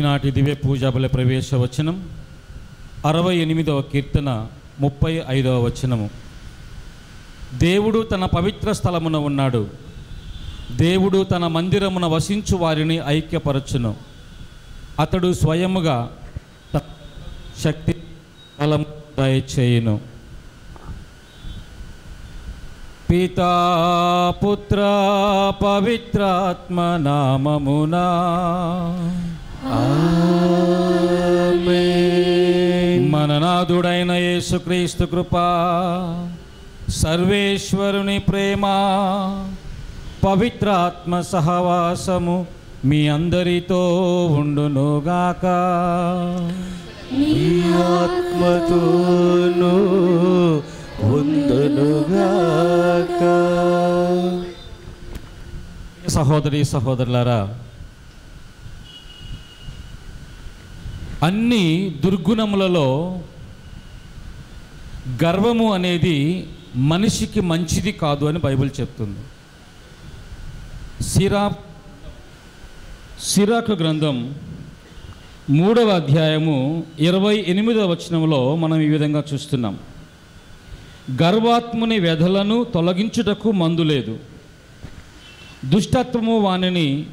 ఈనాటి దివ్య పూజాబల ప్రవేశ వచనం అరవై ఎనిమిదవ కీర్తన ముప్పై ఐదవ వచనము. దేవుడు తన పవిత్ర స్థలమున ఉన్నాడు. దేవుడు తన మందిరమున వసించు వారిని ఐక్యపరచును. అతడు స్వయముగా శక్తి బలం దయచేయును. పితా పుత్ర పవిత్రాత్మ నామమునా మననాథుడైన యేసుక్రీస్తు కృప సర్వేశ్వరుని ప్రేమ పవిత్రాత్మ సహవాసము మీ అందరితో ఉండునుగాక ఆత్మతోను ఉందునుగాక సహోదరి సహోదరులారా అన్ని దుర్గుణములలో గర్వము అనేది మనిషికి మంచిది కాదు అని బైబిల్ చెప్తుంది. సిరా సిరాకు గ్రంథం మూడవ అధ్యాయము ఇరవై ఎనిమిదవ వచనంలో మనం ఈ విధంగా చూస్తున్నాం. గర్వాత్ముని వ్యధలను తొలగించుటకు మందు లేదు. దుష్టత్వము వానిని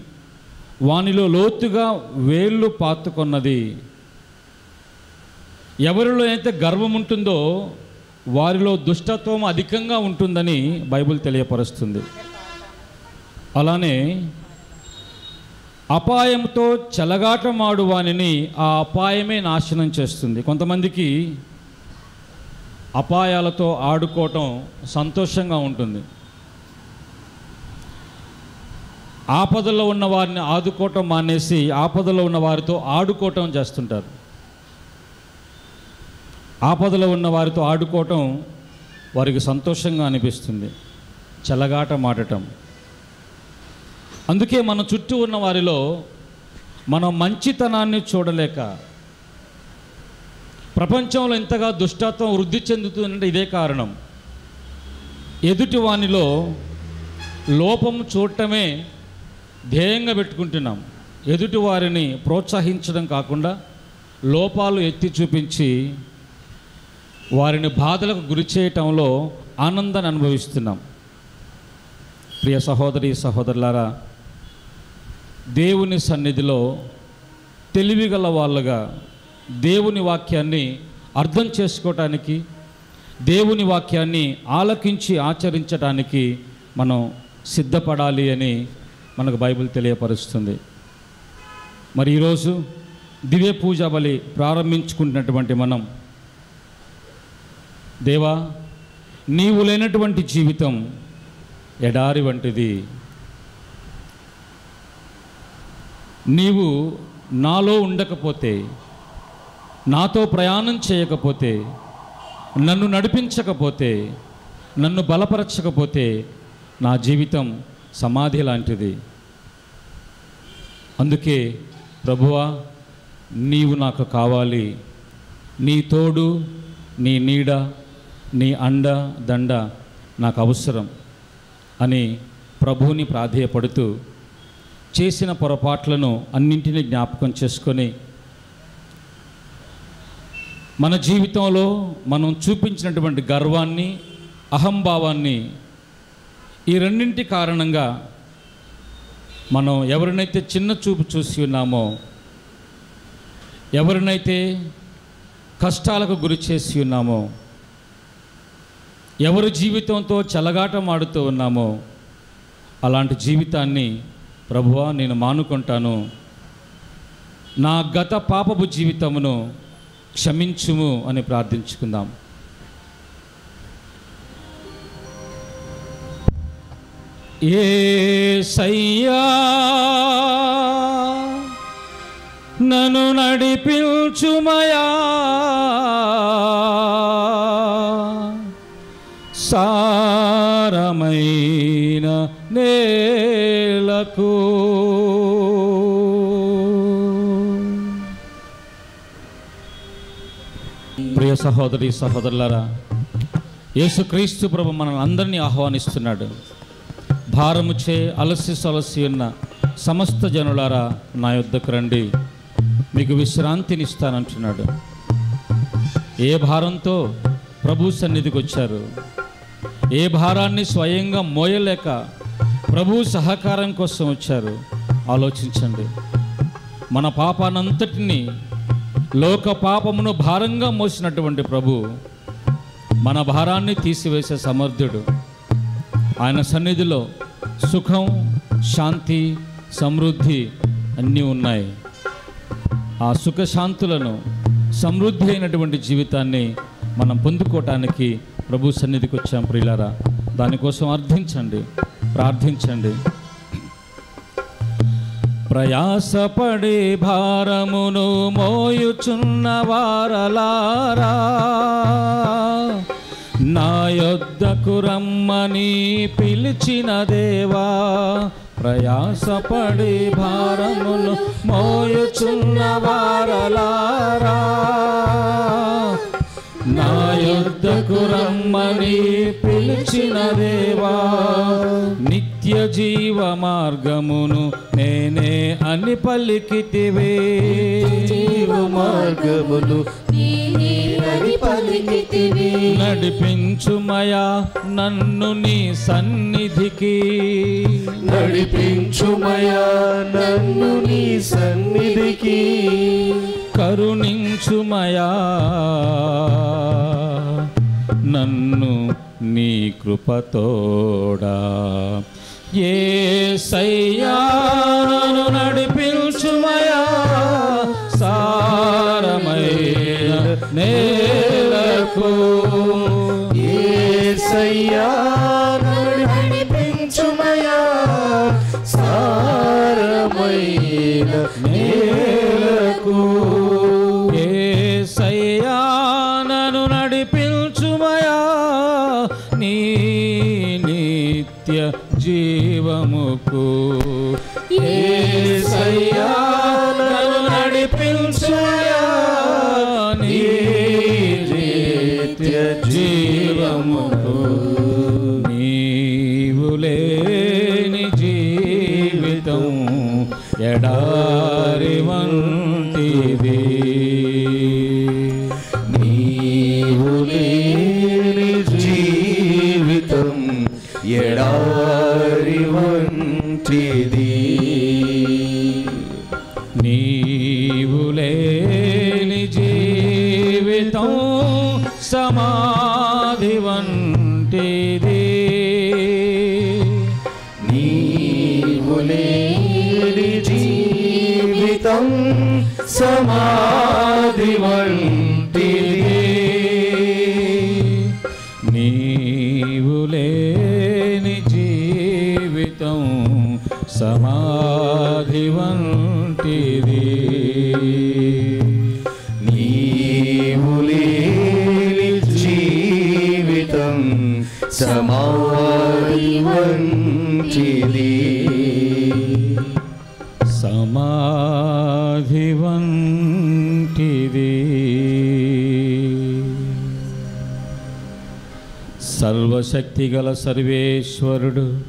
వానిలో లోతుగా వేళ్ళు పాతుకొన్నది. ఎవరిలో అయితే గర్వం ఉంటుందో వారిలో దుష్టత్వం అధికంగా ఉంటుందని బైబిల్ తెలియపరుస్తుంది. అలానే అపాయంతో చెలగాటమాడు వానిని ఆ అపాయమే నాశనం చేస్తుంది. కొంతమందికి అపాయాలతో ఆడుకోవటం సంతోషంగా ఉంటుంది. ఆపదలో ఉన్న వారిని ఆదుకోవటం మానేసి ఆపదలో ఉన్న వారితో ఆడుకోవటం చేస్తుంటారు. ఆపదలో ఉన్న వారితో ఆడుకోవటం వారికి సంతోషంగా అనిపిస్తుంది. చెలగాట మాడటం అందుకే మన చుట్టూ ఉన్న వారిలో మనం మంచితనాన్ని చూడలేక ప్రపంచంలో ఇంతగా దుష్టత్వం వృద్ధి చెందుతుందంటే ఇదే కారణం. ఎదుటి వానిలో లోపం చూడటమే ధ్యేయంగా పెట్టుకుంటున్నాం. ఎదుటి వారిని ప్రోత్సహించడం కాకుండా లోపాలు ఎత్తి చూపించి వారిని బాధలకు గురి చేయటంలో ఆనందాన్ని అనుభవిస్తున్నాం. ప్రియ సహోదరి సహోదరులారా దేవుని సన్నిధిలో తెలివిగల వాళ్ళుగా దేవుని వాక్యాన్ని అర్థం చేసుకోవటానికి దేవుని వాక్యాన్ని ఆలకించి ఆచరించడానికి మనం సిద్ధపడాలి అని మనకు బైబిల్ తెలియపరుస్తుంది. మరి ఈరోజు దివ్య పూజ బలి ప్రారంభించుకుంటున్నటువంటి మనం దేవా నీవు లేనటువంటి జీవితం ఎడారి వంటిది. నీవు నాలో ఉండకపోతే నాతో ప్రయాణం చేయకపోతే నన్ను నడిపించకపోతే నన్ను బలపరచకపోతే నా జీవితం సమాధి లాంటిది. అందుకే ప్రభువా నీవు నాకు కావాలి. నీ తోడు నీ నీడ నీ అండ దండ నాకు అవసరం అని ప్రభువుని ప్రాధేయపడుతూ చేసిన పొరపాట్లను అన్నింటినీ జ్ఞాపకం చేసుకొని మన జీవితంలో మనం చూపించినటువంటి గర్వాన్ని అహంభావాన్ని ఈ రెండింటి కారణంగా మనం ఎవరినైతే చిన్న చూపు చూసి ఉన్నామో ఎవరినైతే కష్టాలకు గురి చేసి ఉన్నామో ఎవరి జీవితంతో చెలగాటమాడుతూ ఉన్నామో అలాంటి జీవితాన్ని ప్రభువా నేను మానుకుంటాను. నా గత పాపపు జీవితమును క్షమించుము అని ప్రార్థించుకుందాం. ఏ సయ్యా నన్ను నడిపించుమయా. సారమైన నేలకు. ప్రియ సహోదరి సహోదరులారా యేసుక్రీస్తు ప్రభు మనల్ని అందరినీ ఆహ్వానిస్తున్నాడు. భారముచే అలసి సొలసి ఉన్న సమస్త జనులారా నా యొద్దకు రండి. మీకు విశ్రాంతినిస్తానంటున్నాడు ఏ భారంతో ప్రభు సన్నిధికి వచ్చారు ఏ భారాన్ని స్వయంగా మోయలేక ప్రభు సహకారం కోసం వచ్చారు. ఆలోచించండి. మన పాపానంతటినీ లోక పాపమును భారంగా మోసినటువంటి ప్రభు మన భారాన్ని తీసివేసే సమర్థుడు. ఆయన సన్నిధిలో సుఖం శాంతి సమృద్ధి అన్నీ ఉన్నాయి. ఆ సుఖశాంతులను సమృద్ధి అయినటువంటి జీవితాన్ని మనం పొందుకోవటానికి ప్రభు సన్నిధికి వచ్చాం ప్రియులారా. దానికోసం అర్థించండి ప్రార్థించండి. ప్రయాసపడే భారమును మోయుచున్న వారలారా. నా యొద్దకు రమ్మని పిలిచిన దేవా ప్రయాసపడి భారమును మోయుచున్న వారలారా. నా యొద్దకు రమ్మని పిలిచిన దేవా నిత్య జీవ మార్గమును నేనే అని పలికితివే. జీవ పలికితివి. నడిపించుమయా నన్ను నీ సన్నిధికి. నడిపించుమయా నన్ను నీ సన్నిధికి. కరుణించుమయా నన్ను నీ కృపతోడా ఏ సయ్యాను నడిపించుమయా సారమైన నేలకు Oh. సర్వశక్తిగల సర్వేశ్వరుడు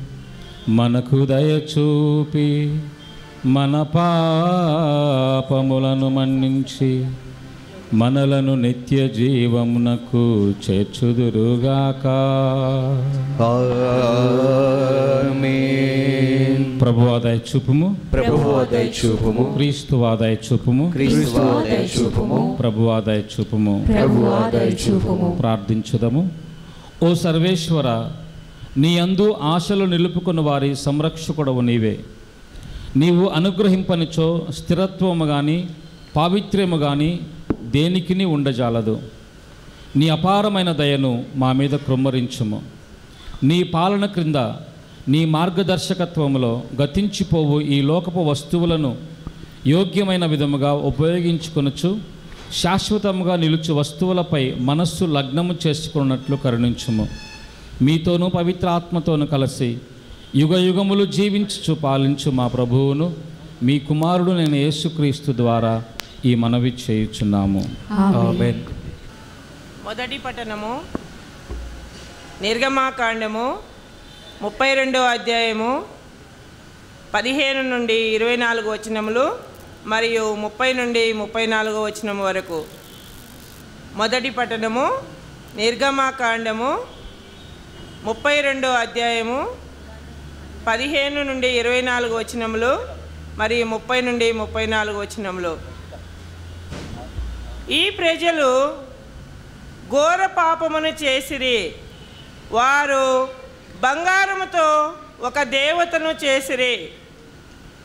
మనకు దయచూపి మన పాపములను మన్నించి మనలను నిత్య జీవమునకు చేర్చుదురుగాక. ఆమేన్. ప్రభు ఆదాయ చూపుము. ప్రభువు దయ చూపుము. క్రీస్తు ఆదాయ చూపుము. క్రీస్తు దయ చూపుము. ప్రభు ఆదాయ చూపుము. ప్రభువు దయ చూపుము. ప్రార్థించుదము. ఓ సర్వేశ్వర నీ అందు ఆశలు నిలుపుకున్న వారి సంరక్షకుడవు నీవే. నీవు అనుగ్రహింపనిచో స్థిరత్వము కానీ పావిత్ర్యము కానీ దేనికిని ఉండజాలదు. నీ అపారమైన దయను మా మీద కృమ్మరించుము నీ పాలన క్రింద నీ మార్గదర్శకత్వములో గతించిపోవు ఈ లోకపు వస్తువులను యోగ్యమైన విధముగా ఉపయోగించుకొనచ్చు శాశ్వతముగా నిలుచు వస్తువులపై మనస్సు లగ్నము చేసుకున్నట్లు కరుణించుము. మీతోనూ పవిత్ర ఆత్మతోనూ కలిసి యుగ యుగములు జీవించుచు పాలించు మా ప్రభువును మీ కుమారుడు నేను యేసుక్రీస్తు ద్వారా ఈ మనవి చేయుచున్నాము. ఆమేన్. మొదటి పట్టణము నిర్గమాకాండము ముప్పై రెండో అధ్యాయము పదిహేను నుండి ఇరవై నాలుగు వచనములు మరియు ముప్పై నుండి ముప్పై నాలుగో వచనం వరకు. మొదటి పట్టణము నిర్గమాకాండము ముప్పై రెండో అధ్యాయము పదిహేను నుండి ఇరవై నాలుగు వచనములు మరియు ముప్పై నుండి ముప్పై నాలుగు వచనములు. ఈ ప్రజలు ఘోర పాపమును చేసిరి. వారు బంగారముతో ఒక దేవతను చేసిరి.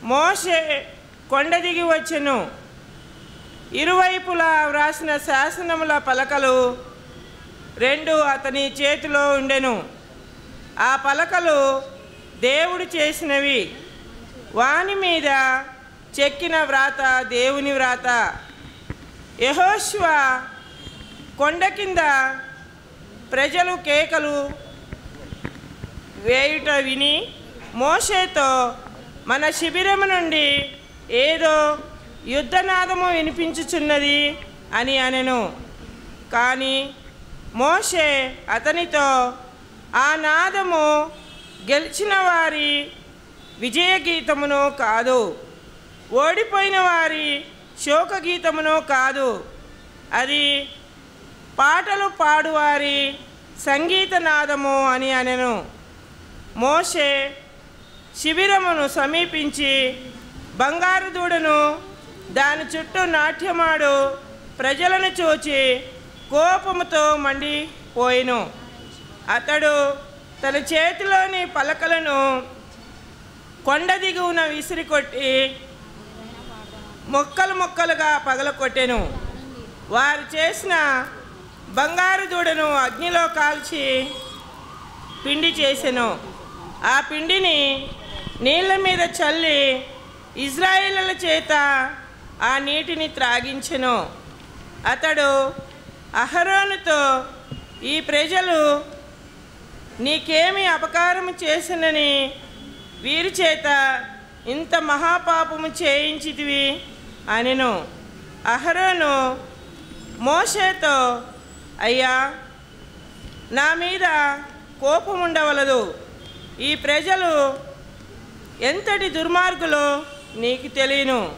మోషే కొండ దిగి వచ్చెను. ఇరువైపులా వ్రాసిన శాసనముల పలకలు రెండు అతని చేతిలో ఉండెను. ఆ పలకలు దేవుడు చేసినవి. వాని మీద చెక్కిన వ్రాత దేవుని వ్రాత. యహోష్వ కొండ కింద ప్రజలు కేకలు వేయుట విని మోషేతో మన శిబిరము నుండి ఏదో యుద్ధనాదము వినిపించుచున్నది అని అనెను. కానీ మోషే అతనితో ఆ నాదము గెలిచిన వారి విజయగీతమును కాదు. ఓడిపోయిన వారి శోకగీతమును కాదు. అది పాటలు పాడువారి సంగీతనాదము అని అనెను. మోషే శిబిరమును సమీపించి బంగారు దూడను దాని చుట్టూ నాట్యమాడు ప్రజలను చూచి కోపముతో మండిపోయిను. అతడు తన చేతిలోని పలకలను కొండ దిగువన విసిరి కొట్టి మొక్కలు మొక్కలుగా పగలకొట్టెను వారు చేసిన బంగారు దూడను అగ్నిలో కాల్చి పిండి చేసెను. ఆ పిండిని నీళ్ళ మీద చల్లి ఇజ్రాయేళ్ళ చేత ఆ నీటిని త్రాగించెను. అతడు అహరోనుతో ఈ ప్రజలు నీకేమి అపకారము చేసినని వీరి చేత ఇంత మహాపాపము చేయించితివి? అనెను. అహరోను మోషేతో అయ్యా నా మీద కోపం ఉండవలదు ఈ ప్రజలు ఎంతటి దుర్మార్గులో నీకు తెలియను.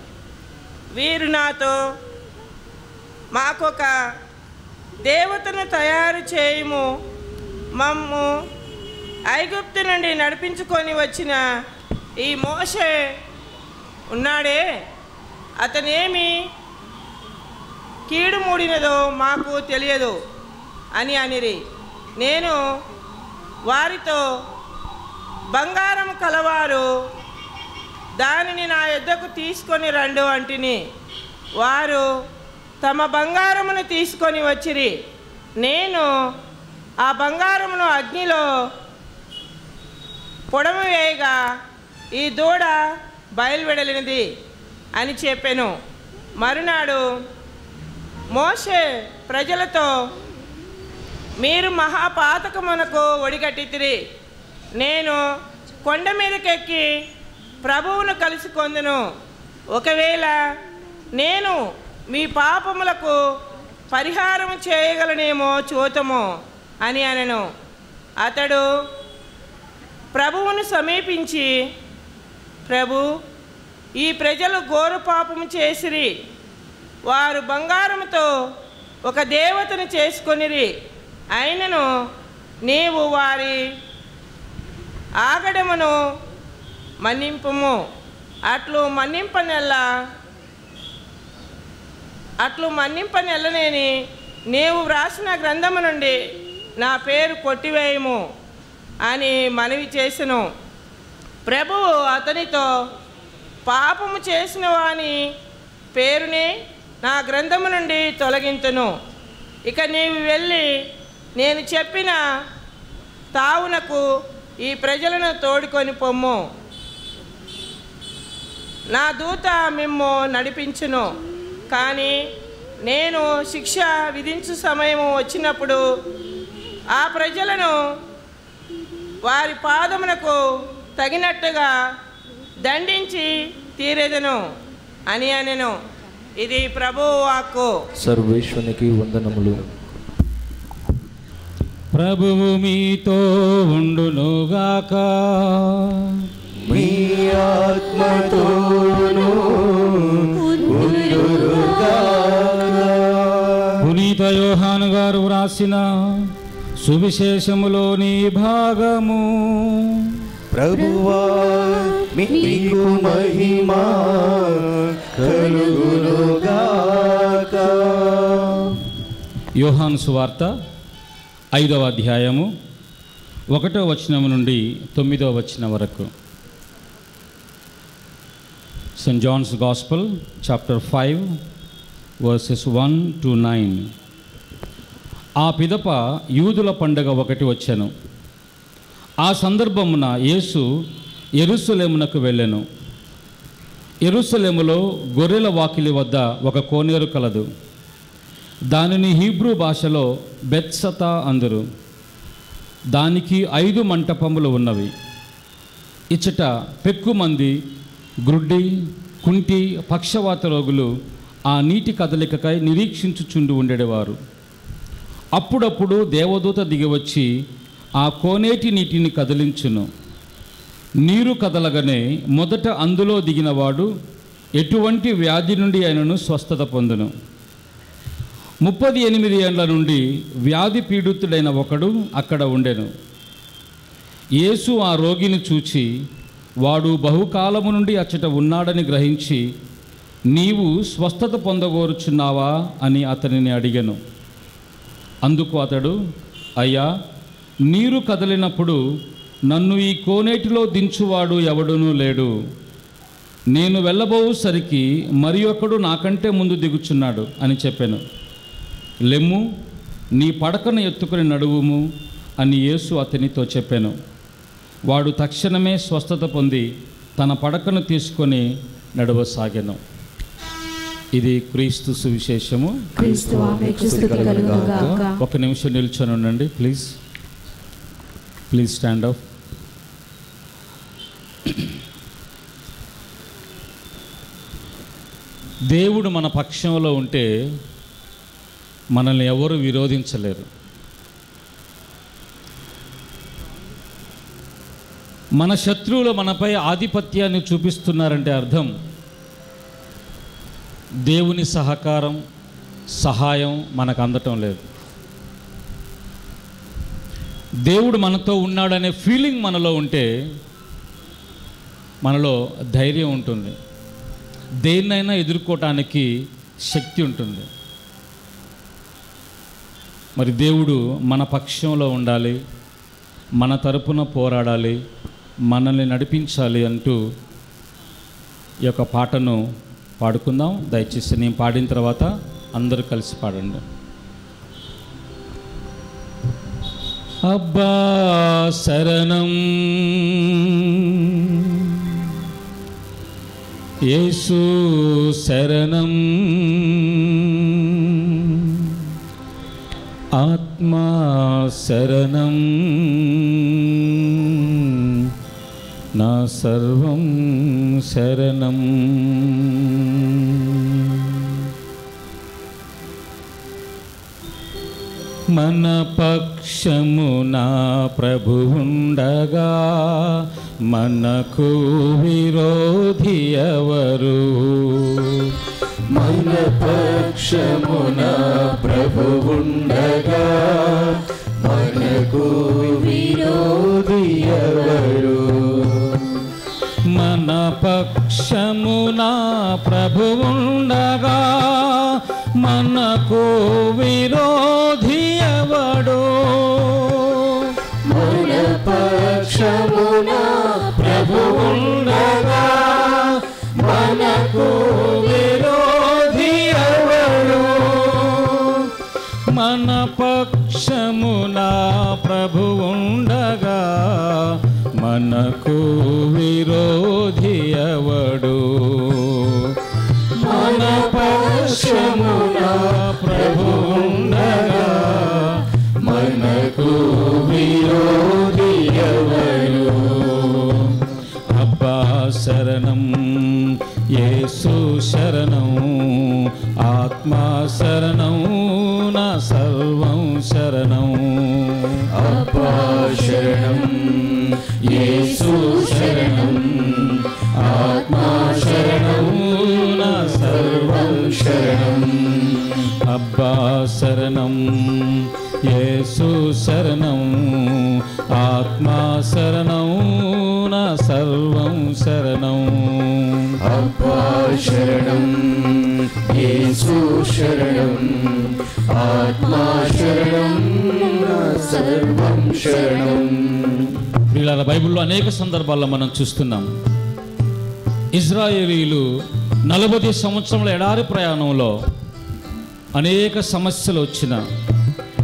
వీరు నాతో మాకొక దేవతను తయారు చేయము. మమ్ము ఐగుప్తు నుండి నడిపించుకొని వచ్చిన ఈ మోషే ఉన్నాడే. అతనేమి కీడు మూడినదో మాకు తెలియదు అని అనిరి. నేను వారితో బంగారం కలవారు దానిని నా యుద్ధకు తీసుకొని రండు అంటిని. వారు తమ బంగారమును తీసుకొని వచ్చిరి. నేను ఆ బంగారమును అగ్నిలో పొడము వేయగా ఈ దూడ బయలువెడలినది అని చెప్పాను. మరునాడు మోసే ప్రజలతో మీరు మహాపాతకమునకు ఒడిగట్టితిరి. నేను కొండ మీదకెక్కి ప్రభువును కలుసుకొందును ఒకవేళ నేను మీ పాపములకు పరిహారం చేయగలనేమో చూతము అని అనను. అతడు ప్రభువును సమీపించి ప్రభు ఈ ప్రజలు ఘోర పాపము చేసిరి. వారు బంగారముతో ఒక దేవతను చేసుకొనిరి. అయినను నీవు వారి ఆగడమును మన్నింపుము. అట్లు మన్నింపనెల్లా అట్లు మన్నింపనెల్లనేని నీవు వ్రాసిన గ్రంథము నుండి నా పేరు కొట్టివేయము అని మనవి చేసెను. ప్రభువు అతనితో పాపము చేసిన వాని పేరుని నా గ్రంథము నుండి తొలగింతును. ఇక నీవు వెళ్ళి నేను చెప్పిన తావునకు ఈ ప్రజలను తోడుకొని పొమ్ము. నా దూత మిమ్ము నడిపించును. కానీ నేను శిక్ష విధించు సమయం వచ్చినప్పుడు ఆ ప్రజలను వారి పాదమునకు తగినట్టుగా దండించి తీరెదను అని అనెను. ఇది ప్రభువు వాక్కు. సర్వేశ్వనికి వందనములు. ప్రభువు మీతో ఉండునుగాక. మీ ఆత్మతోను పునీత యోహాను గారు వ్రాసిన సువిశేషములోని భాగము. ప్రభువా మీకు మహిమా కలుగునుగాక. యోహాను సువార్త ఐదవ అధ్యాయము ఒకటో వచనం నుండి తొమ్మిదవ వచనం వరకు. Saint John's Gospel chapter five verses one to nine ఆ పిదప యూదుల పండగ ఒకటి వచ్చాను. ఆ సందర్భమున యేసు ఎరుసలేమునకు వెళ్ళాను. ఎరుసలేములో గొర్రెల వాకిలి వద్ద ఒక కోనేరు కలదు. దానిని హీబ్రూ భాషలో బెత్సత అందరు. దానికి ఐదు మంటపములు ఉన్నవి. ఇచ్చట పెక్కుమంది గ్రుడ్డి కుంటి పక్షవాత రోగులు ఆ నీటి కదలికకై నిరీక్షించుచుండి ఉండేవారు. అప్పుడప్పుడు దేవదూత దిగివచ్చి ఆ కోనేటి నీటిని కదిలించును. నీరు కదలగానే మొదట అందులో దిగినవాడు ఎటువంటి వ్యాధి నుండి ఆయనను స్వస్థత పొందును. ముప్పది ఎనిమిది ఏండ్ల నుండి వ్యాధి పీడితుడైన ఒకడు అక్కడ ఉండెను. యేసు ఆ రోగిని చూచి వాడు బహుకాలము నుండి అచ్చట ఉన్నాడని గ్రహించి నీవు స్వస్థత పొందగోరుచున్నావా అని అతనిని అడిగాను. అందుకు అతడు అయ్యా నీరు కదిలినప్పుడు నన్ను ఈ కోనేటిలో దించువాడు ఎవడునూ లేడు. నేను వెళ్ళబోసరికి మరి ఒకడు నాకంటే ముందు దిగుచున్నాడు అని చెప్పాను. లెమ్ము నీ పడకను ఎత్తుకుని నడువుము అని యేసు అతనితో చెప్పాను. వాడు తక్షణమే స్వస్థత పొంది తన పడకను తీసుకొని నడవసాగాను. ఇది క్రీస్తు సువిశేషము. ఒక నిమిషం నిల్చొని ఉండండి ప్లీజ్. Please stand up. దేవుడు మన పక్షంలో ఉంటే మనల్ని ఎవరు విరోధించలేరు. మన శత్రువులు మనపై ఆధిపత్యాన్ని చూపిస్తున్నారంటే అర్థం. దేవుని సహకారం సహాయం మనకు అందటం లేదు. దేవుడు మనతో ఉన్నాడనే ఫీలింగ్ మనలో ఉంటే మనలో ధైర్యం ఉంటుంది. దేన్నైనా ఎదుర్కోవటానికి శక్తి ఉంటుంది. మరి దేవుడు మన పక్షంలో ఉండాలి మన తరపున పోరాడాలి మనల్ని నడిపించాలి అంటూ ఈ యొక్క పాటను పాడుకుందాం. దయచేసి నేను పాడిన తర్వాత అందరూ కలిసి పాడండి. అబ్బా శరణం. యేసు శరణం. ఆత్మా శరణం. నా సర్వం శరణం. మన పక్షము పక్షమున ప్రభువుండగా మనకు విరోధి ఎవరు? మన పక్షమున ప్రభువుండగా మనకు విరోధి ఎవరు? మన పక్షమున ప్రభువుండగా మనకు విరోధి ఎవడు? మన పక్షమున ప్రభువుండగా మనకు విరోధి ఎవరు మన పక్షమున ప్రభువుండగా మనకు విరోధి ఎవడు మన పక్షమున ప్రభు మనకు విరోధి ఎవరు అబ్బా శరణం యేసు శరణం ఆత్మా శరణం నా సర్వం శరణం. అబ్బా శరణం येषु शरणम् आत्मा शरणं न सर्वं शरणम् अब्बा शरणं येषु शरणम् आत्मा शरणं न सर्वं शरणम्। अब्बा शरणम् యేసు శరణం. ఆత్మా శరణం సర్వం శరణం. వీళ్ళ బైబిల్లో అనేక సందర్భాల్లో మనం చూస్తున్నాం. ఇజ్రాయేలీలు నలభై సంవత్సరముల ఎడారి ప్రయాణంలో అనేక సమస్యలు వచ్చిన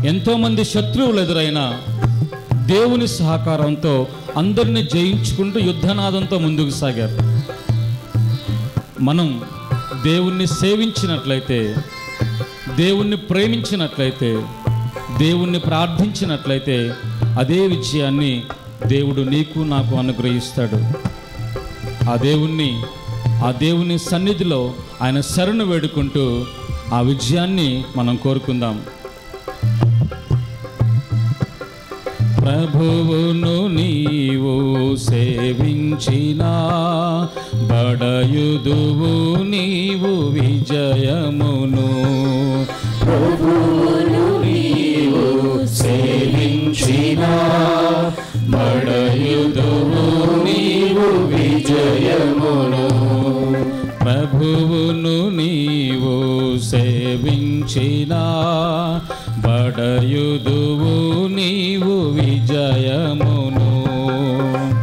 ఎంతోమంది శత్రువులు ఎదురైన దేవుని సహకారంతో అందరిని జయించుకుంటూ యుద్ధనాదంతో ముందుకు సాగారు. మనం దేవుణ్ణి సేవించినట్లయితే దేవుణ్ణి ప్రేమించినట్లయితే దేవుణ్ణి ప్రార్థించినట్లయితే అదే విజయాన్ని దేవుడు నీకు నాకు అనుగ్రహిస్తాడు. ఆ దేవుణ్ణి ఆ దేవుని సన్నిధిలో ఆయన శరణు వేడుకుంటూ ఆ విజయాన్ని మనం కోరుకుందాం. ప్రభువును నీవు సేవించిన బడయుదువు నీవు విజయమును. ప్రభువును నీవు సేవించిన బడయుదువు నీవు విజయమును. ప్రభువును నీవు సేవించినా బడయుదువు నీవు విజయమును.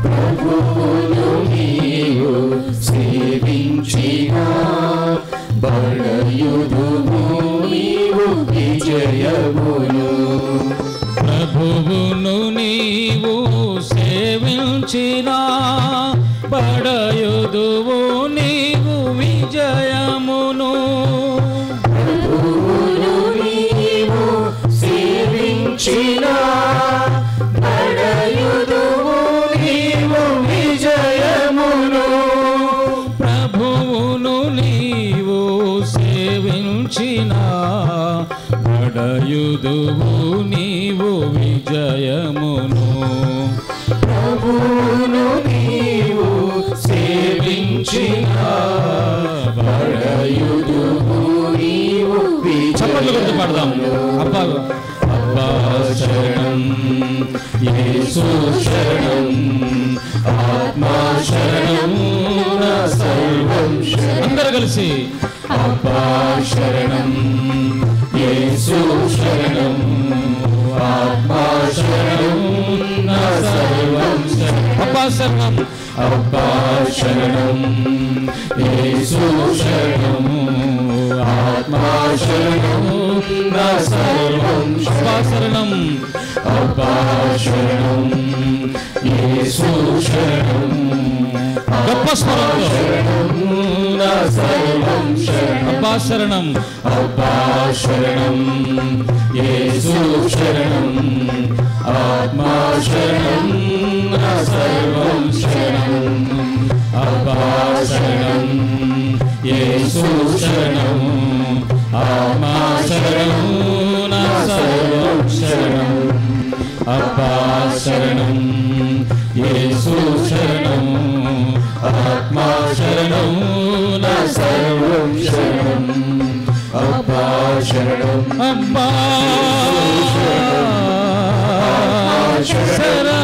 ప్రభువును నీవు సేవించిన బడయుదువు నీవు విజయమును. ప్రభువును నీవు సేవించిన బడయుదువు బడయుదువు నీవు విజయమును. ప్రభువును నీవు సేవించిన బడయుదువు నీవు చప్పట్లు కొడుతూ పాడదాం. అబ్బా. అబ్బా శరణం యేసు శరణం ఆత్మా శరణం నా సర్వం అందరు కలిసి. అబ్బా శరణం. యేసు శరణం ఆత్మా శరణం నా సర్వం శరణం అబ్బా శరణం అబ్బా శరణం యేసు శరణం ఆత్మా శరణం నా సర్వం అబ్బా శరణం అబ్బా శరణం యేసు శరణం గొప్ప స్వరంతో నా సర్వం శరణం అబ్బా శరణం అబ్బా శరణం యేసు శరణం ఆత్మా శరణం నా సర్వం శరణం అబ్బా శరణం యేసు శరణం ఆత్మా శరణం నా సర్వం శరణం అబ్బా శరణం యేసు శరణం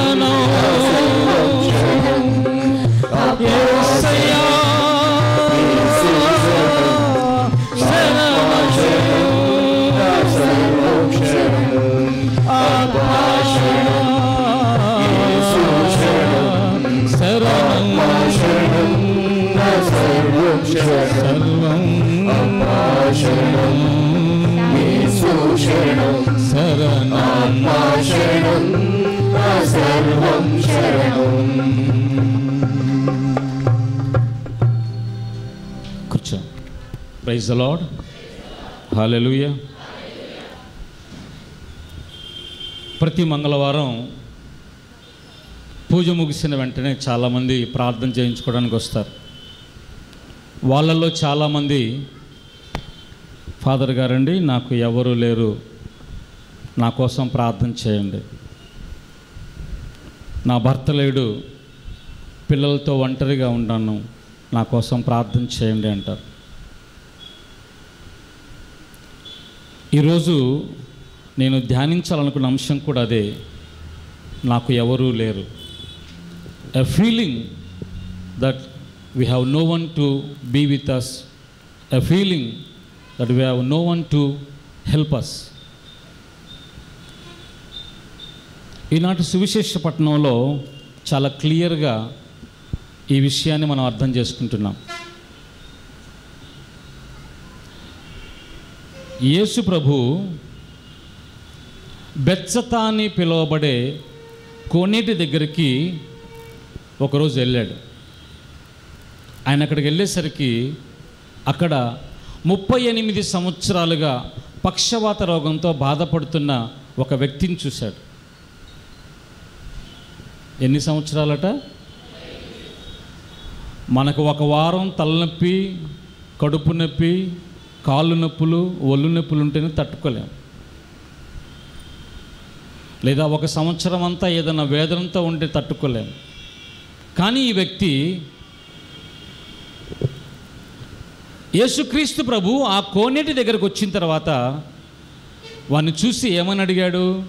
ప్రైజ్ ద లాడ్ హాలెలుయ ప్రతి మంగళవారం పూజ ముగిసిన వెంటనే చాలామంది ప్రార్థన చేయించుకోవడానికి వస్తారు. వాళ్ళల్లో చాలామంది ఫాదర్ గారండి నాకు ఎవరు లేరు నా కోసం ప్రార్థన చేయండి. నా భర్త లేడు పిల్లలతో ఒంటరిగా ఉన్నాను నా కోసం ప్రార్థన చేయండి అంటారు. ఈరోజు నేను ధ్యానించాలనుకున్న అంశం కూడా అదే. నాకు ఎవరూ లేరు. A feeling that we have no one to be with us a feeling that we have no one to help us ఈనాటి సువిశేష పట్టణంలో చాలా క్లియర్గా ఈ విషయాన్ని మనం అర్థం చేసుకుంటున్నాం. యేసు ప్రభు బెచ్చతాని పిలువబడే కోనేటి దగ్గరికి ఒకరోజు వెళ్ళాడు. ఆయన అక్కడికి వెళ్ళేసరికి అక్కడ ముప్పై ఎనిమిది సంవత్సరాలుగా పక్షవాత రోగంతో బాధపడుతున్న ఒక వ్యక్తిని చూశాడు. ఎన్ని సంవత్సరాలట? మనకు ఒక వారం తలనొప్పి కడుపు నొప్పి కాళ్ళు నొప్పులు ఒళ్ళు నొప్పులు ఉంటేనే తట్టుకోలేం. లేదా ఒక సంవత్సరం అంతా ఏదైనా వేదనతో ఉంటే తట్టుకోలేం. కానీ ఈ వ్యక్తి యేసుక్రీస్తు ప్రభు ఆ కోనేటి దగ్గరకు వచ్చిన తర్వాత వాడిని చూసి ఏమని అడిగాడు?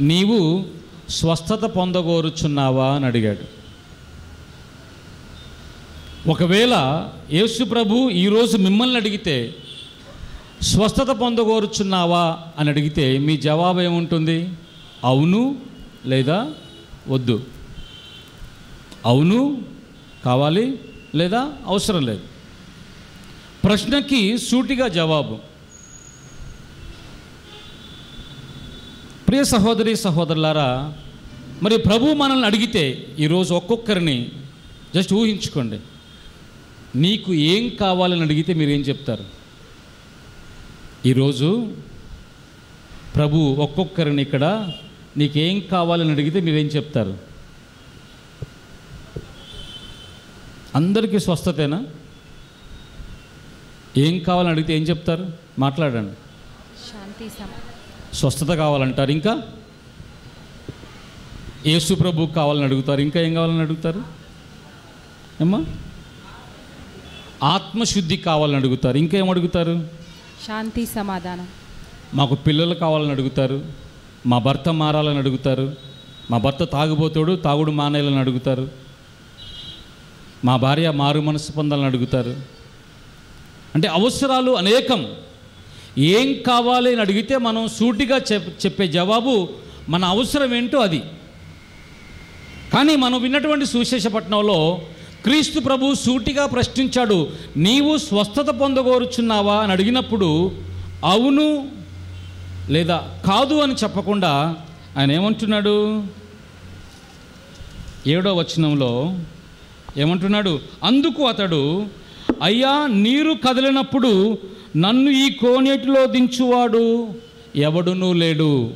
నీవు స్వస్థత పొందగోరుచున్నావా అని అడిగాడు. ఒకవేళ యేసు ప్రభు ఈరోజు మిమ్మల్ని అడిగితే స్వస్థత పొందగోరుచున్నావా? అని అడిగితే మీ జవాబు ఏముంటుంది? అవును లేదా వద్దు. అవును కావాలి లేదా అవసరం లేదు? ప్రశ్నకి సూటిగా జవాబు. ప్రియ సహోదరి సహోదరులారా మరి ప్రభు మనల్ని అడిగితే ఈరోజు ఒక్కొక్కరిని జస్ట్ ఊహించుకోండి. నీకు ఏం కావాలని అడిగితే మీరు ఏం చెప్తారు? ఈరోజు ప్రభు ఒక్కొక్కరిని ఇక్కడ నీకేం కావాలని అడిగితే మీరేం చెప్తారు? అందరికీ స్వస్థతేనా? ఏం కావాలని అడిగితే ఏం చెప్తారు? మాట్లాడండి. శాంతి స్వస్థత కావాలంటారు ఇంకా? యేసు ప్రభు కావాలని అడుగుతారు. ఇంకా ఏం కావాలని అడుగుతారు? ఏమ్మా ఆత్మశుద్ధి కావాలని అడుగుతారు. ఇంకా ఏం అడుగుతారు? శాంతి సమాధానం. మాకు పిల్లలు కావాలని అడుగుతారు. మా భర్త మారాలని అడుగుతారు. మా భర్త తాగుబోతాడు తాగుడు మానేయాలని అడుగుతారు. మా భార్య మారు మనసు పొందాలని అడుగుతారు. అంటే అవసరాలు అనేకం. ఏం కావాలి అని అడిగితే మనం సూటిగా చెప్ చెప్పే జవాబు మన అవసరం ఏంటో అది. కానీ మనం విన్నటువంటి సువిశేషపట్నంలో క్రీస్తు ప్రభు సూటిగా ప్రశ్నించాడు నీవు స్వస్థత పొందగోరుచున్నావా? అని అడిగినప్పుడు అవును లేదా కాదు అని చెప్పకుండా ఆయన ఏమంటున్నాడు? ఏడో వచనంలో ఏమంటున్నాడు? అందుకు అతడు అయ్యా నీరు కదిలినప్పుడు నన్ను ఈ కోనేటిలో దించువాడు ఎవడునూ లేడు.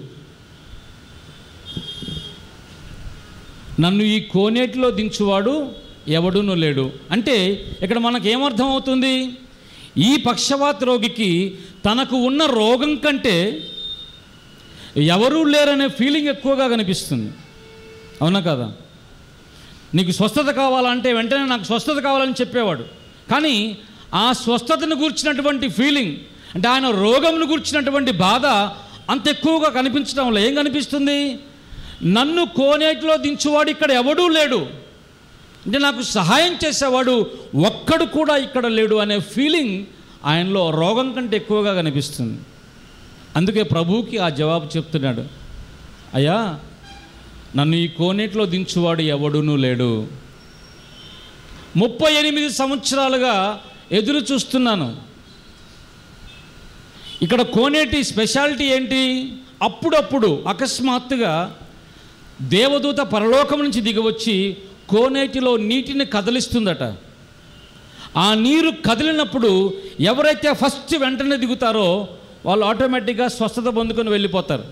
నన్ను ఈ కోనేటిలో దించువాడు ఎవడునూ లేడు. అంటే ఇక్కడ మనకు ఏమర్థం అవుతుంది ఈ పక్షవాత రోగికి తనకు ఉన్న రోగం కంటే ఎవరూ లేరనే ఫీలింగ్ ఎక్కువగా కనిపిస్తుంది. అవునా కదా? నీకు స్వస్థత కావాలంటే వెంటనే నాకు స్వస్థత కావాలని చెప్పేవాడు. కానీ ఆ స్వస్థతను గూర్చినటువంటి ఫీలింగ్ అంటే ఆయన రోగంను గూర్చినటువంటి బాధ అంత ఎక్కువగా కనిపించడంలో ఏం కనిపిస్తుంది? నన్ను కోనేటిలో దించువాడు ఇక్కడ ఎవడూ లేడు. అంటే నాకు సహాయం చేసేవాడు ఒక్కడు కూడా ఇక్కడ లేడు అనే ఫీలింగ్ ఆయనలో రోగం కంటే ఎక్కువగా కనిపిస్తుంది. అందుకే ప్రభువుకి ఆ జవాబు చెప్తున్నాడు. అయ్యా నన్ను ఈ కోనేటిలో దించువాడు ఎవడునూ లేడు. ముప్పై ఎనిమిది సంవత్సరాలుగా ఎదురు చూస్తున్నాను. ఇక్కడ కోనేటి స్పెషాలిటీ ఏంటి? అప్పుడప్పుడు అకస్మాత్తుగా దేవదూత పరలోకం నుంచి దిగివచ్చి కోనేటిలో నీటిని కదిలిస్తుందట. ఆ నీరు కదిలినప్పుడు ఎవరైతే ఫస్ట్ వెంటనే దిగుతారో వాళ్ళు ఆటోమేటిక్గా స్వస్థత పొందుకొని వెళ్ళిపోతారు.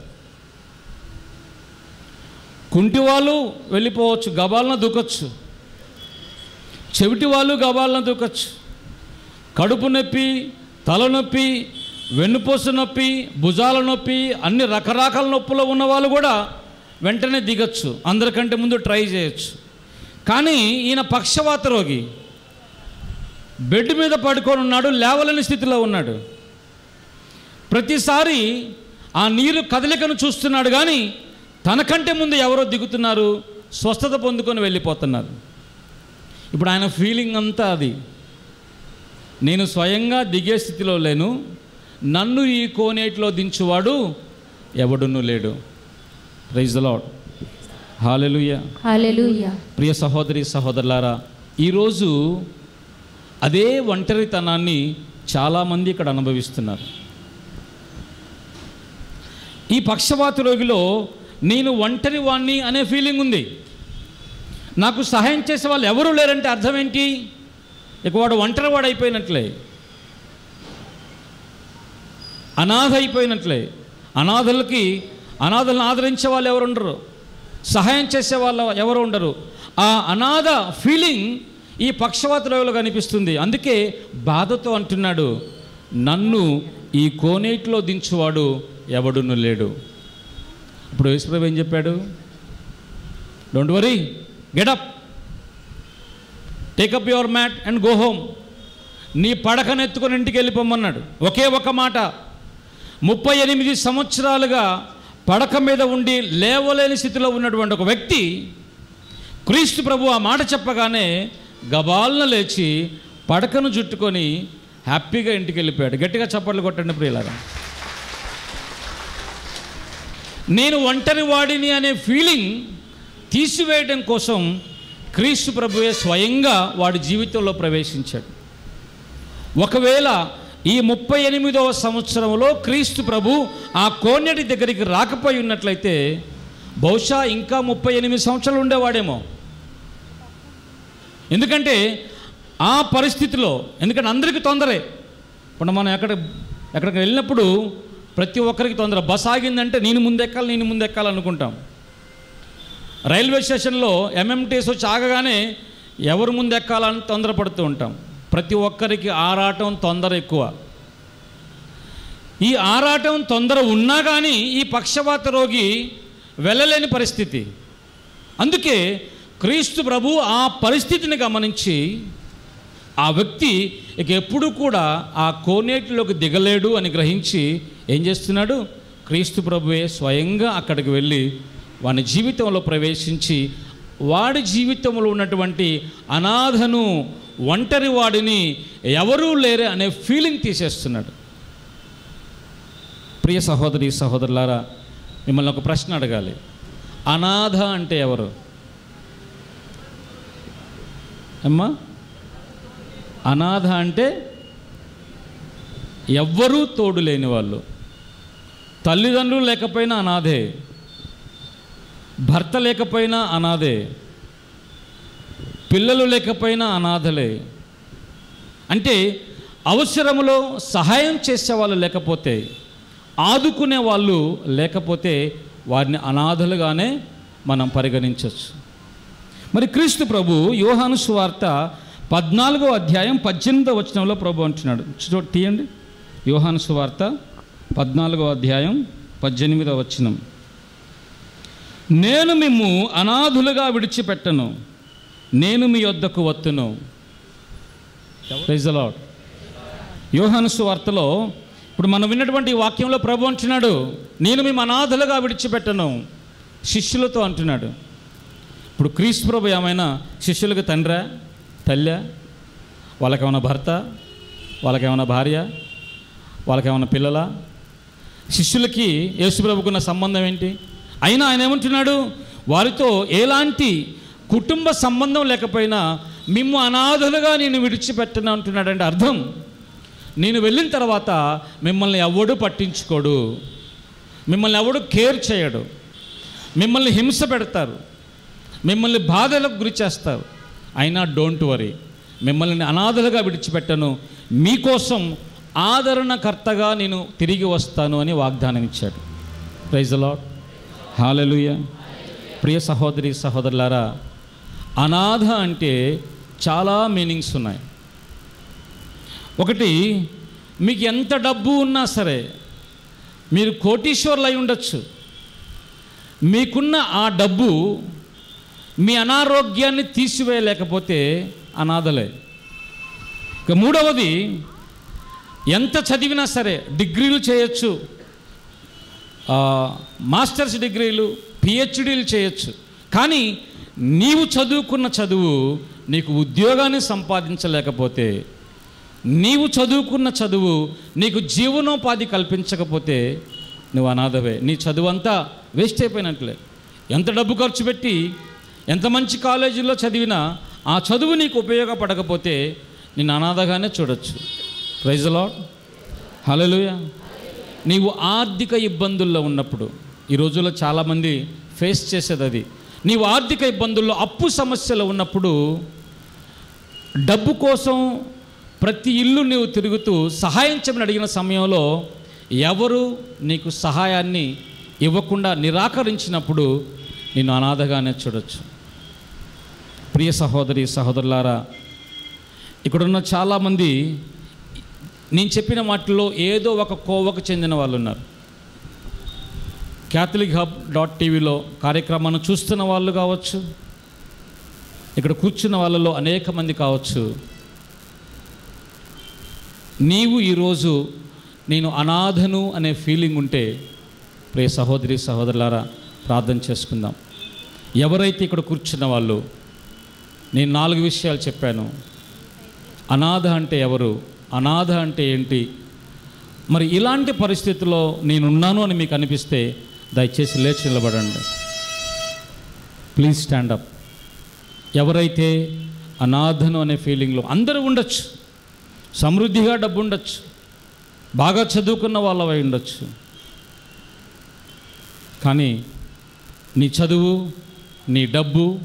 కుంటి వాళ్ళు వెళ్ళిపోవచ్చు గబాలన దూకొచ్చు. చెవిటి వాళ్ళు గబాలన దూకొచ్చు. కడుపు నొప్పి తలనొప్పి వెన్నుపూస నొప్పి భుజాల నొప్పి అన్ని రకరకాల నొప్పులు ఉన్న వాళ్ళు కూడా వెంటనే దిగచ్చు. అందరికంటే ముందు ట్రై చేయొచ్చు. కానీ ఈయన పక్షవాత రోగి. బెడ్ మీద పడుకొని ఉన్నాడు లేవలేని స్థితిలో ఉన్నాడు. ప్రతిసారి ఆ నీరు కదలికను చూస్తున్నాడు కానీ తనకంటే ముందు ఎవరో దిగుతున్నారు స్వస్థత పొందుకొని వెళ్ళిపోతున్నారు. ఇప్పుడు ఆయన ఫీలింగ్ అంతా అది. నేను స్వయంగా దిగే స్థితిలో లేను నన్ను ఈ కోనేటిలో దించువాడు ఎవడును లేడు. ప్రైజ్ లాడ్ ప్రియ సహోదరి సహోదరులారా ఈరోజు అదే ఒంటరితనాన్ని చాలామంది ఇక్కడ అనుభవిస్తున్నారు. ఈ పక్షవాత రోగిలో నేను ఒంటరి వాణ్ణి అనే ఫీలింగ్ ఉంది. నాకు సహాయం చేసే వాళ్ళు ఎవరు లేరంటే అర్థం ఏంటి ఇక వాడు ఒంటరి వాడు అయిపోయినట్లే అనాథ అయిపోయినట్లే. అనాథలకి అనాథలను ఆదరించే వాళ్ళు ఎవరు ఉండరు సహాయం చేసే వాళ్ళు ఎవరు ఉండరు. ఆ అనాథ ఫీలింగ్ ఈ పక్షవాత కనిపిస్తుంది. అందుకే బాధతో అంటున్నాడు నన్ను ఈ కోనేటిలో దించువాడు ఎవడును లేడు. ఇప్పుడు యేసుప్రభు ఏం చెప్పాడు? Don't worry get up take up your mat and go home నీ పడకనెత్తుకొని ఇంటికి వెళ్ళిపోమన్నాడు ఒకే ఒక మాట ముప్పై ఎనిమిది సంవత్సరాలుగా పడక మీద ఉండి లేవలేని స్థితిలో ఉన్నటువంటి ఒక వ్యక్తి క్రీస్తు ప్రభు ఆ మాట చెప్పగానే గబాలన లేచి పడకను జుట్టుకొని హ్యాపీగా ఇంటికి వెళ్ళిపోయాడు. గట్టిగా చప్పట్లు కొట్టండి ప్రియులారా. నేను ఒంటరి వాడిని అనే ఫీలింగ్ తీసివేయడం కోసం క్రీస్తు ప్రభువే స్వయంగా వాడి జీవితంలో ప్రవేశించాడు. ఒకవేళ ఈ ముప్పై ఎనిమిదవ సంవత్సరంలో క్రీస్తు ప్రభు ఆ కోనేటి దగ్గరికి రాకపోయి ఉన్నట్లయితే బహుశా ఇంకా ముప్పై ఎనిమిది సంవత్సరాలు ఉండేవాడేమో. ఎందుకంటే ఆ పరిస్థితిలో ఎందుకంటే అందరికీ తొందరే. ఇప్పుడు మనం ఎక్కడ ఎక్కడికి వెళ్ళినప్పుడు ప్రతి ఒక్కరికి తొందర. బస్ ఆగిందంటే నేను ముందెక్కాలి నేను ముందెక్కాలి అనుకుంటాం. రైల్వే స్టేషన్లో ఎంఎంటీఎస్ వచ్చి ఆగగానే ఎవరు ముందెక్కాలని తొందరపడుతూ ఉంటాం. ప్రతి ఒక్కరికి ఆరాటం తొందర ఎక్కువ. ఈ ఆరాటం తొందర ఉన్నా కానీ ఈ పక్షవాత రోగి వెళ్ళలేని పరిస్థితి. అందుకే క్రీస్తు ప్రభు ఆ పరిస్థితిని గమనించి ఆ వ్యక్తి ఇక ఎప్పుడు కూడా ఆ కోనేటిలోకి దిగలేడు అని గ్రహించి ఏం చేస్తున్నాడు? క్రీస్తు ప్రభువే స్వయంగా అక్కడికి వెళ్ళి వాని జీవితంలో ప్రవేశించి వాడి జీవితంలో ఉన్నటువంటి అనాథను ఒంటరి వాడిని ఎవరూ లేరే అనే ఫీలింగ్ తీసేస్తున్నాడు. ప్రియ సహోదరి సహోదరులారా మిమ్మల్ని ఒక ప్రశ్న అడగాలి. అనాథ అంటే ఎవరు? అమ్మా అనాథ అంటే ఎవ్వరూ తోడు లేని వాళ్ళు. తల్లిదండ్రులు లేకపోయినా అనాథే. భర్త లేకపోయినా అనాథే. పిల్లలు లేకపోయినా అనాథలే. అంటే అవసరములో సహాయం చేసే వాళ్ళు లేకపోతే ఆదుకునే వాళ్ళు లేకపోతే వారిని అనాథలుగానే మనం పరిగణించవచ్చు. మరి క్రీస్తు ప్రభు యోహాను సువార్త పద్నాలుగో అధ్యాయం పద్దెనిమిదో వచనంలో ప్రభు అంటున్నాడు. చూ తీయండి. యోహాను సువార్త పద్నాలుగో అధ్యాయం పద్దెనిమిదో వచనం. నేను మిమ్ము అనాథులుగా విడిచిపెట్టను. నేను మీ వద్దకు వత్తును. ప్రైజ్ లాడ్ యోహాను వార్తలో ఇప్పుడు మనం విన్నటువంటి వాక్యంలో ప్రభు అంటున్నాడు నేను మీ అనాథలుగా విడిచిపెట్టను. శిష్యులతో అంటున్నాడు. ఇప్పుడు క్రీస్తు ప్రభు ఏమైనా శిష్యులకు తండ్రా తల్లా? వాళ్ళకేమైనా భర్త? వాళ్ళకేమైనా భార్య? వాళ్ళకేమైనా పిల్లల? శిష్యులకి యేసుప్రభుకున్న సంబంధం ఏంటి? అయినా ఆయన ఏమంటున్నాడు వారితో ఎలాంటి కుటుంబ సంబంధం లేకపోయినా మిమ్ము అనాథలుగా నేను విడిచిపెట్టను అంటున్నాడంటే అర్థం. నేను వెళ్ళిన తర్వాత మిమ్మల్ని ఎవడు పట్టించుకోడు. మిమ్మల్ని ఎవడు కేర్ చేయడు. మిమ్మల్ని హింస పెడతారు. మిమ్మల్ని బాధలకు గురి చేస్తారు. అయినా డోంట్ వరీ. మిమ్మల్ని అనాథలుగా విడిచిపెట్టను. మీకోసం ఆదరణకర్తగా నేను తిరిగి వస్తాను అని వాగ్దానం ఇచ్చాడు. ప్రైజ్ లాడ్ హాలెలుయ ప్రియ సహోదరి సహోదరులారా అనాథ అంటే చాలా మీనింగ్స్ ఉన్నాయి. ఒకటి మీకు ఎంత డబ్బు ఉన్నా సరే మీరు కోటీశ్వర్లు అయి ఉండొచ్చు. మీకున్న ఆ డబ్బు మీ అనారోగ్యాన్ని తీసివేయలేకపోతే అనాథలే. ఇక మూడవది ఎంత చదివినా సరే డిగ్రీలు చేయొచ్చు. మాస్టర్స్ డిగ్రీలు పిహెచ్డీలు చేయొచ్చు. కానీ నీవు చదువుకున్న చదువు నీకు ఉద్యోగాన్ని సంపాదించలేకపోతే నీవు చదువుకున్న చదువు నీకు జీవనోపాధి కల్పించకపోతే నువ్వు అనాథవే. నీ చదువు అంతా వేస్ట్ అయిపోయినట్లే. ఎంత డబ్బు ఖర్చు పెట్టి ఎంత మంచి కాలేజీలో చదివినా ఆ చదువు నీకు ఉపయోగపడకపోతే నేను అనాథగానే చూడొచ్చు. ప్రైజ్ లాడ్ హలోయ నీవు ఆర్థిక ఇబ్బందుల్లో ఉన్నప్పుడు ఈ రోజుల్లో చాలామంది ఫేస్ చేసేది అది. నీవు ఆర్థిక ఇబ్బందుల్లో అప్పు సమస్యలు ఉన్నప్పుడు డబ్బు కోసం ప్రతి ఇల్లు నీవు తిరుగుతూ సహాయించమని అడిగిన సమయంలో ఎవరు నీకు సహాయాన్ని ఇవ్వకుండా నిరాకరించినప్పుడు నేను అనాథగానే చూడొచ్చు. ప్రియ సహోదరి సహోదరులారా ఇక్కడున్న చాలామంది నేను చెప్పిన వాటిలో ఏదో ఒక కోవకు చెందిన వాళ్ళు ఉన్నారు క్యాథలిక్ హబ్ డాట్ టీవీలో కార్యక్రమాన్ని చూస్తున్న వాళ్ళు కావచ్చు ఇక్కడ కూర్చున్న వాళ్ళలో అనేక మంది కావచ్చు. నీవు ఈరోజు నేను అనాథను అనే ఫీలింగ్ ఉంటే ప్రియ సహోదరి సహోదరులారా ప్రార్థన చేసుకుందాం. ఎవరైతే ఇక్కడ కూర్చున్న వాళ్ళు నేను నాలుగు విషయాలు చెప్పాను. అనాథ అంటే ఎవరు? అనాథ అంటే ఏంటి? మరి ఇలాంటి పరిస్థితుల్లో నేనున్నాను అని మీకు అనిపిస్తే దయచేసి లేచి నిలబడండి. ప్లీజ్ స్టాండప్ ఎవరైతే అనాథను అనే ఫీలింగ్లో అందరూ ఉండొచ్చు. సమృద్ధిగా డబ్బు ఉండొచ్చు. బాగా చదువుకున్న వాళ్ళవై ఉండొచ్చు. కానీ నీ చదువు నీ డబ్బు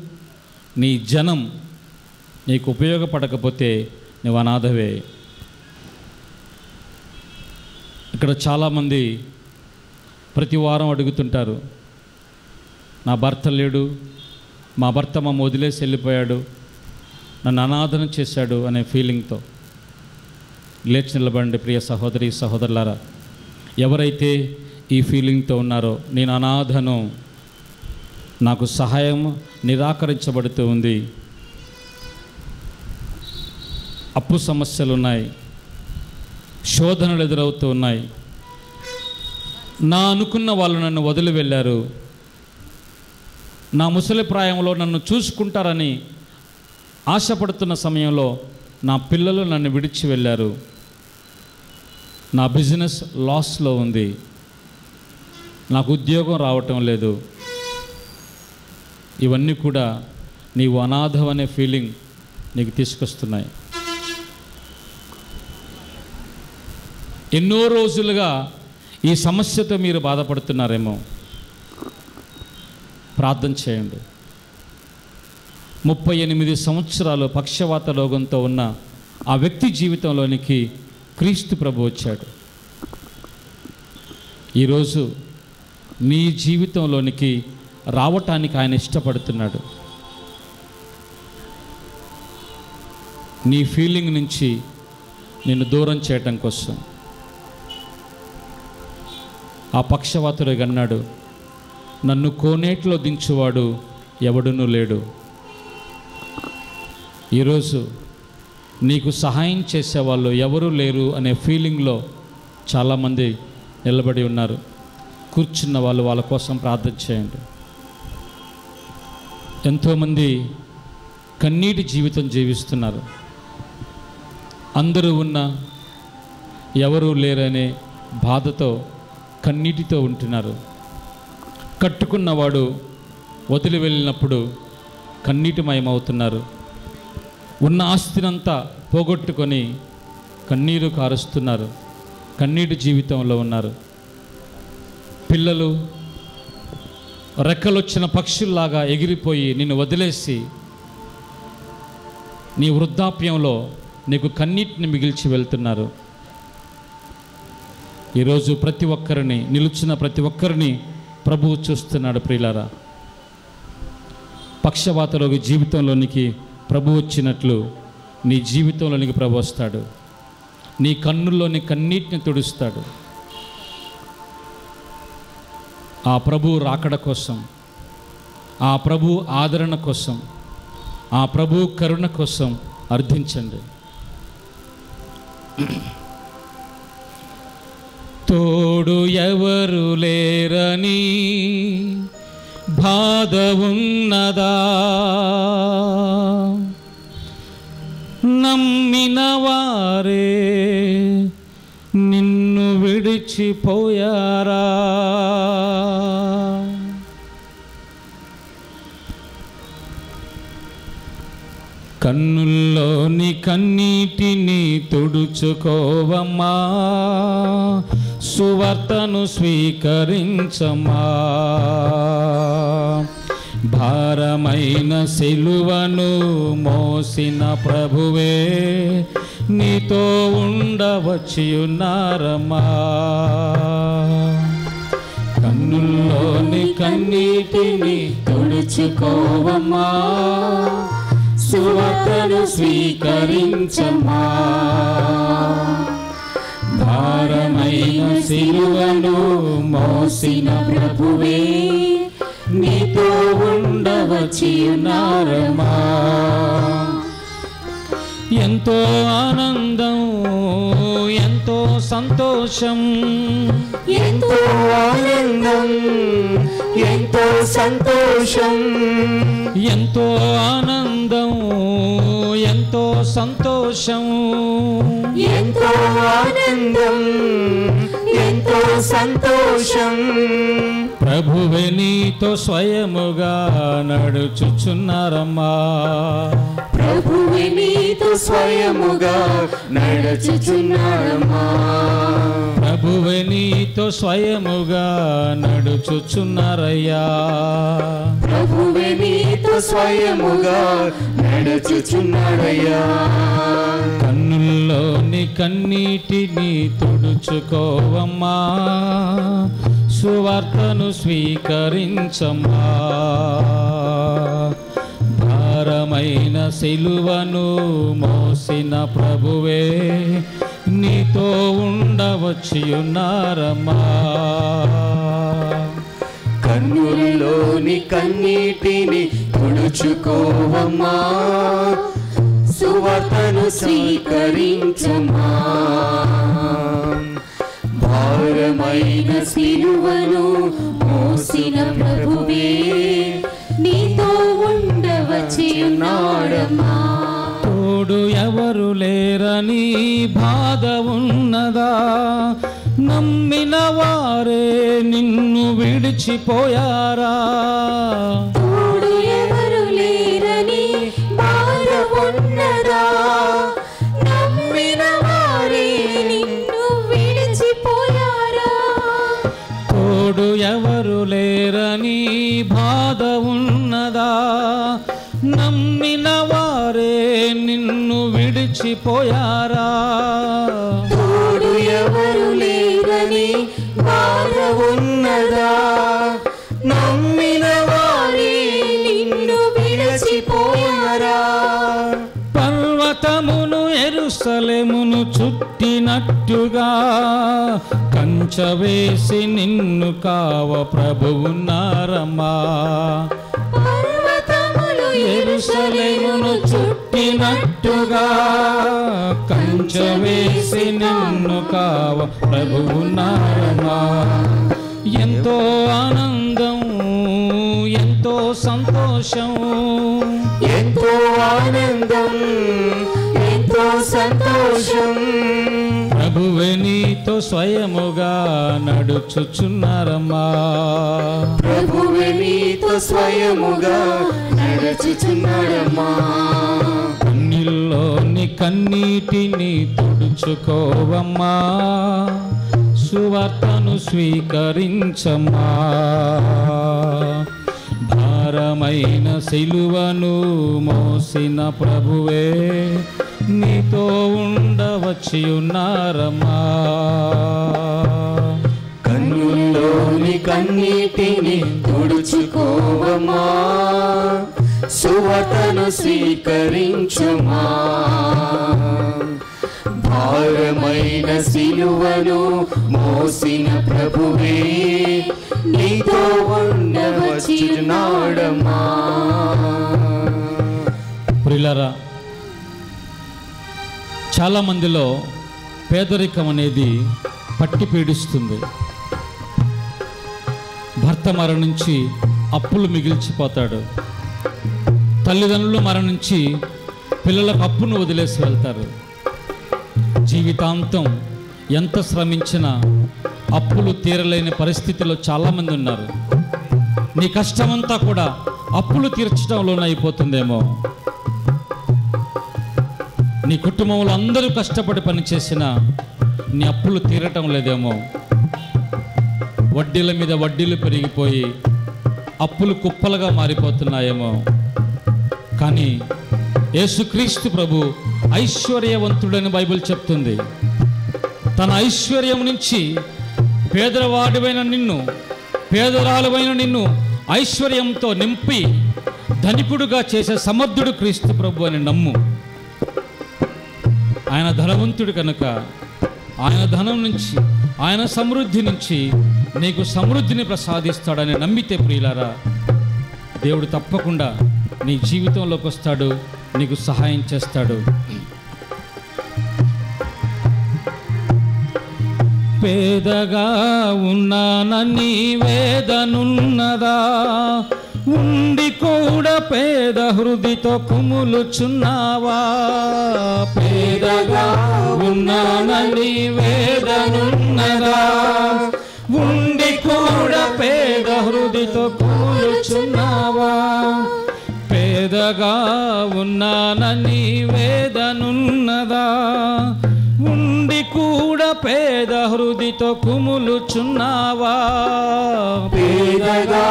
నీ జనం నీకు ఉపయోగపడకపోతే నువ్వు అనాథవే. ఇక్కడ చాలామంది ప్రతి వారం అడుగుతుంటారు నా భర్త లేడు మా భర్త మా వదిలేసి వెళ్ళిపోయాడు నన్ను అనాథన చేశాడు అనే ఫీలింగ్తో లేచి నిలబడండి ప్రియ సహోదరి సహోదరులారా. ఎవరైతే ఈ ఫీలింగ్తో ఉన్నారో నేను అనాథను నాకు సహాయం నిరాకరించబడుతూ ఉంది. అప్పు సమస్యలు ఉన్నాయి శోధనలు ఎదురవుతూ ఉన్నాయి. నా అనుకున్న వాళ్ళు నన్ను వదిలి వెళ్ళారు. నా ముసలి ప్రాయంలో నన్ను చూసుకుంటారని ఆశపడుతున్న సమయంలో నా పిల్లలు నన్ను విడిచి వెళ్ళారు. నా బిజినెస్ లాస్లో ఉంది. నాకు ఉద్యోగం రావటం లేదు. ఇవన్నీ కూడా నీవు అనాథం అనే ఫీలింగ్ నీకు తీసుకొస్తున్నాయి. ఎన్నో రోజులుగా ఈ సమస్యతో మీరు బాధపడుతున్నారేమో ప్రార్థన చేయండి. ముప్పై ఎనిమిది సంవత్సరాలు పక్షవాత రోగంతో ఉన్న ఆ వ్యక్తి జీవితంలోనికి క్రీస్తు ప్రభు వచ్చాడు. ఈరోజు నీ జీవితంలోనికి రావటానికి ఆయన ఇష్టపడుతున్నాడు. నీ ఫీలింగ్ నుంచి నిన్ను దూరం చేయటం కోసం. ఆ పక్షవాతుడు అన్నాడు నన్ను కోనేట్లో దించువాడు ఎవడునూ లేడు. ఈరోజు నీకు సహాయం చేసేవాళ్ళు ఎవరూ లేరు అనే ఫీలింగ్లో చాలామంది నిలబడి ఉన్నారు. కూర్చున్న వాళ్ళు వాళ్ళ కోసం ప్రార్థన చేయండి. ఎంతోమంది కన్నీటి జీవితం జీవిస్తున్నారు. అందరూ ఉన్న ఎవరూ లేరనే బాధతో కన్నీటితో ఉంటున్నారు. కట్టుకున్నవాడు వదిలి వెళ్ళినప్పుడు కన్నీటిమయమవుతున్నారు. ఉన్న ఆస్తినంతా పోగొట్టుకొని కన్నీరు కారుస్తున్నారు. కన్నీటి జీవితంలో ఉన్నారు. పిల్లలు రెక్కలొచ్చిన పక్షుల్లాగా ఎగిరిపోయి నిన్ను వదిలేసి నీ వృద్ధాప్యంలో నీకు కన్నీటిని మిగిల్చి వెళ్తున్నారు. ఈరోజు ప్రతి ఒక్కరిని నిలుచున్న ప్రతి ఒక్కరిని ప్రభువు చూస్తున్నాడు ప్రియులారా. పక్షవాతలోకి జీవితంలోనికి ప్రభు వచ్చినట్లు నీ జీవితంలోనికి ప్రభు వస్తాడు. నీ కన్నుల్లోని కన్నీటిని తుడుస్తాడు. ఆ ప్రభు రాకడ కోసం ఆ ప్రభు ఆదరణ కోసం ఆ ప్రభు కరుణ కోసం అర్థించండి. తోడు ఎవరు లేరని బాధ ఉన్నదా నమ్మిన వారే నిన్ను విడిచిపోయారా? కన్నుల్లోని కన్నీటిని తుడుచుకోవమ్మా. సువర్తను స్వీకరించమా? భారమైన సిలువను మోసిన ప్రభువే నీతో ఉండవచ్చి ఉన్నారమ్మా కన్నుల్లోని కన్నీటిని తుడుచుకోవమ్మా సువార్తను స్వీకరించమా భారమైన సిలువను మోసిన ప్రభువే నీతో ఉండవచ్చి నారమా ఎంతో ఆనందం ఎంతో సంతోషం. ఎంతో ఆనందం ఎంతో సంతోషం. ఎంతో ఆనందం ఎంతో సంతోషం. ఎంతో ఆనందం ఎంతో సంతోషం. ప్రభువే నీతో స్వయముగా నడుచుచున్నారమ్మా. ప్రభువే నీతో స్వయముగా నడుచుచున్నాడమ్మా ప్రభువే నీతో స్వయముగా నడుచుచున్నారయ్యా. ప్రభువే నీతో స్వయముగా నడుచుచున్నాడయ్యా కన్నుల్లోని కన్నీటిని తుడుచుకోవమ్మా. సువార్తను స్వీకరించమ్మా. భారమైన సిలువను మోసిన ప్రభువే నీతో ఉండవచ్చి ఉన్నారమ్మా కన్నుల్లోని కన్నీటిని తుడుచుకోవమ్మా. సువతను స్వీకరించమా? భారమైన సిలువను మోసిన ప్రభువే నీతో ఉండవచ్చున్నాడమా తోడు ఎవరు లేరని బాధ ఉన్నదా? నమ్మిన వారే నిన్ను విడిచిపోయారా? ఉన్నదా? నమ్మిన వారే నిన్ను విడిచిపోయారా? తోడు ఎవరు లేరని బాధ ఉన్నదా? నమ్మిన వారే నిన్ను విడిచిపోయారా? పర్వతమును ఎరుసలేమును చుట్టినట్టుగా కంచవేసి నిన్ను కావ ప్రభువున్నారమ్మా. ఎరుసలేమును చుట్టినట్టుగా కంచవేసి నన్ను కావ ప్రభువు నారమా. ఎంతో ఆనందం ఎంతో సంతోషం ఎంతో ఆనందం ఎంతో సంతోషం. ప్రభువే నీతో స్వయముగా నడుచుచున్నారమ్మా. ప్రభువే నీతో స్వయముగా నడుచుచున్నాడమ్మా కన్నీళ్ళలోని కన్నీటిని తుడుచుకోవమ్మా. సువార్తను స్వీకరించమ్మా. భార భారమైన సిలువను మోసిన ప్రభువే నీతో ఉండవచ్చి ఉన్నారమ్మా కన్నుల్లోని కన్నీటిని తుడుచుకోవమా సువతను స్వీకరించుమా. భారమైన సిలువను మోసిన ప్రభువే నీతో ఉండవచ్చున్నాడమ్మా ప్రిలరా చాలా మందిలో పేదరికం అనేది పట్టి పీడిస్తుంది. భర్త మరణించి అప్పులు మిగిల్చిపోతాడు. తల్లిదండ్రులు మరణించి పిల్లలకు అప్పును వదిలేసి వెళ్తారు. జీవితాంతం ఎంత శ్రమించినా అప్పులు తీరలేని పరిస్థితిలో చాలామంది ఉన్నారు. నీ కష్టమంతా కూడా అప్పులు తీర్చడంలోనైపోతుందేమో అయిపోతుందేమో. నీ కుటుంబంలో అందరూ కష్టపడి పనిచేసిన నీ అప్పులు తీరటం లేదేమో. వడ్డీల మీద వడ్డీలు పెరిగిపోయి అప్పులు కుప్పలుగా మారిపోతున్నాయేమో. కానీ యేసుక్రీస్తు ప్రభు ఐశ్వర్యవంతుడని బైబిల్ చెప్తుంది. తన ఐశ్వర్యం నుంచి పేదవాడివైన నిన్ను పేదరాలువైన నిన్ను ఐశ్వర్యంతో నింపి ధనికుడుగా చేసే సమర్థుడు క్రీస్తు ప్రభు అని నమ్ము. ఆయన ధనవంతుడు కనుక ఆయన ధనం నుంచి ఆయన సమృద్ధి నుంచి నీకు సమృద్ధిని ప్రసాదిస్తాడని నమ్మితే ప్రియులారా దేవుడు తప్పకుండా నీ జీవితంలోకి వస్తాడు నీకు సహాయం చేస్తాడు. పేదగా ఉన్నానని వేదనున్నదా? ఉండి కూడా పేద హృదితో కుములుచున్నావా? పేదగా ఉన్నానని వేదనున్నదా? ఉండి కూడా పేద హృదితో కుములుచున్నావా? పేదగా ఉన్నానని వేదనున్నదా? ఉండి పేద హృదితో కుములుచున్నావా? పేదగా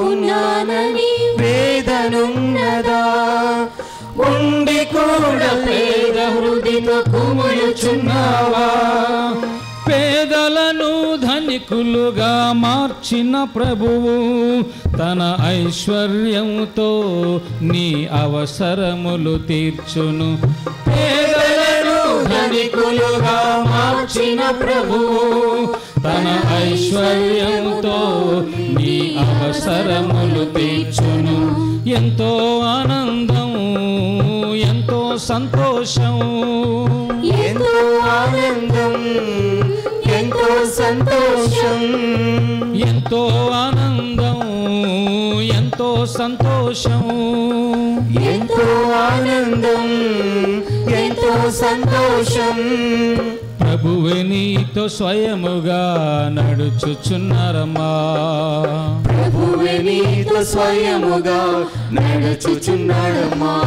ఉన్నానని వేదనున్నదా? ఉండి కూడా పేద హృదితో కుములుచున్నావా? పేదలను ధనికులుగా మార్చిన ప్రభువు తన ఐశ్వర్యంతో నీ అవసరములు తీర్చును. పేదలను ధనికులుగా మార్చిన ప్రభువు తన ఐశ్వర్యంతో నీ అవసరములు తీర్చును. ఎంతో ఆనందం ఎంతో సంతోషం ఎంతో ఆనందం ఎంతో సంతోషం. ఎంతో ఆనందం ఎంతో సంతోషం ఎంతో ఆనందం ఎంతో సంతోషం. ప్రభువే నీతో స్వయముగా నడుచుచున్నారమ్మా. ప్రభువే నీతో స్వయముగా నడుచుచున్నాడమ్మా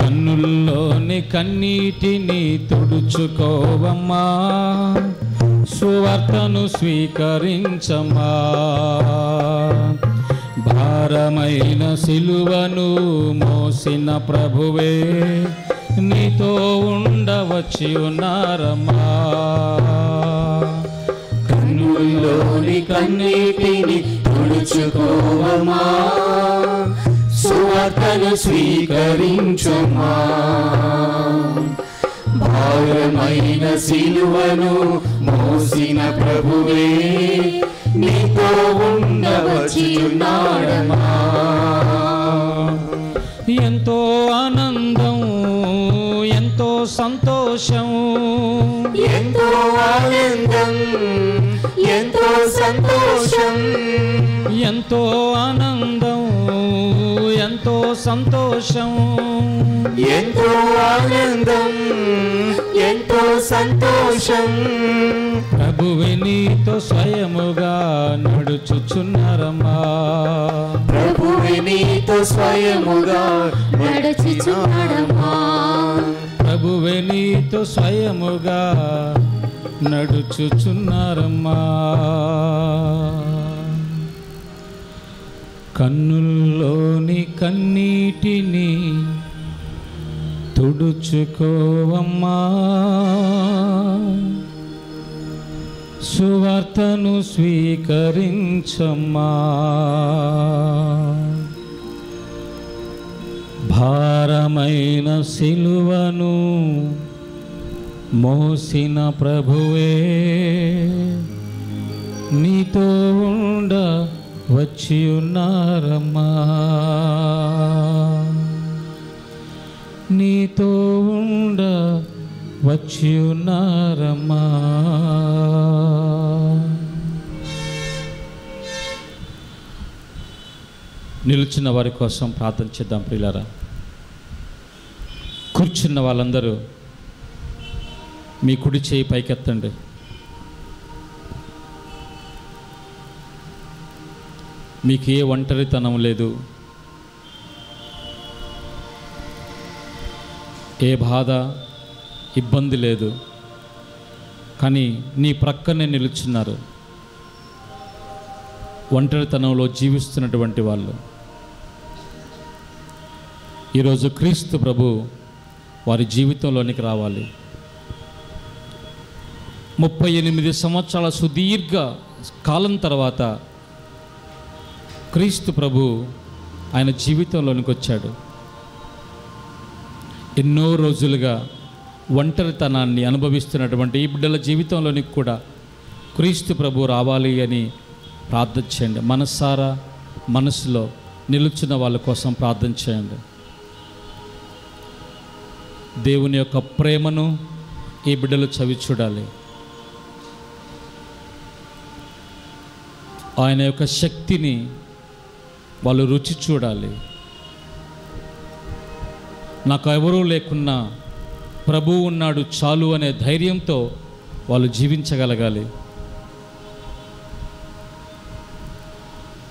కన్నుల్లోని కన్నీటిని తుడుచుకోవమ్మా. సువార్తను స్వీకరించమ్మా. భారమైన సిలువను మోసిన ప్రభువే. నీతో ఉండవచ్చి ఉన్నారమ్మా. కన్నుల్లోని కన్నీటిని తుడుచుకోవమా? సువార్తను స్వీకరించుమా? భారమైన సిలువను మోసిన ప్రభువే నీతో ఉండవచ్చున్నాడమా ఎంతో ఆనందం ఎంతో సంతోషం. ఎంతో ఆనందం ఎంతో సంతోషం. ఎంతో ఆనందం ఎంతో సంతోషం. ఎంతో ఆనందం ఎంతో సంతోషం. ప్రభువే నీతో స్వయముగా నడుచుచున్నారమ్మా. నీతో స్వయముగా నడుచుచున్నాడమ్మా ప్రభువే నీతో స్వయముగా నడుచుచున్నారమ్మా. కన్నుల్లోని కన్నీటిని తుడుచుకోవమ్మా. సువార్తను స్వీకరించమ్మా. భారమైన సిలువను మోసిన ప్రభువే నీతో ఉండ వచ్చి ఉన్నారమ్మా నీతో ఉండ వచ్చి ఉన్నారమ్మా నిలిచిన వారి కోసం ప్రార్థన చేద్దాం ప్రియులారా. కూర్చున్న వాళ్ళందరూ మీ కుడి చేయి పైకెత్తండి. మీకు ఏ ఒంటరితనం లేదు. ఏ బాధ ఇబ్బంది లేదు. కానీ నీ ప్రక్కనే నిలుచున్నారు. ఒంటరితనంలో జీవిస్తున్నటువంటి వాళ్ళు. ఈరోజు క్రీస్తు ప్రభు వారి జీవితంలోనికి రావాలి. ముప్పై ఎనిమిది సంవత్సరాల సుదీర్ఘ కాలం తర్వాత క్రీస్తు ప్రభు ఆయన జీవితంలోనికి వచ్చాడు. ఎన్నో రోజులుగా ఒంటరితనాన్ని అనుభవిస్తున్నటువంటి ఈ బిడ్డల జీవితంలోనికి కూడా క్రీస్తు ప్రభు రావాలి అని ప్రార్థన చేయండి. మనస్సారా మనసులో నిలుచున్న వాళ్ళ కోసం ప్రార్థన చేయండి. దేవుని యొక్క ప్రేమను ఈ బిడ్డలు చవి చూడాలి. ఆయన యొక్క శక్తిని వాళ్ళు రుచి చూడాలి. నాకు ఎవరూ లేకున్నా ప్రభువు ఉన్నాడు చాలు అనే ధైర్యంతో వాళ్ళు జీవించగలగాలి.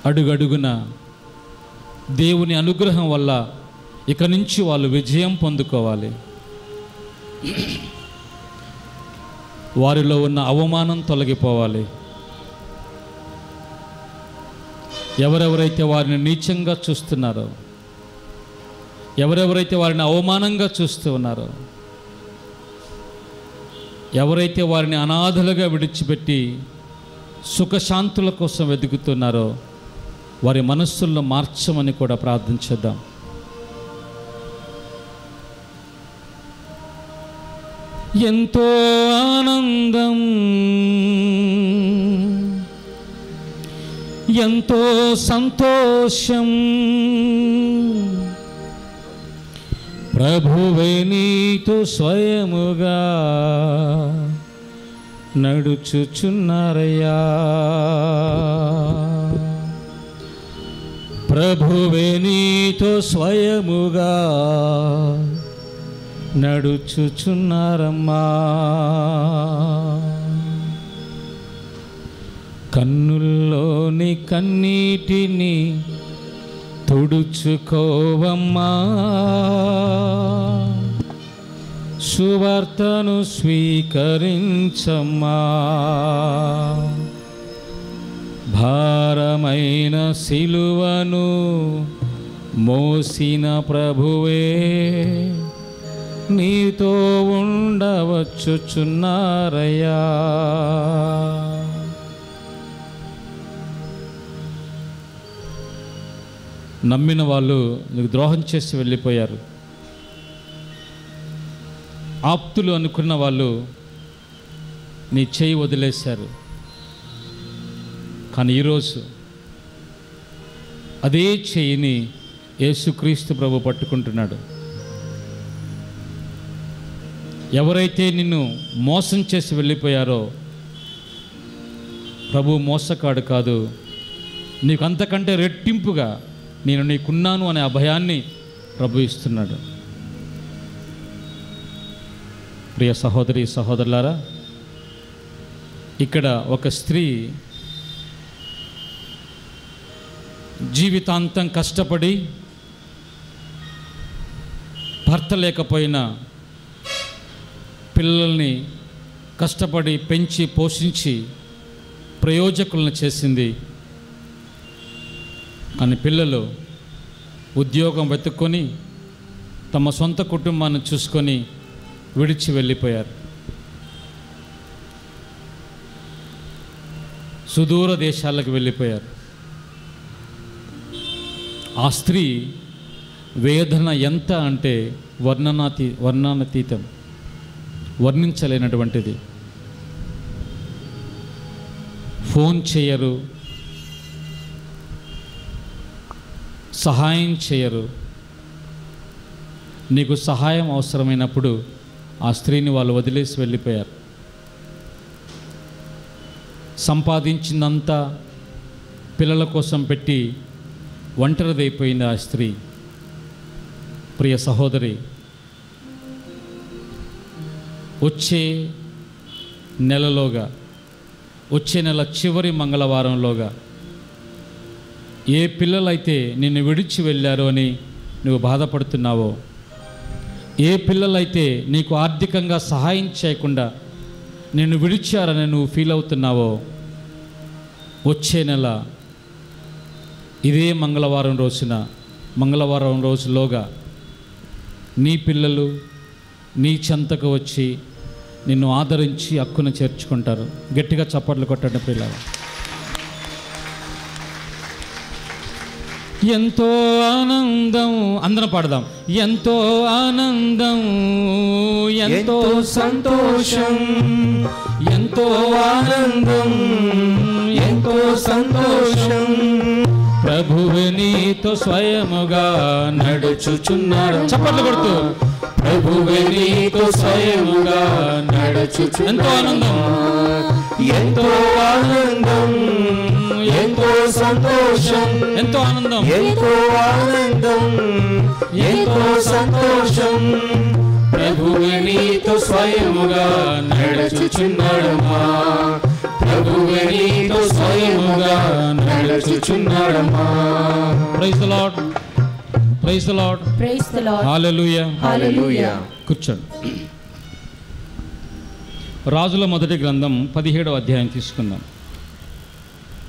అడుగడుగున దేవుని అనుగ్రహం వల్ల ఇక నుంచి వాళ్ళు విజయం పొందుకోవాలి. వారిలో ఉన్న అవమానం తొలగిపోవాలి. ఎవరెవరైతే వారిని నీచంగా చూస్తున్నారో ఎవరెవరైతే వారిని అవమానంగా చూస్తూ ఉన్నారో ఎవరైతే వారిని అనాథలుగా విడిచిపెట్టి సుఖశాంతుల కోసం వెతుకుతున్నారో వారి మనస్సుల్లో మార్చమని కూడా ప్రార్థించేద్దాం. ఎంతో ఆనందం. ఎంతో సంతోషం. ప్రభువే నీతో స్వయముగా నడుచుచున్నారయ్యా. ప్రభువే నీతో స్వయముగా నడుచుచున్నారమ్మా. కన్నుల్లోని కన్నీటిని తుడుచుకోవమ్మా. సువార్తను స్వీకరించమ్మా. భారమైన శిలువను మోసిన ప్రభువే. నీతో ఉండవచ్చుచున్నారయ్యా. నమ్మిన వాళ్ళు నీకు ద్రోహం చేసి వెళ్ళిపోయారు. ఆప్తులు అనుకున్న వాళ్ళు నీ చేయి వదిలేశారు. కానీ ఈరోజు అదే చేయిని యేసుక్రీస్తు ప్రభు పట్టుకుంటున్నాడు. ఎవరైతే నిన్ను మోసం చేసి వెళ్ళిపోయారో ప్రభు మోసకాడు కాదు. నీకు అంతకంటే రెట్టింపుగా నేను నీకున్నాను అనే అభయాన్ని ప్రభు ఇస్తున్నాడు. ప్రియ సహోదరి సహోదరులారా ఇక్కడ ఒక స్త్రీ జీవితాంతం కష్టపడి భర్త లేకపోయినా పిల్లల్ని కష్టపడి పెంచి పోషించి ప్రయోజకులను చేసింది. కానీ పిల్లలు ఉద్యోగం వెతుక్కొని తమ సొంత కుటుంబాన్ని చూసుకొని విడిచి వెళ్ళిపోయారు. సుదూర దేశాలకు వెళ్ళిపోయారు. ఆ స్త్రీ వేదన ఎంత అంటే వర్ణనాతీ వర్ణనాతీతం వర్ణించలేనటువంటిది. ఫోన్ చేయరు. సహాయం చేయరు. నీకు సహాయం అవసరమైనప్పుడు ఆ స్త్రీని వాళ్ళు వదిలేసి వెళ్ళిపోయారు. సంపాదించిందంతా పిల్లల కోసం పెట్టి ఒంటరిదైపోయింది ఆ స్త్రీ. ప్రియ సహోదరి వచ్చే నెలలోగా వచ్చే నెల చివరి మంగళవారంలోగా ఏ పిల్లలైతే నిన్ను విడిచి వెళ్ళారో అని నువ్వు బాధపడుతున్నావో ఏ పిల్లలైతే నీకు ఆర్థికంగా సహాయం చేయకుండా నిన్ను విడిచారని నువ్వు ఫీల్ అవుతున్నావో వచ్చే నెల ఇదే మంగళవారం రోజున మంగళవారం రోజులోగా నీ పిల్లలు నీ చెంతకు వచ్చి నిన్ను ఆదరించి హక్కును చేర్చుకుంటారు. గట్టిగా చప్పట్లు కొట్టండి పిల్లలు. ఎంతో ఆనందం. అందరం పాడదాం. ఎంతో ఆనందం. ఎంతో సంతోషం. ఎంతో ఆనందం. ఎంతో సంతోషం. ప్రభువు నీతో స్వయముగా నడుచుచున్నాడు. చప్పట్లు కొడుతూ. ప్రభువు నీతో స్వయముగా నడుచుచు. ఎంతో ఆనందం. ఎంతో ఆనందం. ఎంతో సంతోషం. ఎంతో ఆనందం. ఎంతో ఆనందం. ఎంతో సంతోషం. ప్రభువు నీతో స్వయముగా నడుచుచున్నాడమ్మా. ప్రభువు నీతో స్వయముగా నడుచుచున్నాడమ్మా. Praise Lord praise Lord Praise the Lord. Hallelujah hallelujah కూర్చోండి. రాజుల మొదటి గ్రంథం పదిహేడవ అధ్యాయం తీసుకుందాం.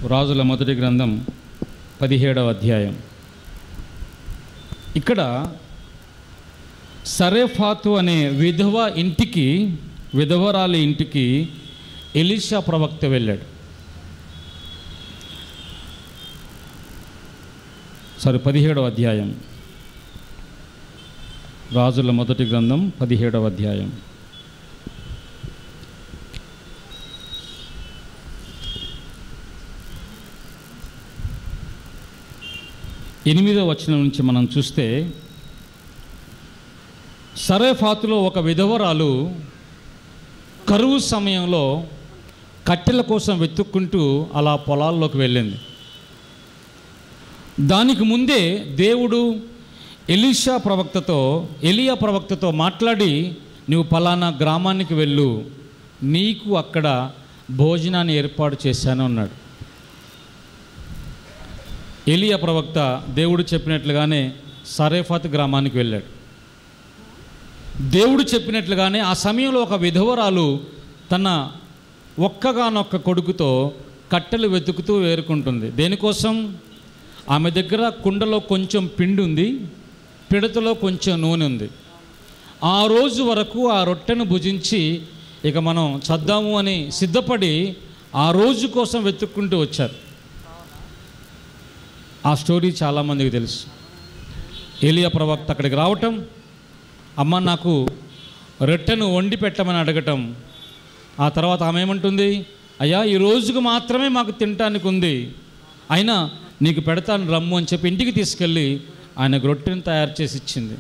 రాజుల మొదటి గ్రంథం పదిహేడవ అధ్యాయం. ఇక్కడ సరేఫాతు అనే విధవ ఇంటికి విధవరాలి ఇంటికి ఎలీషా ప్రవక్త వెళ్ళాడు. సారీ పదిహేడవ అధ్యాయం. రాజుల మొదటి గ్రంథం పదిహేడవ అధ్యాయం. ఎనిమిదవ వచనం నుంచి మనం చూస్తే సరేఫాతులో ఒక విధవరాలు కరువు సమయంలో కట్టెల కోసం వెతుక్కుంటూ అలా పొలాల్లోకి వెళ్ళింది. దానికి ముందే దేవుడు ఎలీషా ప్రవక్తతో ఎలియా ప్రవక్తతో మాట్లాడి నువ్వు పలానా గ్రామానికి వెళ్ళు. నీకు అక్కడ భోజనాన్ని ఏర్పాటు చేశాను అన్నాడు. ఎలియా ప్రవక్త దేవుడు చెప్పినట్లుగానే సరేఫాత్ గ్రామానికి వెళ్ళాడు. దేవుడు చెప్పినట్లుగానే ఆ సమయంలో ఒక విధవరాలు తన ఒక్కగానొక్క కొడుకుతో కట్టెలు వెతుకుతూ వేరుకుంటుంది. దేనికోసం? ఆమె దగ్గర కుండలో కొంచెం పిండి ఉంది పిడతలో కొంచెం నూనె ఉంది. ఆ రోజు వరకు ఆ రొట్టెను భుజించి ఇక మనం చద్దాము అని సిద్ధపడి ఆ రోజు కోసం వెతుక్కుంటూ వచ్చారు. ఆ స్టోరీ చాలామందికి తెలుసు. ఏలియా ప్రవక్త అక్కడికి రావటం అమ్మ నాకు రొట్టెను వండి పెట్టమని అడగటం ఆ తర్వాత ఆమె ఏమంటుంది అయ్యా ఈ రోజుకు మాత్రమే మాకు తినటానికి ఉంది. అయినా నీకు పెడతాను రమ్ము అని చెప్పి ఇంటికి తీసుకెళ్ళి ఆయనకు రొట్టెను తయారు చేసి ఇచ్చింది.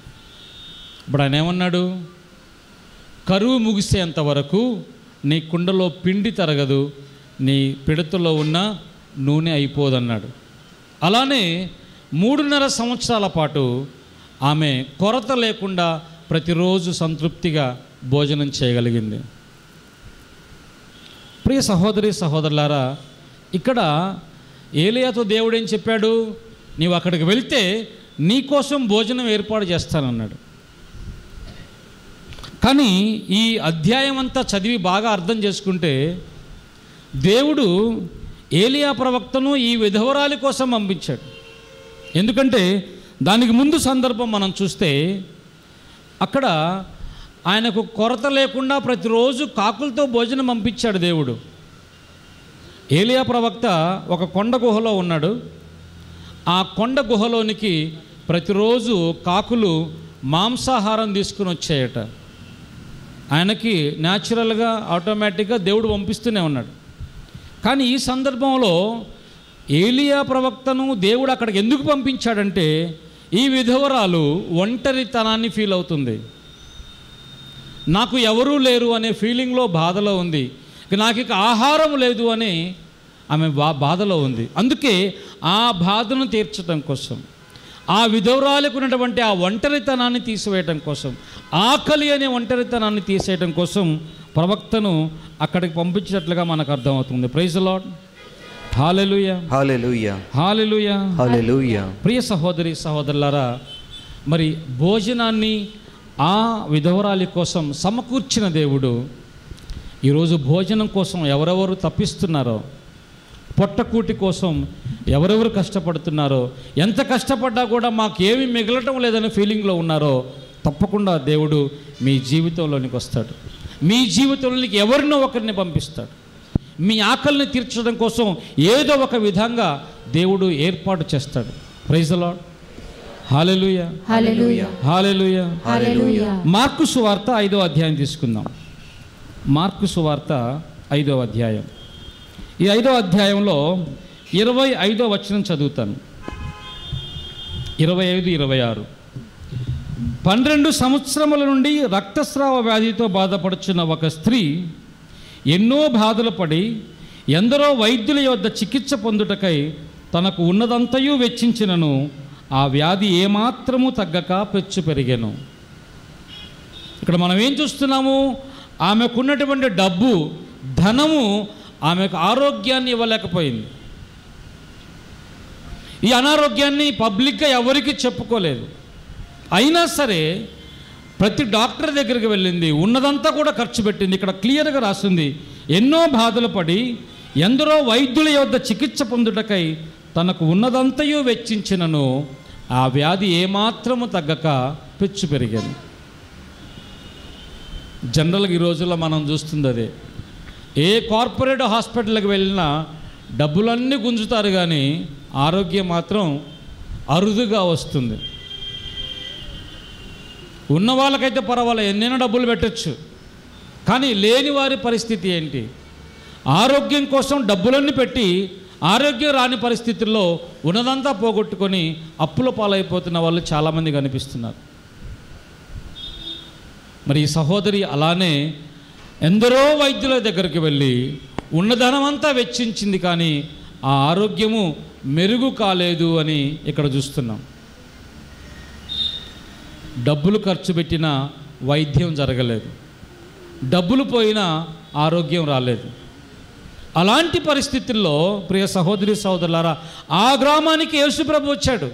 ఇప్పుడు ఆయన ఏమన్నాడు? కరువు ముగిసేంత వరకు నీ కుండలో పిండి తరగదు నీ పిడతలో ఉన్న నూనె అయిపోదన్నాడు. అలానే మూడున్నర సంవత్సరాల పాటు ఆమె కొరత లేకుండా ప్రతిరోజు సంతృప్తిగా భోజనం చేయగలిగింది. ప్రియ సహోదరి సహోదరులారా ఇక్కడ ఏలియాతో దేవుడు ఏం చెప్పాడు? నీవు అక్కడికి వెళ్తే నీకోసం భోజనం ఏర్పాటు చేస్తానన్నాడు. కానీ ఈ అధ్యాయం అంతా చదివి బాగా అర్థం చేసుకుంటే దేవుడు ఏలియా ప్రవక్తను ఈ విధవరాలి కోసం పంపించాడు. ఎందుకంటే దానికి ముందు సందర్భం మనం చూస్తే అక్కడ ఆయనకు కొరత లేకుండా ప్రతిరోజు కాకులతో భోజనం పంపించాడు దేవుడు. ఏలియా ప్రవక్త ఒక కొండ గుహలో ఉన్నాడు. ఆ కొండ గుహలోనికి ప్రతిరోజు కాకులు మాంసాహారం తీసుకుని వచ్చాయట. ఆయనకి న్యాచురల్గా ఆటోమేటిక్గా దేవుడు పంపిస్తూనే ఉన్నాడు. కానీ ఈ సందర్భంలో ఏలియా ప్రవక్తను దేవుడు అక్కడికి ఎందుకు పంపించాడంటే ఈ విధవరాలు ఒంటరితనాన్ని ఫీల్ అవుతుంది. నాకు ఎవరూ లేరు అనే ఫీలింగ్లో బాధలో ఉంది. నాకు ఇక ఆహారం లేదు అని ఆమె బా బాధలో ఉంది. అందుకే ఆ బాధను తీర్చడం కోసం. ఆ విధవరాలకు ఉన్నటువంటి ఆ ఒంటరితనాన్ని తీసివేయటం కోసం ఆకలి అనే ఒంటరితనాన్ని తీసేయడం కోసం ప్రవక్తను అక్కడికి పంపించినట్లుగా మనకు అర్థమవుతుంది. ప్రైజ్ లాడ్ హాలెలుయ హాలెలుయ ప్రియ సహోదరి సహోదరులారా మరి భోజనాన్ని ఆ విధవరాలి కోసం సమకూర్చిన దేవుడు ఈరోజు భోజనం కోసం ఎవరెవరు తప్పిస్తున్నారో పొట్టకూటి కోసం ఎవరెవరు కష్టపడుతున్నారో ఎంత కష్టపడ్డా కూడా మాకేమీ మిగలటం లేదనే ఫీలింగ్లో ఉన్నారో తప్పకుండా దేవుడు మీ జీవితంలోనికి వస్తాడు. మీ జీవితంలోనికి ఎవరినో ఒకరిని పంపిస్తాడు. మీ ఆకలిని తీర్చడం కోసం ఏదో ఒక విధంగా దేవుడు ఏర్పాటు చేస్తాడు. Praise Lord hallelujah hallelujah hallelujah hallelujah Mark సువార్త ఐదో అధ్యాయం తీసుకుందాం. మార్కు సువార్త ఐదో అధ్యాయం. ఈ ఐదో అధ్యాయంలో ఇరవై ఐదో వచనం చదువుతాను. ఇరవై ఐదు ఇరవై ఆరు. పన్నెండు సంవత్సరముల నుండి రక్తస్రావ వ్యాధితో బాధపడుచున్న ఒక స్త్రీ ఎన్నో బాధలు పడి ఎందరో వైద్యుల యొద్ద చికిత్స పొందుటకై తనకు ఉన్నదంతయూ వెచ్చించినను. ఆ వ్యాధి ఏమాత్రము తగ్గక పెచ్చు పెరిగాను. ఇక్కడ మనం ఏం చూస్తున్నాము? ఆమెకున్నటువంటి డబ్బు ధనము ఆమెకు ఆరోగ్యాన్ని ఇవ్వలేకపోయింది. ఈ అనారోగ్యాన్ని పబ్లిక్గా ఎవరికి చెప్పుకోలేదు. అయినా సరే ప్రతి డాక్టర్ దగ్గరికి వెళ్ళింది. ఉన్నదంతా కూడా ఖర్చు పెట్టింది. ఇక్కడ క్లియర్గా రాస్తుంది ఎన్నో బాధలు పడి ఎందరో వైద్యుల యొద్ద చికిత్స పొందుటకై తనకు ఉన్నదంతయు వెచ్చించినను ఆ వ్యాధి ఏమాత్రము తగ్గక పెచ్చు పెరిగాను జనరల్గా ఈ రోజుల్లో మనం చూస్తుంది అదే. ఏ కార్పొరేట్ హాస్పిటల్కి వెళ్ళినా డబ్బులన్నీ గుంజుతారు కానీ ఆరోగ్యం మాత్రం అరుదుగా వస్తుంది. ఉన్న వాళ్ళకైతే పర్వాలేదు ఎన్నైనా డబ్బులు పెట్టచ్చు. కానీ లేని వారి పరిస్థితి ఏంటి? ఆరోగ్యం కోసం డబ్బులన్నీ పెట్టి ఆరోగ్యం రాని పరిస్థితుల్లో ఉన్నదంతా పోగొట్టుకొని అప్పుల పాలైపోతున్న వాళ్ళు చాలామంది కనిపిస్తున్నారు. మరి ఈ సహోదరి అలానే ఎందరో వైద్యుల దగ్గరికి వెళ్ళి ఉన్నధనమంతా వెచ్చించింది కానీ ఆ ఆరోగ్యము మెరుగు కాలేదు అని ఇక్కడ చూస్తున్నాం. డబ్బులు ఖర్చు పెట్టిన వైద్యం జరగలేదు. డబ్బులు పోయినా ఆరోగ్యం రాలేదు. అలాంటి పరిస్థితుల్లో ప్రియ సహోదరి సహోదరులారా ఆ గ్రామానికి యేసుప్రభు వచ్చాడు.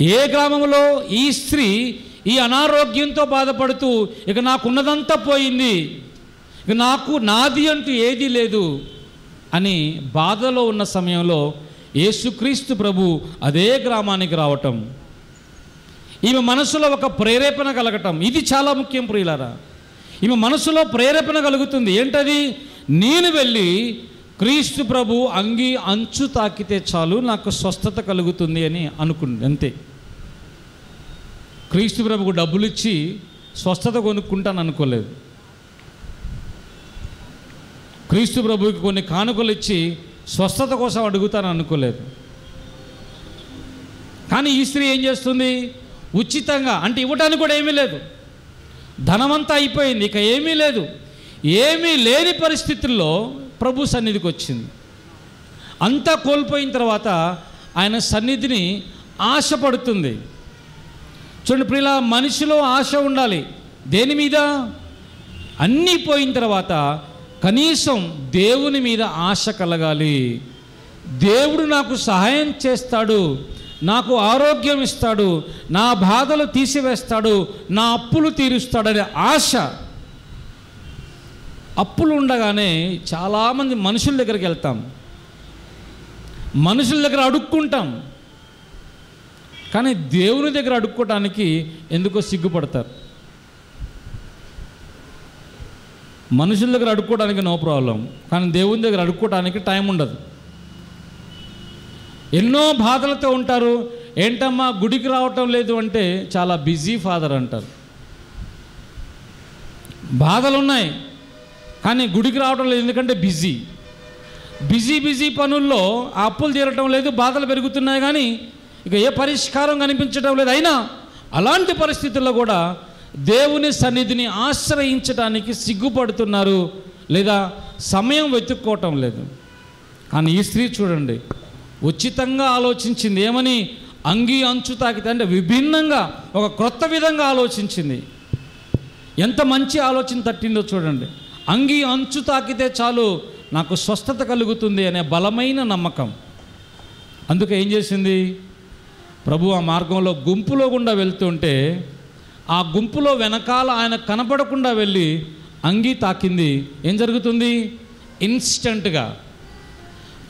ఏ గ్రామంలో ఈ స్త్రీ ఈ అనారోగ్యంతో బాధపడుతూ ఇక నాకున్నదంతా పోయింది. ఇక నాకు నాది అంటూ ఏదీ లేదు అని బాధలో ఉన్న సమయంలో యేసుక్రీస్తు ప్రభు అదే గ్రామానికి రావటం. ఈమె మనసులో ఒక ప్రేరేపణ కలగటం. ఇది చాలా ముఖ్యం ప్రియులారా. ఈమె మనసులో ప్రేరేపణ కలుగుతుంది. ఏంటది? నేను వెళ్ళి క్రీస్తు ప్రభు అంగి అంచు తాకితే చాలు నాకు స్వస్థత కలుగుతుంది అని అనుకుంది అంతే. క్రీస్తు ప్రభుకు డబ్బులు ఇచ్చి స్వస్థత కొనుక్కుంటాను అనుకోలేదు. క్రీస్తు ప్రభుకి కొన్ని కానుకలు ఇచ్చి స్వస్థత కోసం అడుగుతాను అనుకోలేదు. కానీ ఈ స్త్రీ ఏం చేస్తుంది? ఉచితంగా అంటే ఇవ్వడానికి కూడా ఏమీ లేదు. ధనమంతా అయిపోయింది ఇక ఏమీ లేదు. ఏమీ లేని పరిస్థితుల్లో ప్రభు సన్నిధికి వచ్చింది. అంతా కోల్పోయిన తర్వాత ఆయన సన్నిధిని ఆశపడుతుంది. చూడండి ప్రియుల మనిషిలో ఆశ ఉండాలి. దేని మీద? అన్నీ పోయిన తర్వాత కనీసం దేవుని మీద ఆశ కలగాలి. దేవుడు నాకు సహాయం చేస్తాడు నాకు ఆరోగ్యం ఇస్తాడు నా బాధలు తీసివేస్తాడు నా అప్పులు తీరుస్తాడనే ఆశ అప్పులు ఉండగానే చాలామంది మనుషుల దగ్గరికి వెళ్తాం. మనుషుల దగ్గర అడుక్కుంటాం. కానీ దేవుని దగ్గర అడుక్కోవటానికి ఎందుకో సిగ్గుపడతారు. మనుషుల దగ్గర అడుక్కోవడానికి నో ప్రాబ్లం కానీ దేవుని దగ్గర అడుక్కోవడానికి టైం ఉండదు. ఎన్నో బాధలతో ఉంటారు ఏంటమ్మా గుడికి రావటం లేదు అంటే చాలా బిజీ ఫాదర్ అంటారు. బాధలు ఉన్నాయి కానీ గుడికి రావడం లేదు ఎందుకంటే బిజీ. బిజీ బిజీ పనుల్లో అప్పులు తీరటం లేదు బాధలు పెరుగుతున్నాయి కానీ ఇక ఏ పరిష్కారం కనిపించడం లేదు. అయినా అలాంటి పరిస్థితుల్లో కూడా దేవుని సన్నిధిని ఆశ్రయించడానికి సిగ్గుపడుతున్నారు లేదా సమయం వెతుక్కోవటం లేదు. కానీ ఈ స్త్రీ చూడండి ఉచితంగా ఆలోచించింది. ఏమని? అంగీ అంచు తాకితే అంటే విభిన్నంగా ఒక క్రొత్త విధంగా ఆలోచించింది. ఎంత మంచి ఆలోచన తట్టిందో చూడండి. అంగీ అంచు తాకితే చాలు నాకు స్వస్థత కలుగుతుంది అనే బలమైన నమ్మకం. అందుకే ఏం చేసింది? ప్రభు ఆ మార్గంలో గుంపులో గుండా వెళ్తుంటే ఆ గుంపులో వెనకాల ఆయన కనపడకుండా వెళ్ళి అంగీ తాకింది. ఏం జరుగుతుంది? ఇన్స్టంట్గా.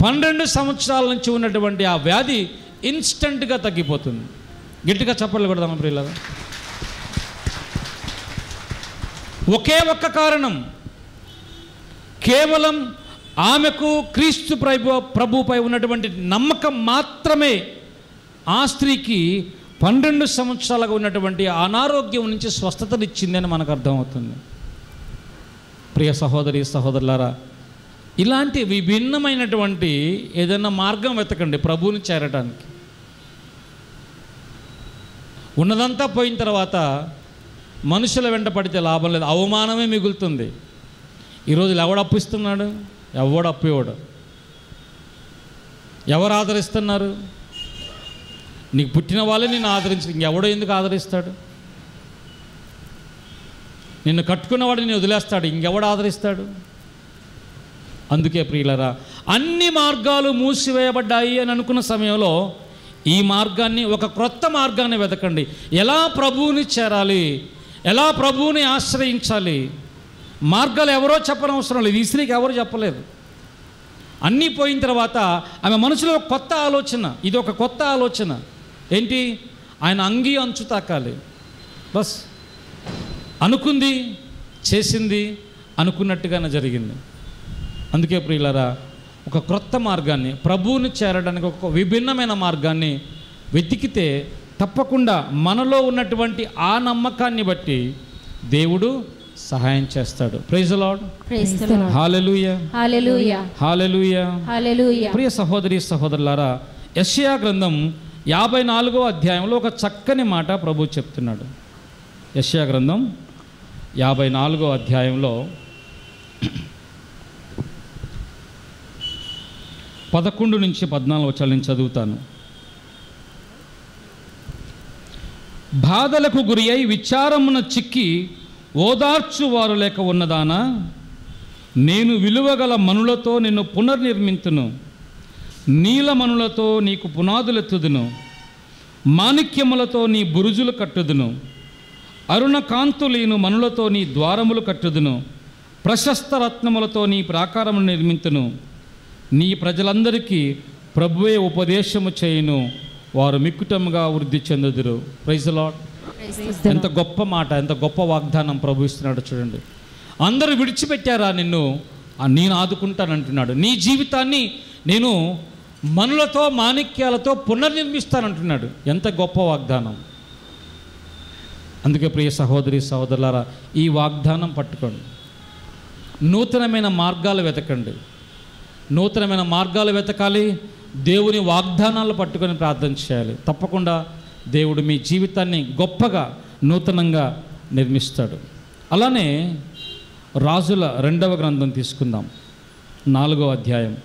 పన్నెండు సంవత్సరాల నుంచి ఉన్నటువంటి ఆ వ్యాధి ఇన్స్టంట్గా తగ్గిపోతుంది. గట్టిగా చప్పట్లు కొడదామా ప్రియులారా? ఒకే ఒక్క కారణం. కేవలం ఆమెకు క్రీస్తు ప్రభు ప్రభుపై ఉన్నటువంటి నమ్మకం మాత్రమే ఆ స్త్రీకి పన్నెండు సంవత్సరాలుగా ఉన్నటువంటి అనారోగ్యం నుంచి స్వస్థతనిచ్చిందని మనకు అర్థమవుతుంది. ప్రియ సహోదరి సహోదరులారా ఇలాంటి విభిన్నమైనటువంటి ఏదైనా మార్గం వెతకండి ప్రభువుని చేరడానికి ఉన్నదంతా పోయిన తర్వాత మనుషుల వెంట పడితే లాభం లేదు అవమానమే మిగులుతుంది. ఈరోజు ఎవడు అప్పు ఇస్తున్నాడు? ఎవడు అప్పు ఇవ్వడు? ఎవరు ఆదరిస్తున్నారు? నీకు పుట్టిన వాళ్ళే నిన్ను ఆదరించి ఇంకెవడో ఎందుకు ఆదరిస్తాడు? నిన్ను కట్టుకున్నవాడు నేను వదిలేస్తాడు. ఇంకెవడు ఆదరిస్తాడు? అందుకే ప్రియులరా అన్ని మార్గాలు మూసివేయబడ్డాయి అని అనుకున్న సమయంలో ఈ మార్గాన్ని ఒక క్రొత్త మార్గాన్ని వెతకండి. ఎలా ప్రభువుని చేరాలి? ఎలా ప్రభువుని ఆశ్రయించాలి? మార్గాలు ఎవరో చెప్పనవసరం లేదు. ఈ స్త్రీకి ఎవరు చెప్పలేదు. అన్నీ పోయిన తర్వాత ఆమె మనసులో కొత్త ఆలోచన. ఇది ఒక కొత్త ఆలోచన. ఏంటి? ఆయన అంగీ అంచు తాకాలి. బస్. అనుకుంది చేసింది అనుకున్నట్టుగానే జరిగింది. అందుకే ప్రియులరా ఒక క్రొత్త మార్గాన్ని ప్రభువుని చేరడానికి ఒక విభిన్నమైన మార్గాన్ని వెతికితే తప్పకుండా మనలో ఉన్నటువంటి ఆ నమ్మకాన్ని బట్టి దేవుడు సహాయం చేస్తాడు. Praise Lord Praise the Lord. Hallelujah Hallelujah. Hallelujah Hallelujah. ప్రియ సహోదరి సహోదరులారా యెషయా గ్రంథం యాభై నాలుగో అధ్యాయంలో ఒక చక్కని మాట ప్రభు చెప్తున్నాడు. యశ్యా గ్రంథం యాభై నాలుగో అధ్యాయంలో పదకొండు నుంచి పద్నాలుగు వచ్చాలు నేను చదువుతాను. బాధలకు గురి అయి విచారమున చిక్కి ఓదార్చువారు లేక ఉన్నదానా? నేను విలువగల మనులతో నిన్ను పునర్నిర్మింతును. నీలమణులతో నీకు పునాదులెత్తుదును మాణిక్యములతో నీ బురుజులు కట్టుదును అరుణ కాంతులీను మనులతో నీ ద్వారములు కట్టుదును ప్రశస్త రత్నములతో నీ ప్రాకారమును నిర్మింతును. నీ ప్రజలందరికీ ప్రభువే ఉపదేశము చేయును వారు మిక్కుటముగా వృద్ధి చెందుదురు. ప్రైజ్ లాడ్ Praise the ఎంత. గొప్ప మాట ఎంత గొప్ప వాగ్దానం ప్రభు ఇస్తున్నాడు చూడండి. అందరూ విడిచిపెట్టారా నిన్ను? నేను ఆదుకుంటానంటున్నాడు. నీ జీవితాన్ని నేను మనులతో మాణిక్యాలతో పునర్నిర్మిస్తానంటున్నాడు. ఎంత గొప్ప వాగ్దానం. అందుకే ప్రియ సహోదరి సహోదరులారా ఈ వాగ్దానం పట్టుకోండి. నూతనమైన మార్గాలు వెతకండి. నూతనమైన మార్గాలు వెతకాలి. దేవుని వాగ్దానాలు పట్టుకొని ప్రార్థన చేయాలి. తప్పకుండా దేవుడు మీ జీవితాన్ని గొప్పగా నూతనంగా నిర్మిస్తాడు. అలానే రాజుల రెండవ గ్రంథం తీసుకుందాం. నాలుగో అధ్యాయం.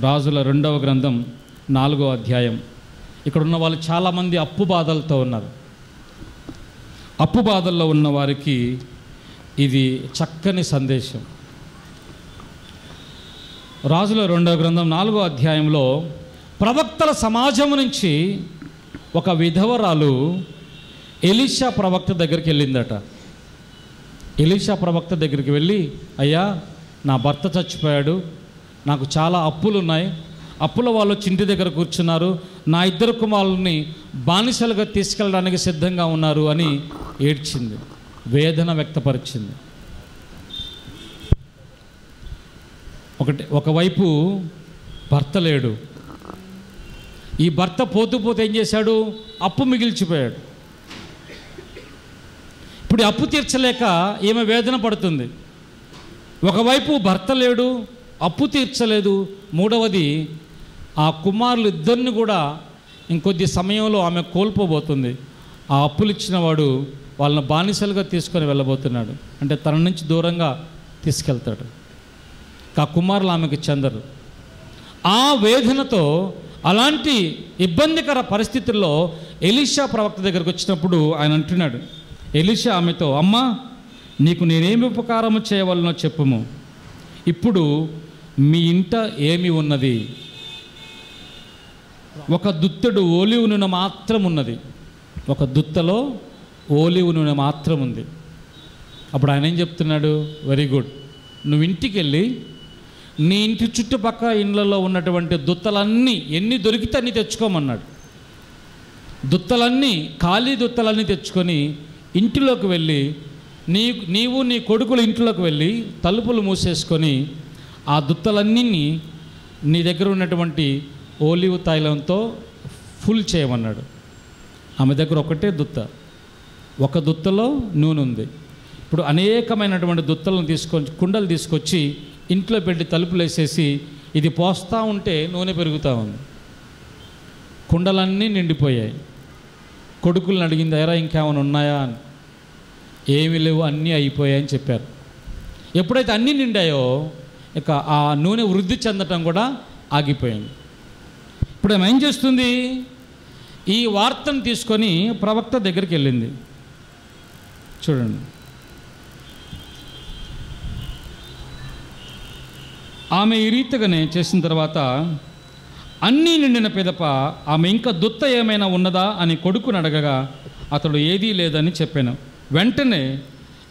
రాజుల రెండవ గ్రంథం నాలుగో అధ్యాయం. ఇక్కడ ఉన్న వాళ్ళు చాలామంది అప్పు బాధలతో ఉన్నారు. అప్పు బాధల్లో ఉన్న వారికి ఇది చక్కని సందేశం. రాజుల రెండవ గ్రంథం నాలుగో అధ్యాయంలో ప్రవక్తల సమాజం నుంచి ఒక విధవరాలు ఎలీషా ప్రవక్త దగ్గరికి వెళ్ళిందట. ఎలీషా ప్రవక్త దగ్గరికి వెళ్ళి అయ్యా నా భర్త చచ్చిపోయాడు. నాకు చాలా అప్పులు ఉన్నాయి అప్పుల వాళ్ళు చింటి దగ్గర కూర్చున్నారు. నా ఇద్దరు కుమారుల్ని బానిసలుగా తీసుకెళ్ళడానికి సిద్ధంగా ఉన్నారు అని ఏడ్చింది. వేదన వ్యక్తపరిచింది. ఒకటి ఒకవైపు భర్త లేడు. ఈ భర్త పోతూ పోతే ఏం చేశాడు? అప్పు మిగిల్చిపోయాడు. ఇప్పుడు అప్పు తీర్చలేక ఈమె వేదన పడుతుంది. ఒకవైపు భర్త లేడు అప్పు తీర్చలేదు. మూడవది ఆ కుమారులు ఇద్దరిని కూడా ఇంకొద్ది సమయంలో ఆమె కోల్పోబోతుంది. ఆ అప్పులు ఇచ్చినవాడు వాళ్ళని బానిసలుగా తీసుకొని వెళ్ళబోతున్నాడు. అంటే తన నుంచి దూరంగా తీసుకెళ్తాడు. ఆ కుమారులు ఆమెకు చెందరు. ఆ వేదనతో అలాంటి ఇబ్బందికర పరిస్థితుల్లో ఎలీషా ప్రవక్త దగ్గరకు వచ్చినప్పుడు ఆయన అంటున్నాడు. ఎలీషా ఆమెతో అమ్మా నీకు నేనేమి ఉపకారము చేయవలనో చెప్పుము. ఇప్పుడు మీ ఇంట ఏమి ఉన్నది? ఒక దుత్తడు ఓలివు నూనె మాత్రం ఉన్నది. ఒక దుత్తలో ఓలివు నూనె మాత్రం ఉంది. అప్పుడు ఆయన ఏం చెప్తున్నాడు? వెరీ గుడ్ నువ్వు ఇంటికి వెళ్ళి నీ ఇంటి చుట్టుపక్కల ఇండ్లలో ఉన్నటువంటి దుత్తలన్నీ ఎన్ని దొరికితే అన్ని తెచ్చుకోమన్నాడు. దుత్తలన్నీ ఖాళీ దుత్తలన్నీ తెచ్చుకొని ఇంటిలోకి వెళ్ళి నీ నీవు నీ కొడుకులు ఇంట్లోకి వెళ్ళి తలుపులు మూసేసుకొని ఆ దుత్తలన్నీ నీ దగ్గర ఉన్నటువంటి ఓలివ్ తైలంతో ఫుల్ చేయమన్నాడు. ఆమె దగ్గర ఒకటే దుత్త. ఒక దుత్తలో నూనె ఉంది. ఇప్పుడు అనేకమైనటువంటి దుత్తలను తీసుకొని కుండలు తీసుకొచ్చి ఇంట్లో పెట్టి తలుపులు వేసేసి ఇది పోస్తూ ఉంటే నూనె పెరుగుతూ ఉంది. కుండలన్నీ నిండిపోయాయి. కొడుకులను అడిగింది ఎరా ఇంకేమైనా ఉన్నాయా? అని. ఏమి లేవు అన్నీ అయిపోయాయని చెప్పారు. ఎప్పుడైతే అన్నీ నిండాయో ఇక ఆ నూనె వృద్ధి చెందటం కూడా ఆగిపోయింది. ఇప్పుడు ఏం చేస్తుంది? ఈ వార్తను తీసుకొని ప్రవక్త దగ్గరికి వెళ్ళింది. చూడండి. ఆమె ఈ రీతిగానే చేసిన తర్వాత అన్నీ నిండిన పిదప ఆమె ఇంకా దుత్త ఏమైనా ఉన్నదా? అని కొడుకుని అడగగా అతడు ఏదీ లేదని చెప్పాను. వెంటనే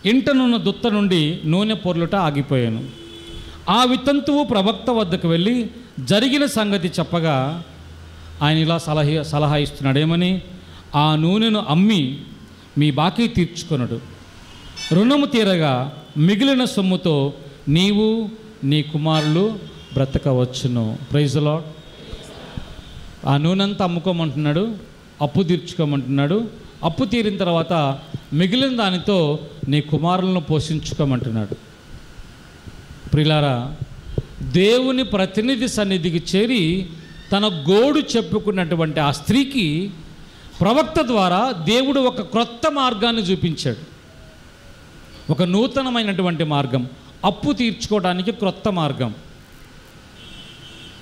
ఇంటనున్న దుత్త నుండి నూనె పొర్లుట ఆగిపోయాను. ఆ వితంతువు ప్రవక్త వద్దకు వెళ్ళి జరిగిన సంగతి చెప్పగా ఆయన ఇలా సలహా సలహా ఇస్తున్నాడేమని ఆ నూనెను అమ్మి మీ బాకీ తీర్చుకొనడు. రుణము తీరగా మిగిలిన సొమ్ముతో నీవు నీ కుమారులు బ్రతకవచ్చును. ప్రైజ్లో ఆ నూనెంతా అమ్ముకోమంటున్నాడు అప్పు తీర్చుకోమంటున్నాడు. అప్పు తీరిన తర్వాత మిగిలిన దానితో నీ కుమారులను పోషించుకోమంటున్నాడు. ప్రిలారా దేవుని ప్రతినిధి సన్నిధికి చేరి తన గోడు చెప్పుకున్నటువంటి ఆ స్త్రీకి ప్రవక్త ద్వారా దేవుడు ఒక క్రొత్త మార్గాన్ని చూపించాడు. ఒక నూతనమైనటువంటి మార్గం అప్పు తీర్చుకోవడానికి క్రొత్త మార్గం.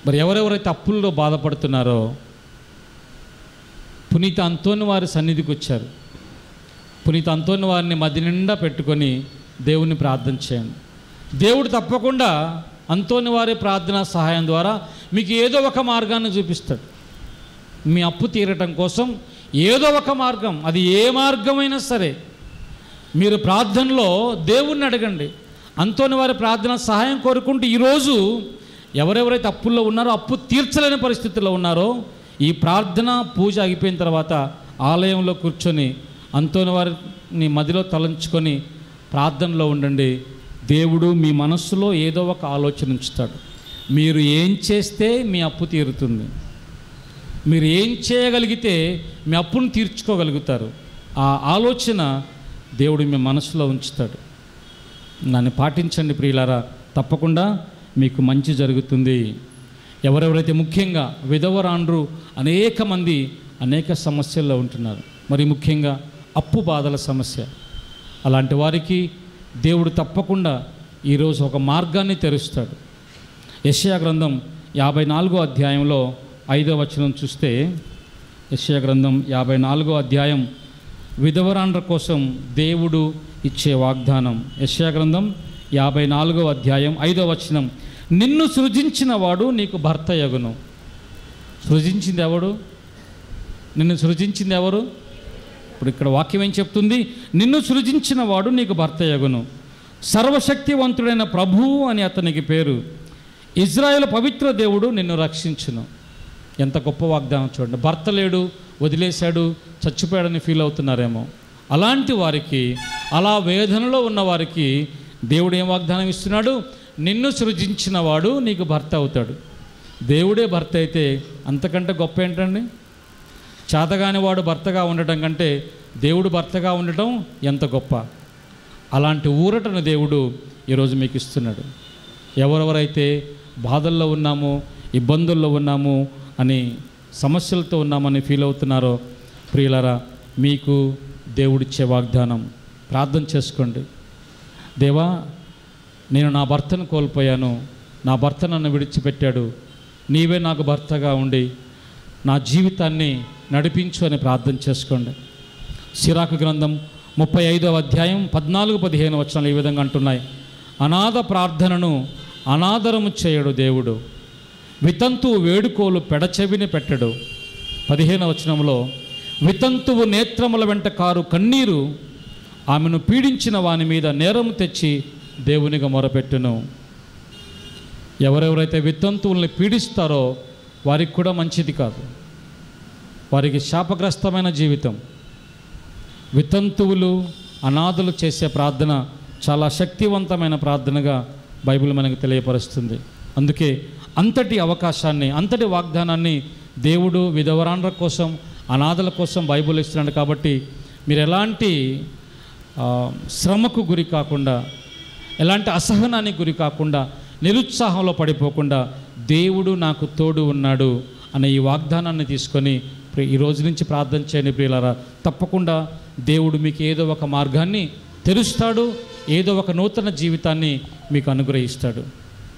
మరి ఎవరెవరైతే అప్పుల్లో బాధపడుతున్నారో పునీత అంతోని వారి సన్నిధికి వచ్చారు. పునీత అంతోని వారిని మధ్య నిండా పెట్టుకొని దేవుని ప్రార్థన చేయండి. దేవుడు తప్పకుండా అంతోని వారి ప్రార్థన సహాయం ద్వారా మీకు ఏదో ఒక మార్గాన్ని చూపిస్తాడు. మీ అప్పు తీరటం కోసం ఏదో ఒక మార్గం అది ఏ మార్గమైనా సరే మీరు ప్రార్థనలో దేవుణ్ణి అడగండి. అంతోని వారి ప్రార్థన సహాయం కోరుకుంటూ ఈరోజు ఎవరెవరైతే అప్పుల్లో ఉన్నారో అప్పు తీర్చలేని పరిస్థితుల్లో ఉన్నారో ఈ ప్రార్థన పూజ అయిపోయిన తర్వాత ఆలయంలో కూర్చొని అంతోని వారిని మదిలో తలంచుకొని ప్రార్థనలో ఉండండి. దేవుడు మీ మనస్సులో ఏదో ఒక ఆలోచన ఉంచుతాడు. మీరు ఏం చేస్తే మీ అప్పు తీరుతుంది. మీరు ఏం చేయగలిగితే మీ అప్పును తీర్చుకోగలుగుతారు. ఆ ఆలోచన దేవుడు మీ మనసులో ఉంచుతాడు. దాన్ని పాటించండి ప్రియులారా తప్పకుండా మీకు మంచి జరుగుతుంది. ఎవరెవరైతే ముఖ్యంగా విధవరాండ్రు అనేక మంది అనేక సమస్యల్లో ఉంటున్నారు. మరి ముఖ్యంగా అప్పు బాధల సమస్య. అలాంటి వారికి దేవుడు తప్పకుండా ఈరోజు ఒక మార్గాన్ని తెరుస్తాడు. యశయా గ్రంథం యాభై నాలుగో అధ్యాయంలో ఐదో వచనం చూస్తే యశయా గ్రంథం యాభై నాలుగో అధ్యాయం విధవరాండ్ర కోసం దేవుడు ఇచ్చే వాగ్దానం. యశయా గ్రంథం యాభై నాలుగో అధ్యాయం ఐదో వచనం నిన్ను సృజించిన వాడు నీకు భర్త యగును సృజించింది ఎవడు? నిన్ను సృజించింది ఎవరు? ఇప్పుడు ఇక్కడ వాక్యం ఏం చెప్తుంది? నిన్ను సృజించిన వాడు నీకు భర్త యగును సర్వశక్తివంతుడైన ప్రభువు అని అతనికి పేరు. ఇజ్రాయెల్ పవిత్ర దేవుడు నిన్ను రక్షించును. ఎంత గొప్ప వాగ్దానం చూడండి. భర్త లేడు వదిలేశాడు చచ్చిపోయాడని ఫీల్ అవుతున్నారేమో. అలాంటి వారికి అలా వేదనలో ఉన్న వారికి దేవుడు ఏం వాగ్దానం ఇస్తున్నాడు? నిన్ను సృజించిన వాడు నీకు భర్త అవుతాడు. దేవుడే భర్త అయితే అంతకంటే గొప్ప ఏంటండి? చేతగాని వాడు భర్తగా ఉండటం కంటే దేవుడు భర్తగా ఉండటం ఎంత గొప్ప. అలాంటి ఊరటను దేవుడు ఈరోజు మీకు ఇస్తున్నాడు. ఎవరెవరైతే బాధల్లో ఉన్నామో ఇబ్బందుల్లో ఉన్నాము అని సమస్యలతో ఉన్నామని ఫీల్ అవుతున్నారో ప్రియులరా మీకు దేవుడిచ్చే వాగ్దానం ప్రార్థన చేసుకోండి. దేవా నేను నా భర్తను కోల్పోయాను. నా భర్త నన్ను విడిచిపెట్టాడు. నీవే నాకు భర్తగా ఉండి నా జీవితాన్ని నడిపించు అని ప్రార్థన చేసుకోండి. సిరాకు గ్రంథం ముప్పై ఐదవ అధ్యాయం పద్నాలుగు పదిహేను వచనాలు ఈ విధంగా అంటున్నాయి. అనాథ ప్రార్థనను అనాదరము చేయడు దేవుడు. వితంతువు వేడుకోలు పెడచెవిని పెట్టడు. పదిహేను వచనంలో వితంతువు నేత్రముల వెంట కారు కన్నీరు ఆమెను పీడించిన వాని మీద నేరము తెచ్చి దేవునిగా మొరపెట్టును. ఎవరెవరైతే వితంతువుల్ని పీడిస్తారో వారికి కూడా మంచిది కాదు. వారికి శాపగ్రస్తమైన జీవితం. వితంతువులు అనాథులు చేసే ప్రార్థన చాలా శక్తివంతమైన ప్రార్థనగా బైబిల్ మనకు తెలియపరుస్తుంది. అందుకే అంతటి అవకాశాన్ని అంతటి వాగ్దానాన్ని దేవుడు విధవరాండ్ర కోసం అనాథల కోసం బైబిల్ ఇస్తున్నాడు కాబట్టి మీరు ఎలాంటి శ్రమకు గురి కాకుండా ఎలాంటి అసహనానికి గురి కాకుండా నిరుత్సాహంలో పడిపోకుండా దేవుడు నాకు తోడు ఉన్నాడు అనే ఈ వాగ్దానాన్ని తీసుకొని ఈ రోజు నుంచి ప్రార్థన చేయండి ప్రియులారా. తప్పకుండా దేవుడు మీకు ఏదో ఒక మార్గాన్ని తెరుస్తాడు ఏదో ఒక నూతన జీవితాన్ని మీకు అనుగ్రహిస్తాడు.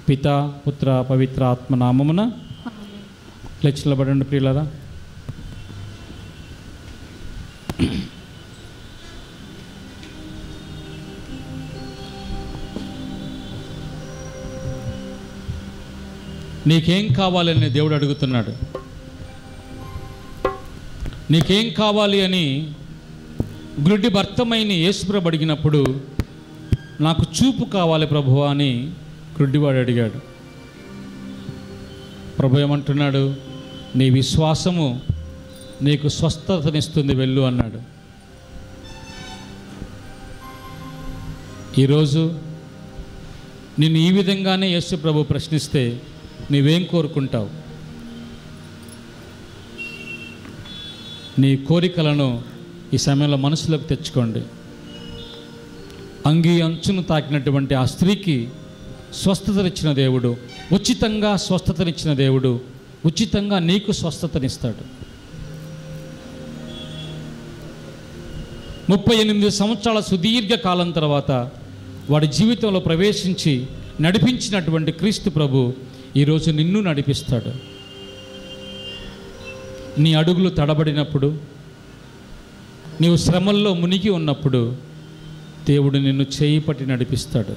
పిత పుత్ర పవిత్ర ఆత్మ నామమున లెచ్చలబడండి ప్రియులారా. నీకేం కావాలని దేవుడు అడుగుతున్నాడు. నీకేం కావాలి అని గుడ్డి భర్తమైన యేసుప్రభు అడిగినప్పుడు నాకు చూపు కావాలి ప్రభు అని గుడ్డివాడు అడిగాడు. ప్రభు ఏమంటున్నాడు? నీ విశ్వాసము నీకు స్వస్థతనిస్తుంది వెళ్ళు అన్నాడు. ఈరోజు నిన్ను ఈ విధంగానే యేసు ప్రభు ప్రశ్నిస్తే నీవేం కోరుకుంటావు? నీ కోరికలను ఈ సమయంలో మనసులోకి తెచ్చుకోండి. అంగీ అంచును తాకినటువంటి ఆ స్త్రీకి స్వస్థతనిచ్చిన దేవుడు ఉచితంగా స్వస్థతనిచ్చిన దేవుడు ఉచితంగా నీకు స్వస్థతనిస్తాడు. ముప్పై ఎనిమిది సంవత్సరాల సుదీర్ఘ కాలం తర్వాత వాడి జీవితంలో ప్రవేశించి నడిపించినటువంటి క్రీస్తు ప్రభు ఈరోజు నిన్ను నడిపిస్తాడు. నీ అడుగులు తడబడినప్పుడు నీవు శ్రమల్లో మునిగి ఉన్నప్పుడు దేవుడు నిన్ను చేయి పట్టి నడిపిస్తాడు.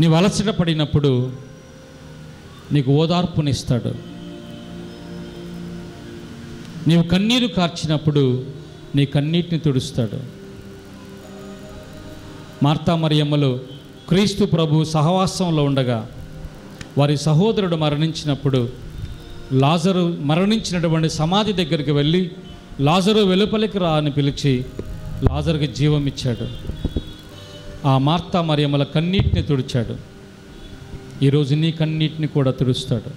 నీవు అలసట పడినప్పుడు నీకు ఓదార్పునిస్తాడు. నీవు కన్నీరు కార్చినప్పుడు నీ కన్నీటిని తుడుస్తాడు. మార్తా మరియమ్మలు క్రీస్తు ప్రభు సహవాసంలో ఉండగా వారి సహోదరుడు మరణించినప్పుడు లాజరు మరణించినటువంటి సమాధి దగ్గరికి వెళ్ళి లాజరు వెలుపలికి రా అని పిలిచి లాజరుకి జీవం ఇచ్చాడు. ఆ మార్తా మరియమ్మల కన్నీటిని తుడిచాడు. ఈరోజు నీ కన్నీటిని కూడా తుడుస్తాడు.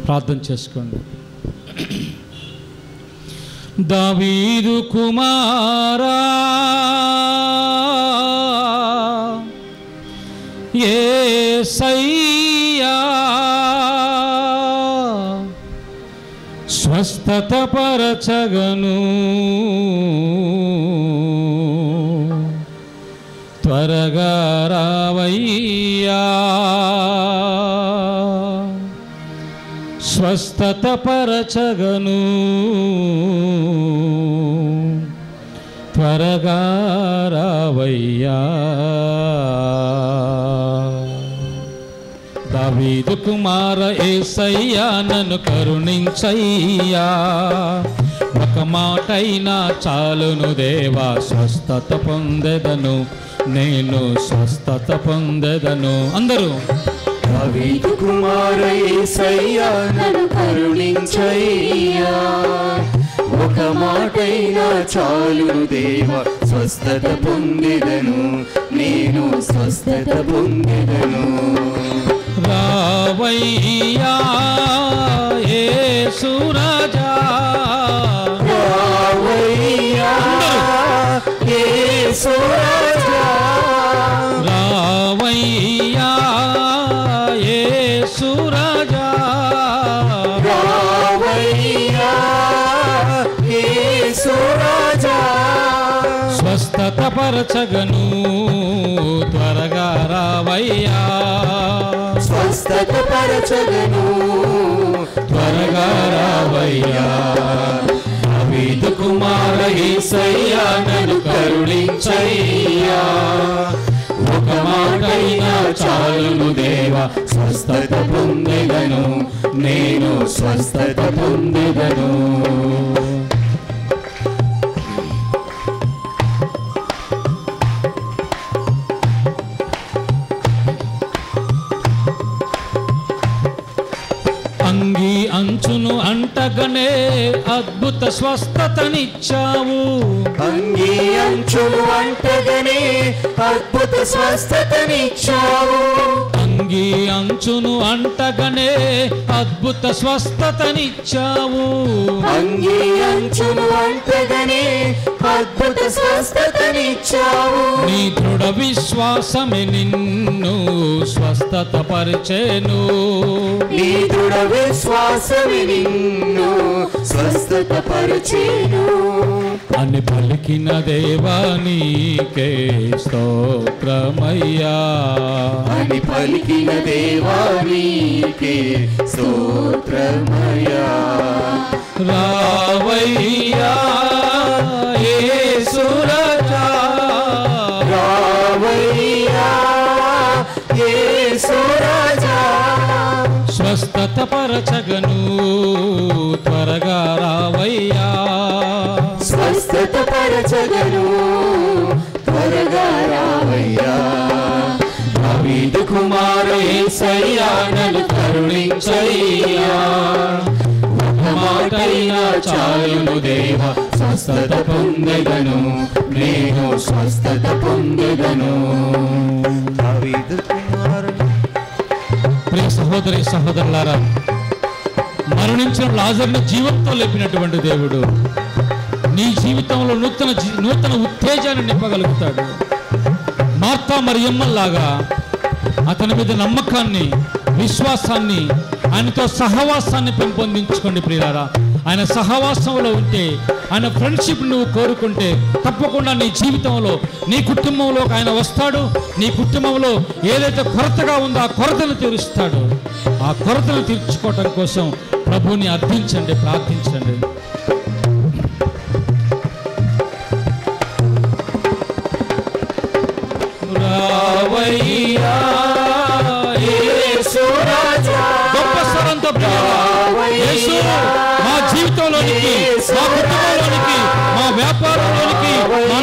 ప్రార్థన చేసుకోండి. దావీదు కుమారా ఏ సయ్యా స్వస్థత పరచగను. త్వరగా రావయ్యా. స్వస్థత పరచగను. త్వరగా రావయ్యా. దావీదు కుమార ఏసయ్యా నన్ను కరుణించయ్యా. ఒక మాటైనా చాలును దేవా స్వస్థత పొందెదను. నేను స్వస్థత పొందెదను. అందరూ దావీదు కుమార నన్ను కరుణించయ్యా. ఒక మాటైనా చాలును దేవ స్వస్థత పొందిదను నేను స్వస్థత పొందిదను. రావయ్యా యేసు రాజా. రావయ్యా యేసు స్వస్థత పరచగను త్వరగా రావయ్యా. స్వస్థత పరచగను త్వరగా రావయ్యా. దావీదు కుమార యేసయ్యా నన్ను కరుణించయ్యా. ఒక మాటైనా చాలును దేవా స్వస్థత పొందెదను నేను స్వస్థత పొందెదను. అంటగనే అద్భుత స్వస్థతనిచ్చావు. అంగీ అంచులు అంటగనే అద్భుత స్వస్థతనిచ్చావు. అంగి అంచును అంటగనే అద్భుత స్వస్థతనిచ్చావు. అంగీ అంచులు అంటగనే అద్భుత స్వస్థతనిచ్చావు. నీ దృఢ విశ్వాసమే నిన్ను స్వస్థత పరిచేను నీ దృఢ విశ్వాసమి నిన్ను స్వస్థత పరిచేను అని పలికిన దేవానికే స్తోత్రమయ్యా. అని పలికిన దేవానికి స్తోత్రమయా రావయ్యా స్వస్థతపరచగను త్వరగా రావయ్యా. స్వస్థతపరచగను త్వరగా రావయ్యా. దావీదు కుమార యేసయ్యా నన్ను కరుణించయ్యా. ఒక మాటైనా చాలును దేవ స్వస్థత పొందెదను నేను స్వస్థత పొందెదను. దావీదు కుమారుడు ప్రియ సహోదరి సహోదరులారా మరణించిన లాజర్ను జీవంతో లేపినటువంటి దేవుడు నీ జీవితంలో నూతన నూతన ఉత్తేజాన్ని నింపగలుగుతాడు. మార్తా మరియమ్మల్లాగా అతని మీద నమ్మకాన్ని విశ్వాసాన్ని ఆయనతో సహవాసాన్ని పెంపొందించుకోండి ప్రియారా ఆయన సహవాసంలో ఉంటే ఆయన ఫ్రెండ్షిప్ నువ్వు కోరుకుంటే తప్పకుండా నీ జీవితంలో నీ కుటుంబంలోకి ఆయన వస్తాడు. నీ కుటుంబంలో ఏదైతే కొరతగా ఉందో ఆ కొరతను తీరుస్తాడు. ఆ కొరతను తీర్చుకోవటం కోసం ప్రభువుని అర్థించండి ప్రార్థించండి. గొప్ప స్వరంతో మా వ్యాపారంలోనికి మా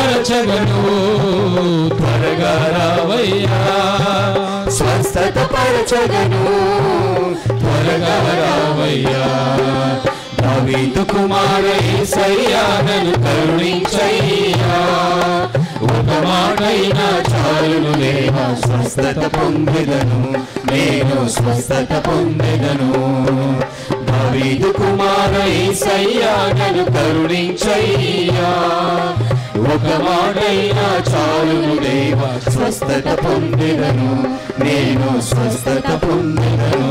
స్వస్థత పరచగను త్వరగా రావయ్యా స్వస్థత పరచగను త్వరగా రావయ్యా దావీదు కుమార యేసయ్యా కరుణించయ్యా ఒక మాటైనా చాలును దేవా స్వస్థత పొందెదను నేను స్వస్థత పొందెదను దావీదు కుమార యేసయ్యా కరుణించయ్యా ఒక మాటైనా చాలును దేవా స్వస్థత పొందెదను నేను స్వస్థత పొందెదను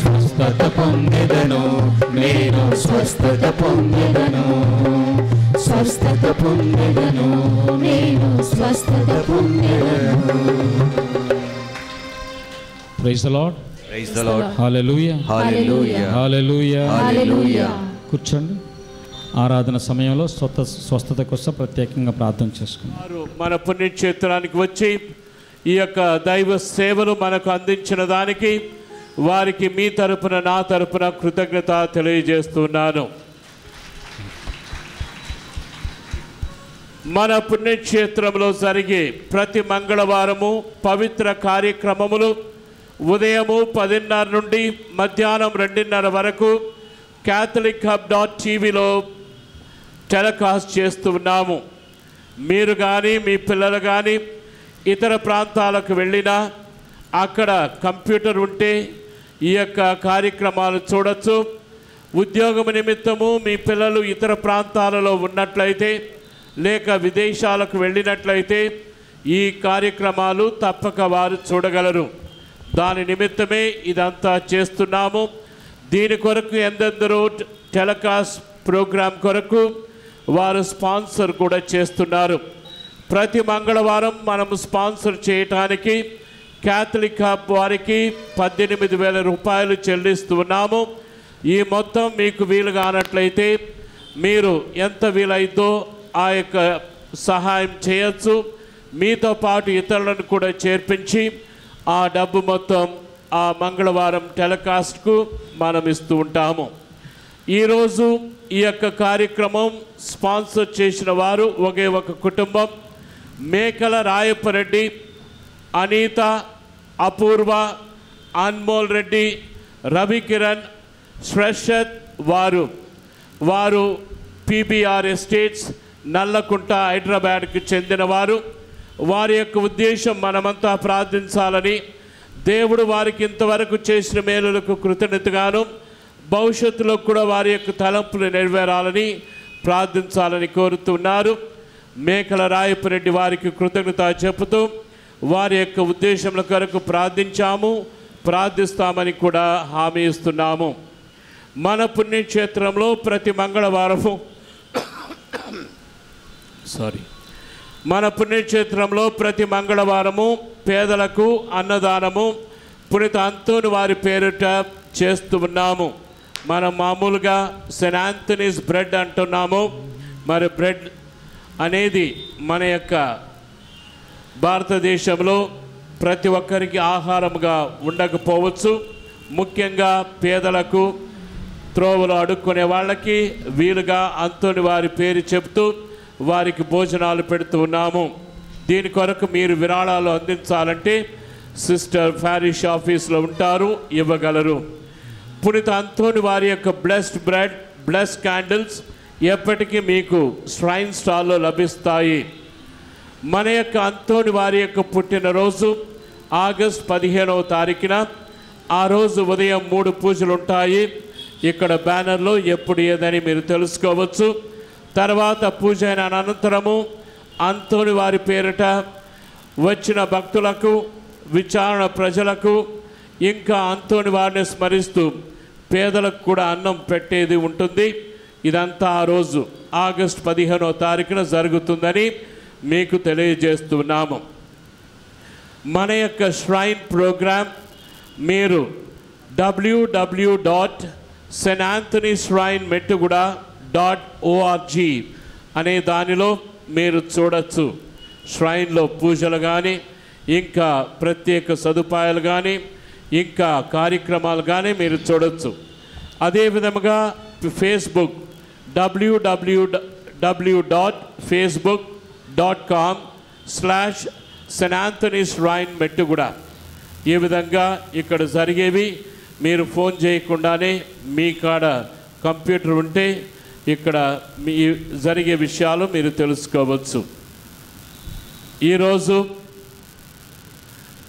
స్వస్థత పొందెదను నేను స్వస్థత పొందెదను స్వస్థత పొందెదను నేను స్వస్థత పొందెదను praise Lord Praise the Lord. Hallelujah Hallelujah. Hallelujah హల్లెలూయా కూర్చోండి ఆరాధన సమయంలో స్వత స్వస్థత కోసం ప్రత్యేకంగా ప్రార్థన చేసుకున్నారు మన పుణ్యక్షేత్రానికి వచ్చి ఈ యొక్క దైవ సేవలు మనకు అందించిన దానికి వారికి మీ తరపున నా తరపున కృతజ్ఞత తెలియజేస్తున్నాను. మన పుణ్యక్షేత్రంలో జరిగే ప్రతి మంగళవారము పవిత్ర కార్యక్రమములు ఉదయము పదిన్నర నుండి మధ్యాహ్నం రెండున్నర వరకు క్యాథలిక్ హబ్ డాట్ టీవీలో టెలికాస్ట్ చేస్తూ ఉన్నాము. మీరు కానీ మీ పిల్లలు కానీ ఇతర ప్రాంతాలకు వెళ్ళినా అక్కడ కంప్యూటర్ ఉంటే ఈ యొక్క కార్యక్రమాలు చూడొచ్చు. ఉద్యోగం నిమిత్తము మీ పిల్లలు ఇతర ప్రాంతాలలో ఉన్నట్లయితే లేక విదేశాలకు వెళ్ళినట్లయితే ఈ కార్యక్రమాలు తప్పక వారు చూడగలరు. దాని నిమిత్తమే ఇదంతా చేస్తున్నాము. దీని కొరకు ఎందెందరో టెలికాస్ట్ ప్రోగ్రాం కొరకు వారు స్పాన్సర్ కూడా చేస్తున్నారు. ప్రతి మంగళవారం మనం స్పాన్సర్ చేయటానికి క్యాథలిక్ హబ్ వారికి పద్దెనిమిది వేల రూపాయలు చెల్లిస్తున్నాము ఈ మొత్తం మీకు వీలు కానట్లయితే మీరు ఎంత వీలైందో ఆ యొక్క సహాయం చేయొచ్చు. మీతో పాటు ఇతరులను కూడా చేర్పించి ఆ డబ్బు మొత్తం ఆ మంగళవారం టెలికాస్ట్కు మనం ఇస్తూ ఉంటాము. ఈరోజు ఈ యొక్క కార్యక్రమం స్పాన్సర్ చేసిన వారు ఒకే ఒక కుటుంబం. మేకల రాయప్పరెడ్డి అనీత అపూర్వ అన్మోల్ రెడ్డి రవికిరణ్ శ్రషత్ వారు. వారు పీబీఆర్ ఎస్టేట్స్ నల్లకుంట హైదరాబాద్కి చెందినవారు వారి యొక్క ఉద్దేశం మనమంతా ప్రార్థించాలని దేవుడు వారికి ఇంతవరకు చేసిన మేలులకు కృతజ్ఞతగాను. భవిష్యత్తులో కూడా వారి యొక్క తలంపులు నెరవేరాలని ప్రార్థించాలని కోరుతున్నారు మేకల రాయపురెడ్డి వారికి కృతజ్ఞత చెబుతూ వారి యొక్క ఉద్దేశముల కొరకు ప్రార్థించాము ప్రార్థిస్తామని కూడా హామీ ఇస్తున్నాము. మన పుణ్యక్షేత్రంలో ప్రతి మంగళవారము సారీ మన పుణ్యక్షేత్రంలో ప్రతి మంగళవారము పేదలకు అన్నదానము పునీత అంతోని వారి పేరిట చేస్తూ ఉన్నాము. మనం మామూలుగా సెన్ ఆంథనీస్ బ్రెడ్ అంటున్నాము. మరి బ్రెడ్ అనేది మన యొక్క భారతదేశంలో ప్రతి ఒక్కరికి ఆహారంగా ఉండకపోవచ్చు. ముఖ్యంగా పేదలకు త్రోవలు అడుక్కునే వాళ్ళకి వీలుగా అంతోని వారి పేరు చెబుతూ వారికి భోజనాలు పెడుతూ ఉన్నాము. దీని కొరకు మీరు విరాళాలు అందించాలంటే సిస్టర్ ఫారిష్ ఆఫీస్లో ఉంటారు ఇవ్వగలరు. పునిత అంతోని వారి యొక్క బ్లెస్డ్ బ్రెడ్ బ్లెస్ క్యాండిల్స్ ఎప్పటికీ మీకు స్ట్రైన్ స్టాల్లో లభిస్తాయి. మన యొక్క అంతోని వారి యొక్క పుట్టినరోజు ఆగస్ట్ పదిహేనవ తారీఖున. ఆ రోజు ఉదయం మూడు పూజలు ఉంటాయి. ఇక్కడ బ్యానర్లో ఎప్పుడు ఏదని మీరు తెలుసుకోవచ్చు. తర్వాత పూజ అయిన అనంతరము అంతోని వారి పేరిట వచ్చిన భక్తులకు విచారణ ప్రజలకు ఇంకా అంతోని వారిని స్మరిస్తూ పేదలకు కూడా అన్నం పెట్టేది ఉంటుంది. ఇదంతా ఆ రోజు ఆగస్ట్ పదిహేనో తారీఖున జరుగుతుందని మీకు తెలియజేస్తున్నాము. మన యొక్క ష్రైన్ ప్రోగ్రామ్ మీరు WWW dot Saint Anthony shrine Mettuguda dot ORG అనే దానిలో మీరు చూడొచ్చు. ష్రైన్లో పూజలు కానీ ఇంకా ప్రత్యేక సదుపాయాలు కానీ ఇంకా కార్యక్రమాలు కానీ మీరు చూడొచ్చు. అదే విధముగా Facebook WWW W dot Facebook dot com slash Saint Anthony's shrine Mettuguda ఈ విధంగా ఇక్కడ జరిగేవి మీరు ఫోన్ చేయకుండానే మీ కాడ కంప్యూటర్ ఉంటే ఇక్కడ మీ జరిగే విషయాలు మీరు తెలుసుకోవచ్చు. ఈరోజు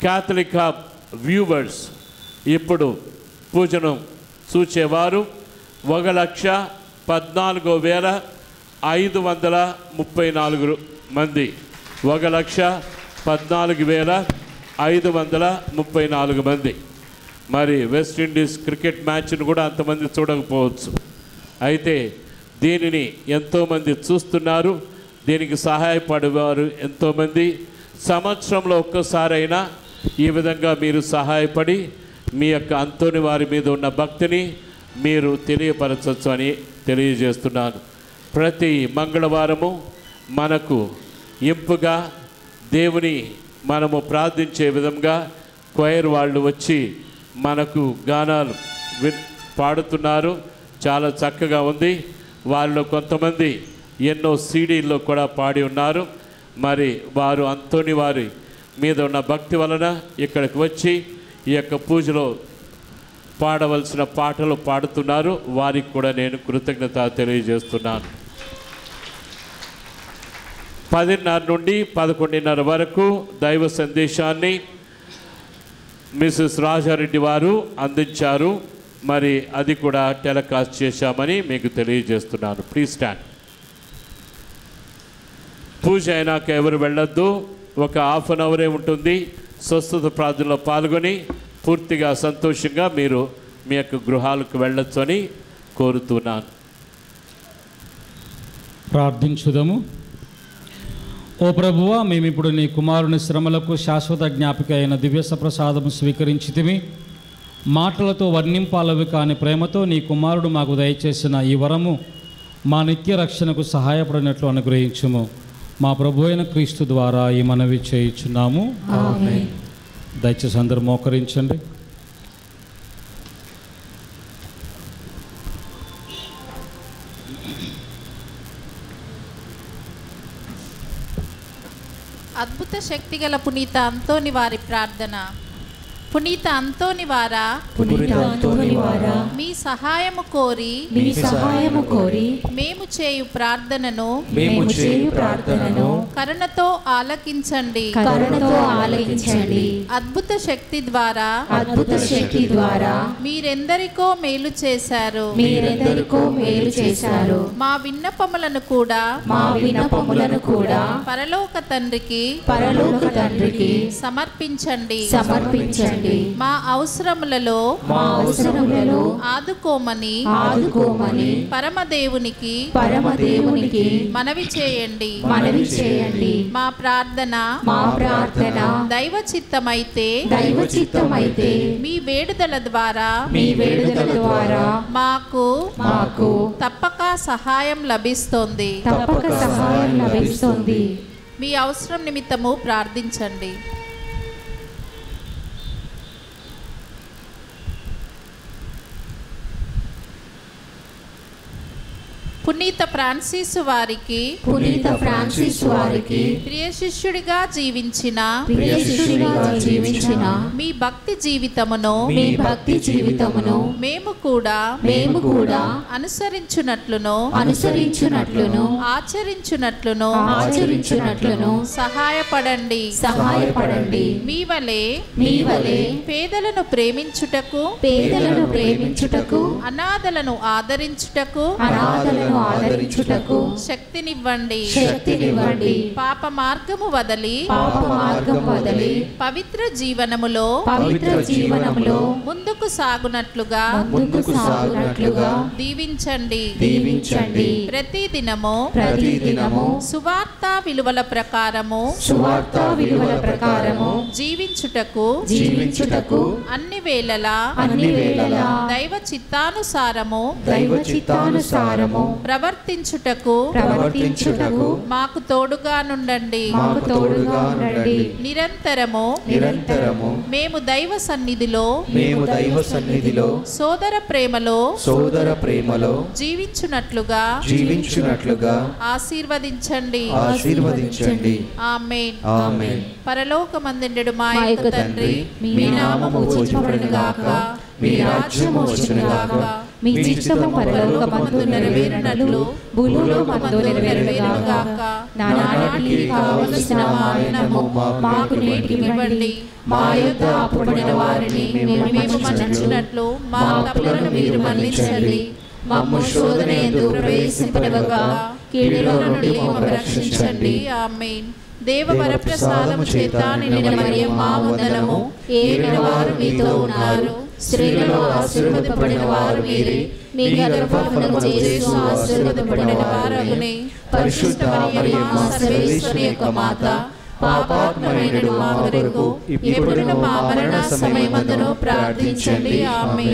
క్యాథలిక్ హబ్ వ్యూవర్స్ ఇప్పుడు పూజను చూచేవారు ఒక లక్ష పద్నాలుగు వేల ఐదు వందల ముప్పై నాలుగు మంది. ఒక లక్ష పద్నాలుగు వేల ఐదు వందల ముప్పై నాలుగు మంది. మరి వెస్టిండీస్ క్రికెట్ మ్యాచ్ను కూడా అంతమంది చూడకపోవచ్చు. అయితే దీనిని ఎంతోమంది చూస్తున్నారు దీనికి సహాయపడేవారు ఎంతోమంది. సంవత్సరంలో ఒక్కసారైనా ఈ విధంగా మీరు సహాయపడి మీ యొక్క అంతోని వారి మీద ఉన్న భక్తిని మీరు తెలియపరచవచ్చు అని తెలియజేస్తున్నాను. ప్రతి మంగళవారము మనకు ఇంపుగా దేవుని మనము ప్రార్థించే విధంగా క్వైర్ వాళ్ళు వచ్చి మనకు గానాలు వి- పాడుతున్నారు. చాలా చక్కగా ఉంది. వాళ్ళు కొంతమంది ఎన్నో సీడీల్లో కూడా పాడి ఉన్నారు. మరి వారు అంతోని వారి మీద ఉన్న భక్తి వలన ఇక్కడికి వచ్చి ఈ యొక్క పూజలో పాడవలసిన పాటలు పాడుతున్నారు. వారికి కూడా నేను కృతజ్ఞత తెలియజేస్తున్నాను. పదిన్నర నుండి పదకొండున్నర వరకు దైవ సందేశాన్ని మిసెస్ రాజారెడ్డి వారు అందించారు. మరి అది కూడా టెలికాస్ట్ చేశామని మీకు తెలియజేస్తున్నాను. Please stand. పూజ అయినాక ఎవరు వెళ్ళొద్దు. ఒక హాఫ్ అన్ అవరే ఉంటుంది. స్వస్థత ప్రార్థనలో పాల్గొని పూర్తిగా సంతోషంగా మీరు మీ యొక్క గృహాలకు వెళ్ళొచ్చు అని కోరుతున్నాను. ప్రార్థించుదము. ఓ ప్రభువా మేమిప్పుడు నీ కుమారుని శ్రమలకు శాశ్వత జ్ఞాపిక అయిన దివ్యస ప్రసాదము స్వీకరించితిమి. మాటలతో వర్ణింపాలవి కాని ప్రేమతో నీ కుమారుడు మాకు దయచేసిన ఈ వరము మా నిత్య రక్షణకు సహాయపడినట్లు అనుగ్రహించుము. మా ప్రభు అయిన క్రీస్తు ద్వారా ఈ మనవి చేయుచున్నాము. ఆమేన్. దయచేసి అందరూ మోకరించండి. అద్భుత శక్తిగల పునీత అంతోని వారి ప్రార్థన. పునీత అంతోని వారా పునీత అంతోని వారా మీ సహాయము కోరి మీ సహాయము కోరి మేము చేయు ప్రార్థనను మేము చేయు ప్రార్థనను కరుణతో ఆలకించండి. కరుణతో ఆలకించండి. అద్భుత శక్తి ద్వారా అద్భుత శక్తి ద్వారా మీరెందరికో మేలు చేశారు. మీరెందరికో మేలు చేశారు. మా విన్నపములను కూడా మా వినపములను కూడా పరలోక తండ్రికి పరలోక తండ్రికి సమర్పించండి. సమర్పించండి. మా అవసరములలో మా అవసరములలో ఆదుకోమని ఆదుకోమని పరమదేవునికి పరమదేవునికి మనవి చేయండి. మనవి చేయండి. మా ప్రార్థన మా ప్రార్థన దైవ చిత్తమైతే దైవ చిత్తమైతే మీ వేడుదల ద్వారా మీ వేడుదల ద్వారా మాకు మాకు తప్పక సహాయం లభిస్తోంది. తప్పక సహాయం లభిస్తుంది. మీ అవసరం నిమిత్తము ప్రార్థించండి. పునీత ఫ్రాన్సిస్ వారికి పునీత ఫ్రాన్సిస్ వారికి ప్రియ శిష్యుడిగా జీవించిన ప్రియ శిష్యుడిగా జీవించిన మీ భక్తి జీవితమును మీ భక్తి జీవితమును మేము కూడా మేము కూడా అనుసరించునట్లును అనుసరించునట్లును ఆచరించునట్లును ఆచరించునట్లును సహాయపడండి. సహాయపడండి. మీ వలె మీ వలె పేదలను ప్రేమించుటకు పేదలను ప్రేమించుటకు అనాథలను ఆదరించుటకు అనాథలను ఆదరించుటకు శక్తినివ్వండి. శక్తినివ్వండి. పాప మార్గము వదలి పాప మార్గం వదలి పవిత్ర జీవనములో పవిత్ర జీవనములో ముందుకు సాగునట్లుగా ముందుకు సాగునట్లుగా దీవించండి. దీవించండి. ప్రతి దినము ప్రతిదినము సువార్త విలువల ప్రకారము సువార్త విలువల ప్రకారము జీవించుటకు జీవించుటకు అన్ని వేళలా అన్ని వేళలా దైవ చిత్తానుసారము దైవ చిత్తానుసారము ప్రవర్తించుటకు ప్రవర్తించుటకు మాకు తోడుగా నుండండి. మాకు తోడుగా ఉండండి నిరంతరము నిరంతరము మేము దైవ సన్నిధిలో మేము దైవ సన్నిధిలో సోదర ప్రేమలో సోదర ప్రేమలో జీవించునట్లుగా జీవించున్నట్లుగా ఆశీర్వదించండి. ఆశీర్వదించండి. ఆమేన్. ఆమేన్. పరలోకమందుండెడు మా మా యొక్క తండ్రి మీ నామము పూజింపబడును గాక మీ రాజ్యము వచ్చును గాక మీ చిత్తము పరలోకమందు నెరవేరినట్లు భూలోకమందు నెరవేరును గాక నానాటికి కావలసిన మా మాకు నేటికి ఇవ్వండి మా యొక్క అప్పుడిన వారిని మేము మన్నించినట్లు మా తప్పులను మీరు మన్నించండి. మమ్ము శోధన ఎందు ప్రవేశింపడవగా కీడులో నుండి మమ్మల్ని రక్షించండి. ఆమేన్. దేవవర ప్రసాదము చేత నిండిన మరియమ్మ వందనము. ఏలిన వారు మీతో ఉన్నారు. స్త్రీలలో ఆశీర్వదింపబడిన వారు మీరే. మీ గర్భఫలము చేసు ఆశీర్వదింపబడిన వారగునే. పరిశుద్ధ మరియమ్మ సర్వేశ్వరి యొక్క మాత పాపాత్మైనడు మా కొరకు ఇప్పుడు మా మరణ సమయమందును ప్రార్థించండి. ఆమె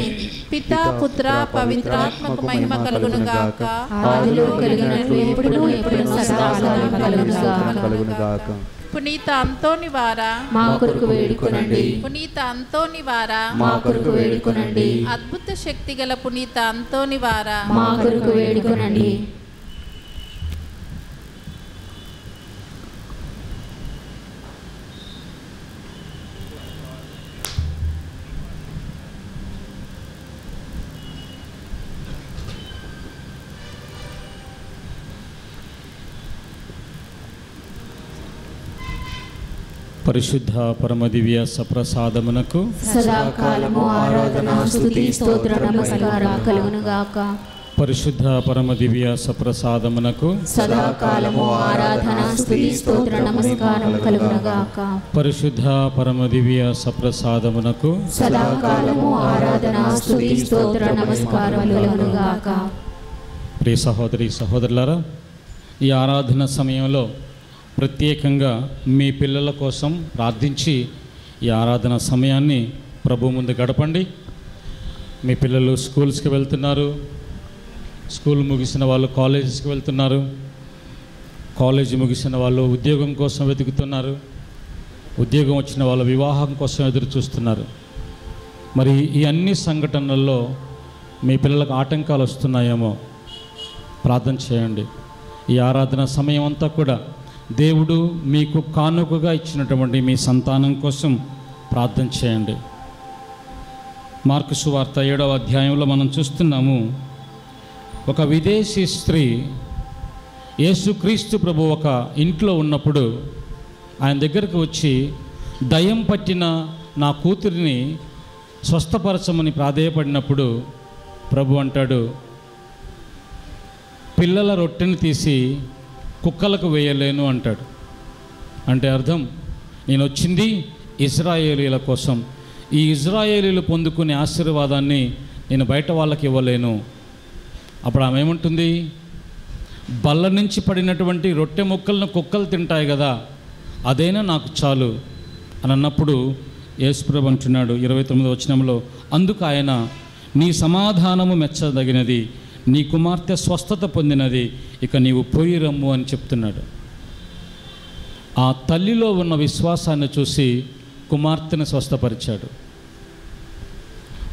పిత పుత్ర పవిత్రాత్మకు మహిమ కలుగును గాక. ఆదిలో కలిగినట్లు ఎప్పుడు ఎప్పుడు సదాకాలం కలుగును గాక. పునీత అంతోని వారా. మా కొరకు వేడుకొనండి. పునీత అంతోని వారా. మా కొరకు వేడుకొనండి. అద్భుత శక్తి గల పునీత అంతోని వారా. మా కొరకు వేడుకొనండి. పరిశుద్ధ పరమదివ్య సప్రసాదమునకు సదాకాలము ఆరాధన స్తుతి స్తోత్ర నమస్కార కలుగును గాక పరిశుద్ధ పరమదివ్య సప్రసాదమునకు సదాకాలము ఆరాధన స్తుతి స్తోత్ర నమస్కారం కలుగును గాక పరిశుద్ధ పరమదివ్య సప్రసాదమునకు సదాకాలము ఆరాధన స్తుతి స్తోత్ర నమస్కారం కలుగును గాక ప్రియ సహోదరి సహోదరులారా ఈ ఆరాధన సమయంలో ప్రత్యేకంగా మీ పిల్లల కోసం ప్రార్థించి ఈ ఆరాధన సమయాన్ని ప్రభు ముందు గడపండి. మీ పిల్లలు స్కూల్స్కి వెళ్తున్నారు. స్కూల్ ముగిసిన వాళ్ళు కాలేజెస్కి వెళ్తున్నారు. కాలేజ్ ముగిసిన వాళ్ళు ఉద్యోగం కోసం వెతుకుతున్నారు. ఉద్యోగం వచ్చిన వాళ్ళు వివాహం కోసం ఎదురు చూస్తున్నారు. మరి ఈ అన్ని సంఘటనల్లో మీ పిల్లలకు ఆటంకాలు వస్తున్నాయేమో ప్రార్థన చేయండి. ఈ ఆరాధన సమయం అంతా కూడా దేవుడు మీకు కానుకగా ఇచ్చినటువంటి మీ సంతానం కోసం ప్రార్థన చేయండి. మార్కు సువార్త ఏడవ అధ్యాయంలో మనం చూస్తున్నాము ఒక విదేశీ స్త్రీ యేసుక్రీస్తు ప్రభు ఒక ఇంట్లో ఉన్నప్పుడు ఆయన దగ్గరకు వచ్చి దయ్యం పట్టిన నా కూతురిని స్వస్థపరచమని ప్రాధేయపడినప్పుడు ప్రభు అంటాడు పిల్లల రొట్టెని తీసి కుక్కలకు వేయలేను అంటాడు. అంటే అర్థం నేను వచ్చింది ఇజ్రాయేలీల కోసం. ఈ ఇజ్రాయేలీలు పొందుకునే ఆశీర్వాదాన్ని నేను బయట వాళ్ళకి ఇవ్వలేను. అప్పుడు ఆమె ఏముంటుంది? బల్ల నుంచి పడినటువంటి రొట్టె ముక్కలను కుక్కలు తింటాయి కదా అదైనా నాకు చాలు అని అన్నప్పుడు యేసుప్రభు అంటున్నాడు ఇరవై తొమ్మిది వచనంలో అందుకు ఆయన నీ సమాధానము మెచ్చదగినది. నీ కుమార్తె స్వస్థత పొందినది. ఇక నీవు పోయి రమ్ము అని చెప్తున్నాడు. ఆ తల్లిలో ఉన్న విశ్వాసాన్ని చూసి కుమార్తెను స్వస్థపరిచాడు.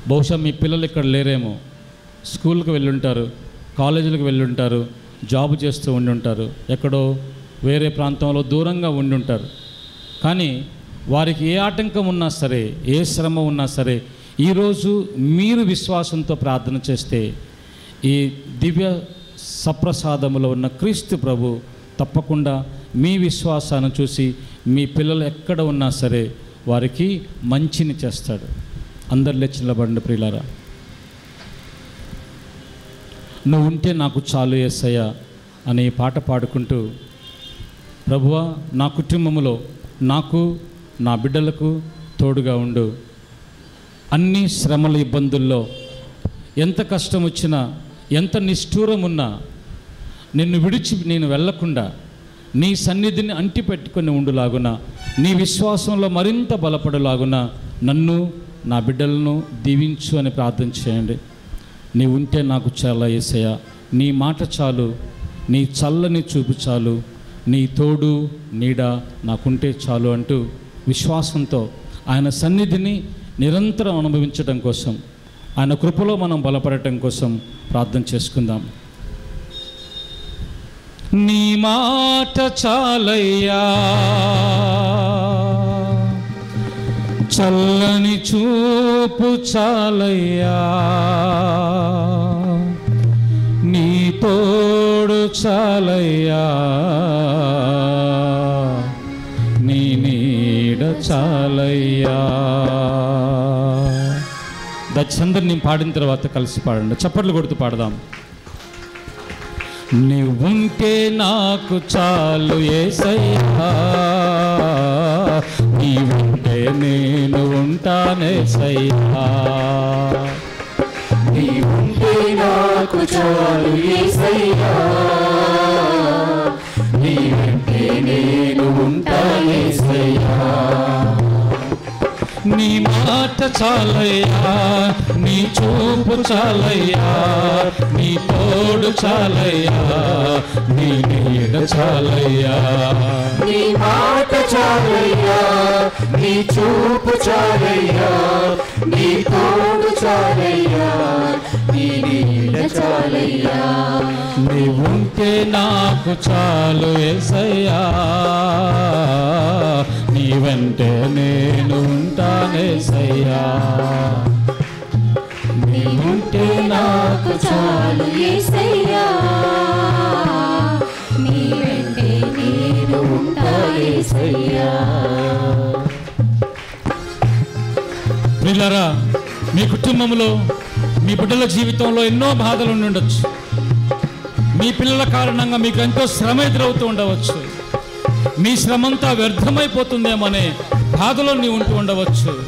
బహుశా మీ పిల్లలు ఇక్కడ లేరేమో. స్కూల్కి వెళ్ళుంటారు కాలేజీలకు వెళ్ళుంటారు జాబ్ చేస్తూ ఉండుంటారు ఎక్కడో వేరే ప్రాంతంలో దూరంగా ఉండుంటారు. కానీ వారికి ఏ ఆటంకం ఉన్నా సరే ఏ శ్రమ ఉన్నా సరే ఈరోజు మీరు విశ్వాసంతో ప్రార్థన చేస్తే ఈ దివ్య సప్రసాదములో ఉన్న క్రీస్తు ప్రభు తప్పకుండా మీ విశ్వాసాన్ని చూసి మీ పిల్లలు ఎక్కడ ఉన్నా సరే వారికి మంచిని చేస్తాడు. అందరు లేచి నిలబడండి ప్రియులారా. నువ్వు ఉంటే నాకు చాలు ఏసయ్య అనే పాట పాడుకుంటూ ప్రభువా నా కుటుంబంలో నాకు నా బిడ్డలకు తోడుగా ఉండు. అన్ని శ్రమల ఇబ్బందుల్లో ఎంత కష్టం వచ్చినా ఎంత నిష్ఠూరం ఉన్నా నిన్ను విడిచి నేను వెళ్ళకుండా నీ సన్నిధిని అంటిపెట్టుకుని ఉండులాగున నీ విశ్వాసంలో మరింత బలపడలాగున నన్ను నా బిడ్డలను దీవించు అని ప్రార్థన చేయండి. నీ ఉంటే నాకు చాలా ఏసయ నీ మాట చాలు నీ చల్లని చూపు చాలు నీ తోడు నీడ నాకుంటే చాలు అంటూ విశ్వాసంతో ఆయన సన్నిధిని నిరంతరం అనుభవించడం కోసం ఆయన కృపలో మనం బలపడటం కోసం ప్రార్థన చేసుకుందాం. నీ మాట చాలయ్యా. చల్లని చూపు చాలయ్యా. నీ తోడు చాలయ్యా. నీ నీడ చాలయ్యా. దచ్చందరు నేను పాడిన తర్వాత కలిసి పాడండి. చప్పట్లు కొడుతూ పాడదాం. నువ్వుంటే నాకు చాలు ఏసయ్యా నీవుంటే నేను ఉంటానేసయ్యా నీవుంటే నాకు చాలు ఏసయ్యా నీవుంటే నేను ఉంటానేసయ్యా నీ మాట చాలయ్యా నీ చూపు చాలయ్యా నీ తోడు చాలయ్యా నీ నీడ చాలయ్యా నీ మాట చాలయ్యా నీ చూపు చాలయ్యా నీ తోడు చాలయ్యా నీ నీడ చాలయ్యా నీవుంటే నాకు చాలు ఏసయ్యా. నీ వెంటే నేను ఉంటానేసయ్యా నీవుంటే నాకు చాలు యేసయ్యా నీ వెంటే నేను ఉంటా యేసయ్యా ప్రియులారా మీ కుటుంబంలో మీ బిడ్డల జీవితంలో ఎన్నో బాధలు ఉండొచ్చు. మీ పిల్లల కారణంగా మీకు ఎంతో శ్రమ ఎదురవుతూ ఉండవచ్చు. మీ శ్రమంతా వ్యర్థమైపోతుందేమో అనే బాధలో నీ ఉంటూ ఉండవచ్చు.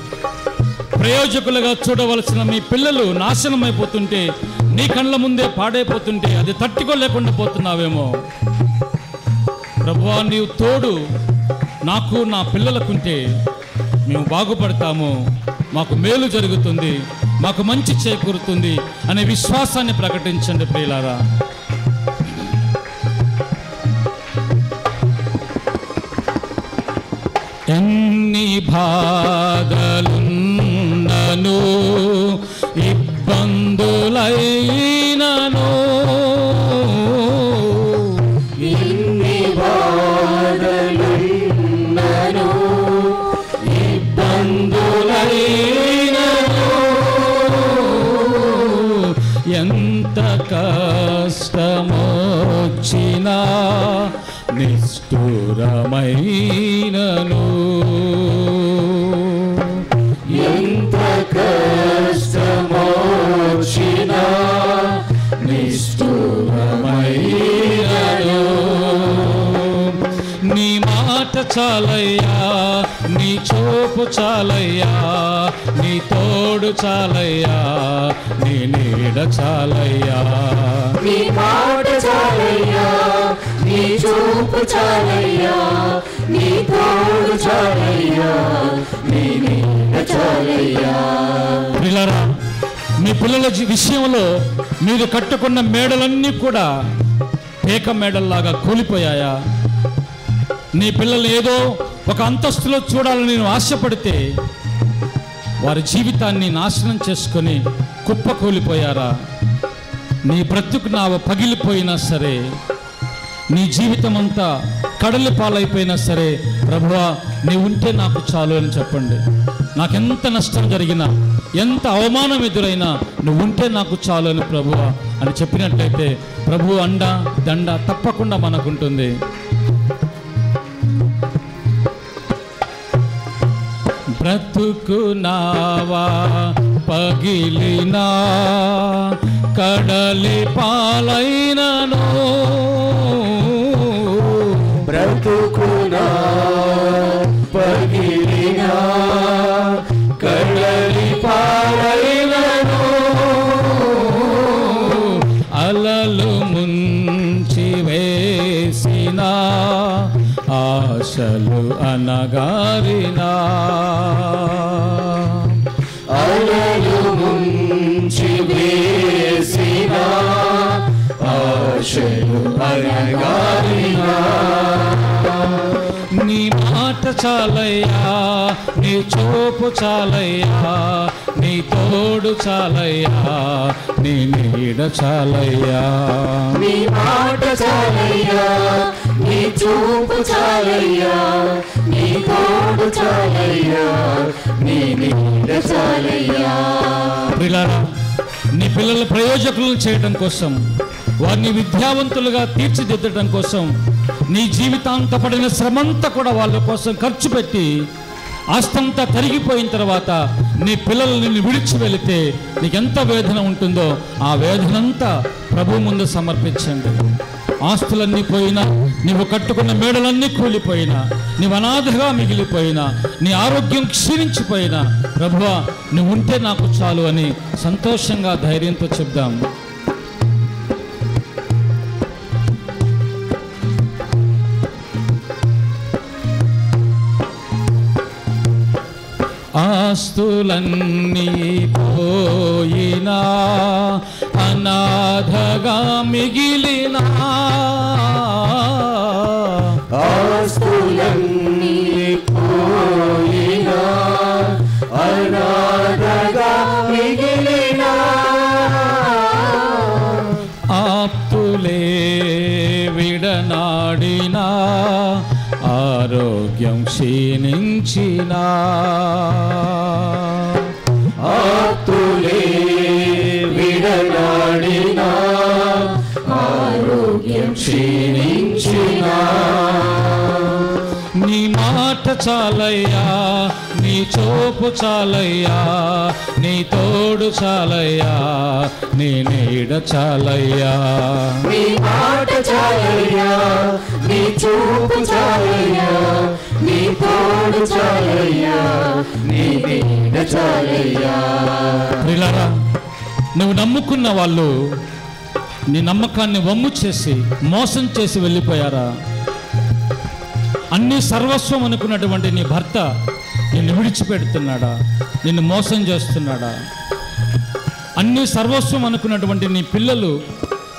ప్రయోజకులుగా చూడవలసిన మీ పిల్లలు నాశనం అయిపోతుంటే నీ కళ్ళ ముందే పాడైపోతుంటే అది తట్టుకోలేకుండా పోతున్నావేమో. ప్రభువా నీవు తోడు. నాకు నా పిల్లలకుంటే మేము బాగుపడతాము. మాకు మేలు జరుగుతుంది. మాకు మంచి చేకూరుతుంది అనే విశ్వాసాన్ని ప్రకటించండి ప్రియులారా. ఎన్ని బాధలున్నను ఇబ్బందులై చాలయ్యా నీ చూపు చాలయ్యా నీ తోడు చాలయ్యా నీ నీడ చాలయ్యా. నీ మాట చాలయ్యా నీ చూపు చాలయ్యా నీ తోడు చాలయ్యా నీ నీడ చాలయ్యా. పిల్లరా మీ పిల్లల విషయంలో మీరు కట్టుకున్న మేడలన్నీ కూడా పేక మేడల్లాగా కూలిపోయాయా? నీ పిల్లల్ని ఏదో ఒక అంతస్తులో చూడాలని నేను ఆశపడితే వారి జీవితాన్ని నాశనం చేసుకొని కుప్పకూలిపోయారా నీ బ్రతుకు నావ పగిలిపోయినా సరే నీ జీవితం అంతా కడలి పాలైపోయినా సరే ప్రభువా నీ ఉంటే నాకు చాలు అని చెప్పండి. నాకెంత నష్టం జరిగినా ఎంత అవమానం ఎదురైనా నువ్వు ఉంటే నాకు చాలు అని ప్రభువా అని చెప్పినట్లయితే ప్రభు అండ దండ తప్పకుండా మనకుంటుంది. బ్రతుకునావా? పగిలినా? కడలి పాలైనను? బ్రతుకునా? పగిలినా? కడలి పాలైన ఆశలు అనగారినా? అలలు ముంచి వేసిన ఆశలు అనగారినా? నీ మాట చాలయ్యా నీ చూపు చాలయ్యా నీ తోడు చాలయ్యా నీ నీడ చాలయ్యా. నీ మాట చాలయ్యా నీ చూపు చాలయ్యా నీ తోడు చాలయ్యా నీ నీడ చాలయ్యా. నీ పిల్లల ప్రయోజకులను చేయడం కోసం వారిని విద్యావంతులుగా తీర్చిదిద్దడం కోసం నీ జీవితాంత పడిన శ్రమంతా కూడా వాళ్ళ కోసం ఖర్చు పెట్టి ఆస్తంతా తరిగిపోయిన తర్వాత నీ పిల్లలు నిన్ను విడిచి వెళితే నీకెంత వేదన ఉంటుందో ఆ వేదనంతా ప్రభు ముందు సమర్పించండి. ఆస్తులన్నీ పోయినా నీవు కట్టుకున్న మేడలన్నీ కూలిపోయినా నీవు అనాథగా మిగిలిపోయినా నీ ఆరోగ్యం క్షీణించిపోయినా ప్రభువా నువ్వు ఉంటే నాకు చాలు అని సంతోషంగా ధైర్యంతో చెప్దాం ఆస్తులన్నీ పోయినా అనాథగా మిగిలిన ఆస్తులన్నీ పోయినా అనాథగా మిగిలినా ఆప్తులే విడనాడినా ఆరోగ్యం క్షీణించినా ఆతులే విడనాడినా ఆరోగ్యం క్షీణించినా. నీ మాట చాలయ్యా నీ చూపు చాలయ్యా నీ తోడు చాలయ్యా నీ నీడ చాలయ్యా. నీ మాట చాలయ్యా నీ చూపు చాలయ్యా నీ తోడు చాలయ్యా నీ నీడ చాలయ్యా. ప్రిలారా నువ్వు నమ్ముకున్న వాళ్ళు నీ నమ్మకాన్ని వమ్ము చేసి మోసం చేసి వెళ్ళిపోయారా? అన్ని సర్వస్వం అనుకున్నటువంటి నీ భర్త నిన్ను విడిచిపెడుతున్నాడా? నిన్ను మోసం చేస్తున్నాడా? అన్ని సర్వస్వం అనుకున్నటువంటి నీ పిల్లలు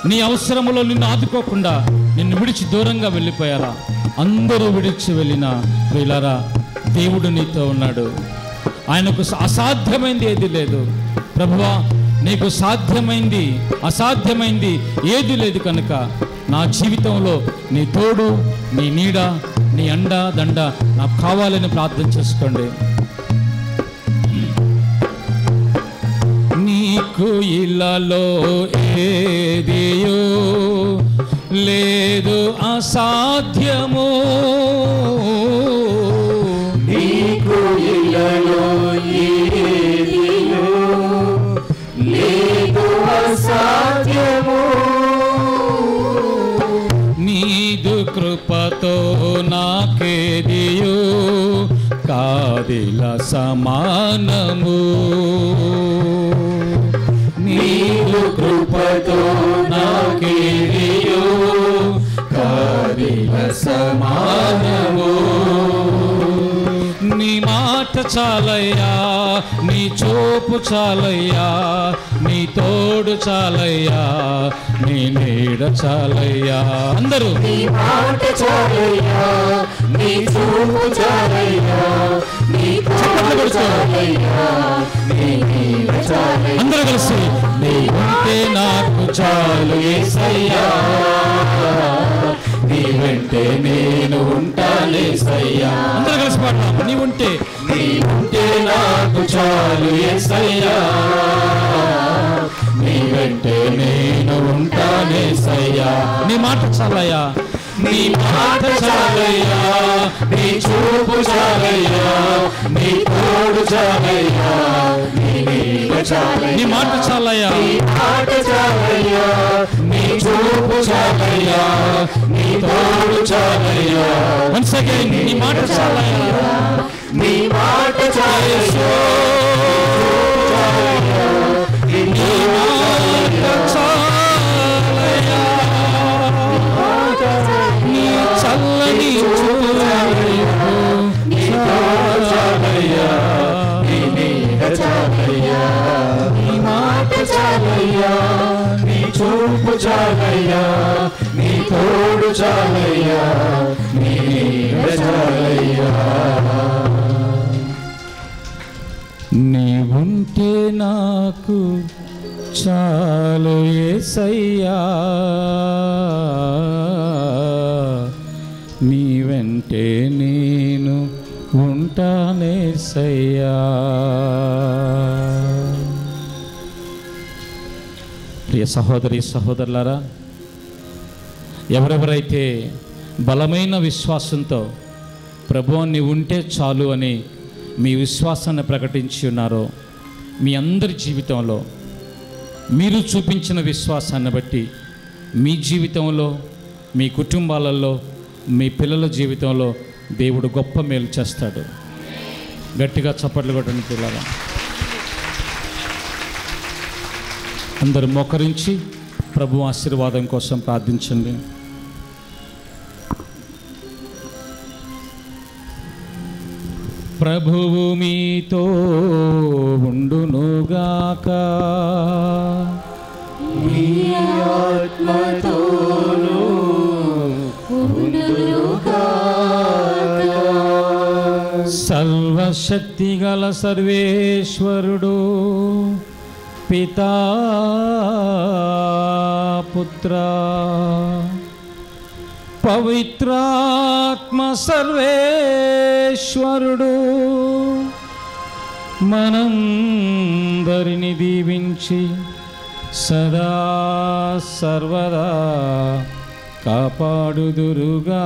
నీ అవసరములో నిన్ను ఆదుకోకుండా నిన్ను విడిచి దూరంగా వెళ్ళిపోయారా? అందరూ విడిచి వెళ్ళిన వీళ్ళరా దేవుడు నీతో ఉన్నాడు. ఆయనకు అసాధ్యమైంది ఏది లేదు. ప్రభువా నీకు సాధ్యమైంది అసాధ్యమైంది ఏది లేదు కనుక నా జీవితంలో నీ తోడు నీ నీడ నీ అండ దండ నాకు కావాలని ప్రార్థన చేసుకోండి. నీకు ఇలాలో ఏదియో లేదు అసాధ్యము. నీకు లేదు అసాధ్యము. నీదు కృపతో నాకేదియో కాదిల సమానము. నీదు కృపతో నాకేదియో కాదిల సమానము. నీ మాట చాలయ్యా నీ చూపు చాలయ్యా నీ తోడు చాలయ్యా నీ నీడ చాలయ్యా. అందరూ. నీ మాట చాలయ్యా నీ చూపు చాలయ్యా నీ తోడు చాలయ్యా నీ నీడ చాలయ్యా. అందరూ కలిసి ఉంటే నాకు చాలు ఏసయ్యా. నీ వెంటే నేను ఉంటానేసయ్యా అందరూ కలిసి పాడదాం. నీ ఉంటే. నీ ఉంటే నాకు చాలు ఏసయ్యా. నీ వెంటే నేను ఉంటానేసయ్యా నీ మాట చాలయ్యా. నీ మాట చాలయ్యా. నీ చూపు చాలయ్యా. నీ తోడు చాలయ్యా నీ నీడ చాలయ్యా నీ మాట చాలయ్యా. మాట చాలయ్యా నీ చూపు చాలయ్యా. నీ తోడు చాలయ్యా వన్స్ అగైన్ నీ మాట చాలయ్యా. నీ మాట చాలయ్యా నీ మాట తోడు చాలయ్యా నీ చాలయ్యా. నీవుంటే నాకు చాలు ఏసయ్యా. నీ వెంటే నేను ఉంటానేసయ్యా ప్రియ సహోదరి సహోదరులారా ఎవరెవరైతే బలమైన విశ్వాసంతో ప్రభు ఉంటే చాలు అని మీ విశ్వాసాన్ని ప్రకటించి ఉన్నారో మీ అందరి జీవితంలో మీరు చూపించిన విశ్వాసాన్ని బట్టి మీ జీవితంలో మీ కుటుంబాలలో మీ పిల్లల జీవితంలో దేవుడు గొప్ప మేలు చేస్తాడు. గట్టిగా చప్పట్లు కొట్టండి పిల్లల. అందరూ మోకరించి ప్రభు ఆశీర్వాదం కోసం ప్రార్థించండి. ప్రభువు మీతో ఉండునుగాక. మీ ఆత్మతోను సర్వశక్తిగల సర్వేశ్వరుడు పితా పుత్ర. పవిత్రాత్మ సర్వేశ్వరుడు మనందరిని దీవించి సదా సర్వదా కాపాడుదురుగాక.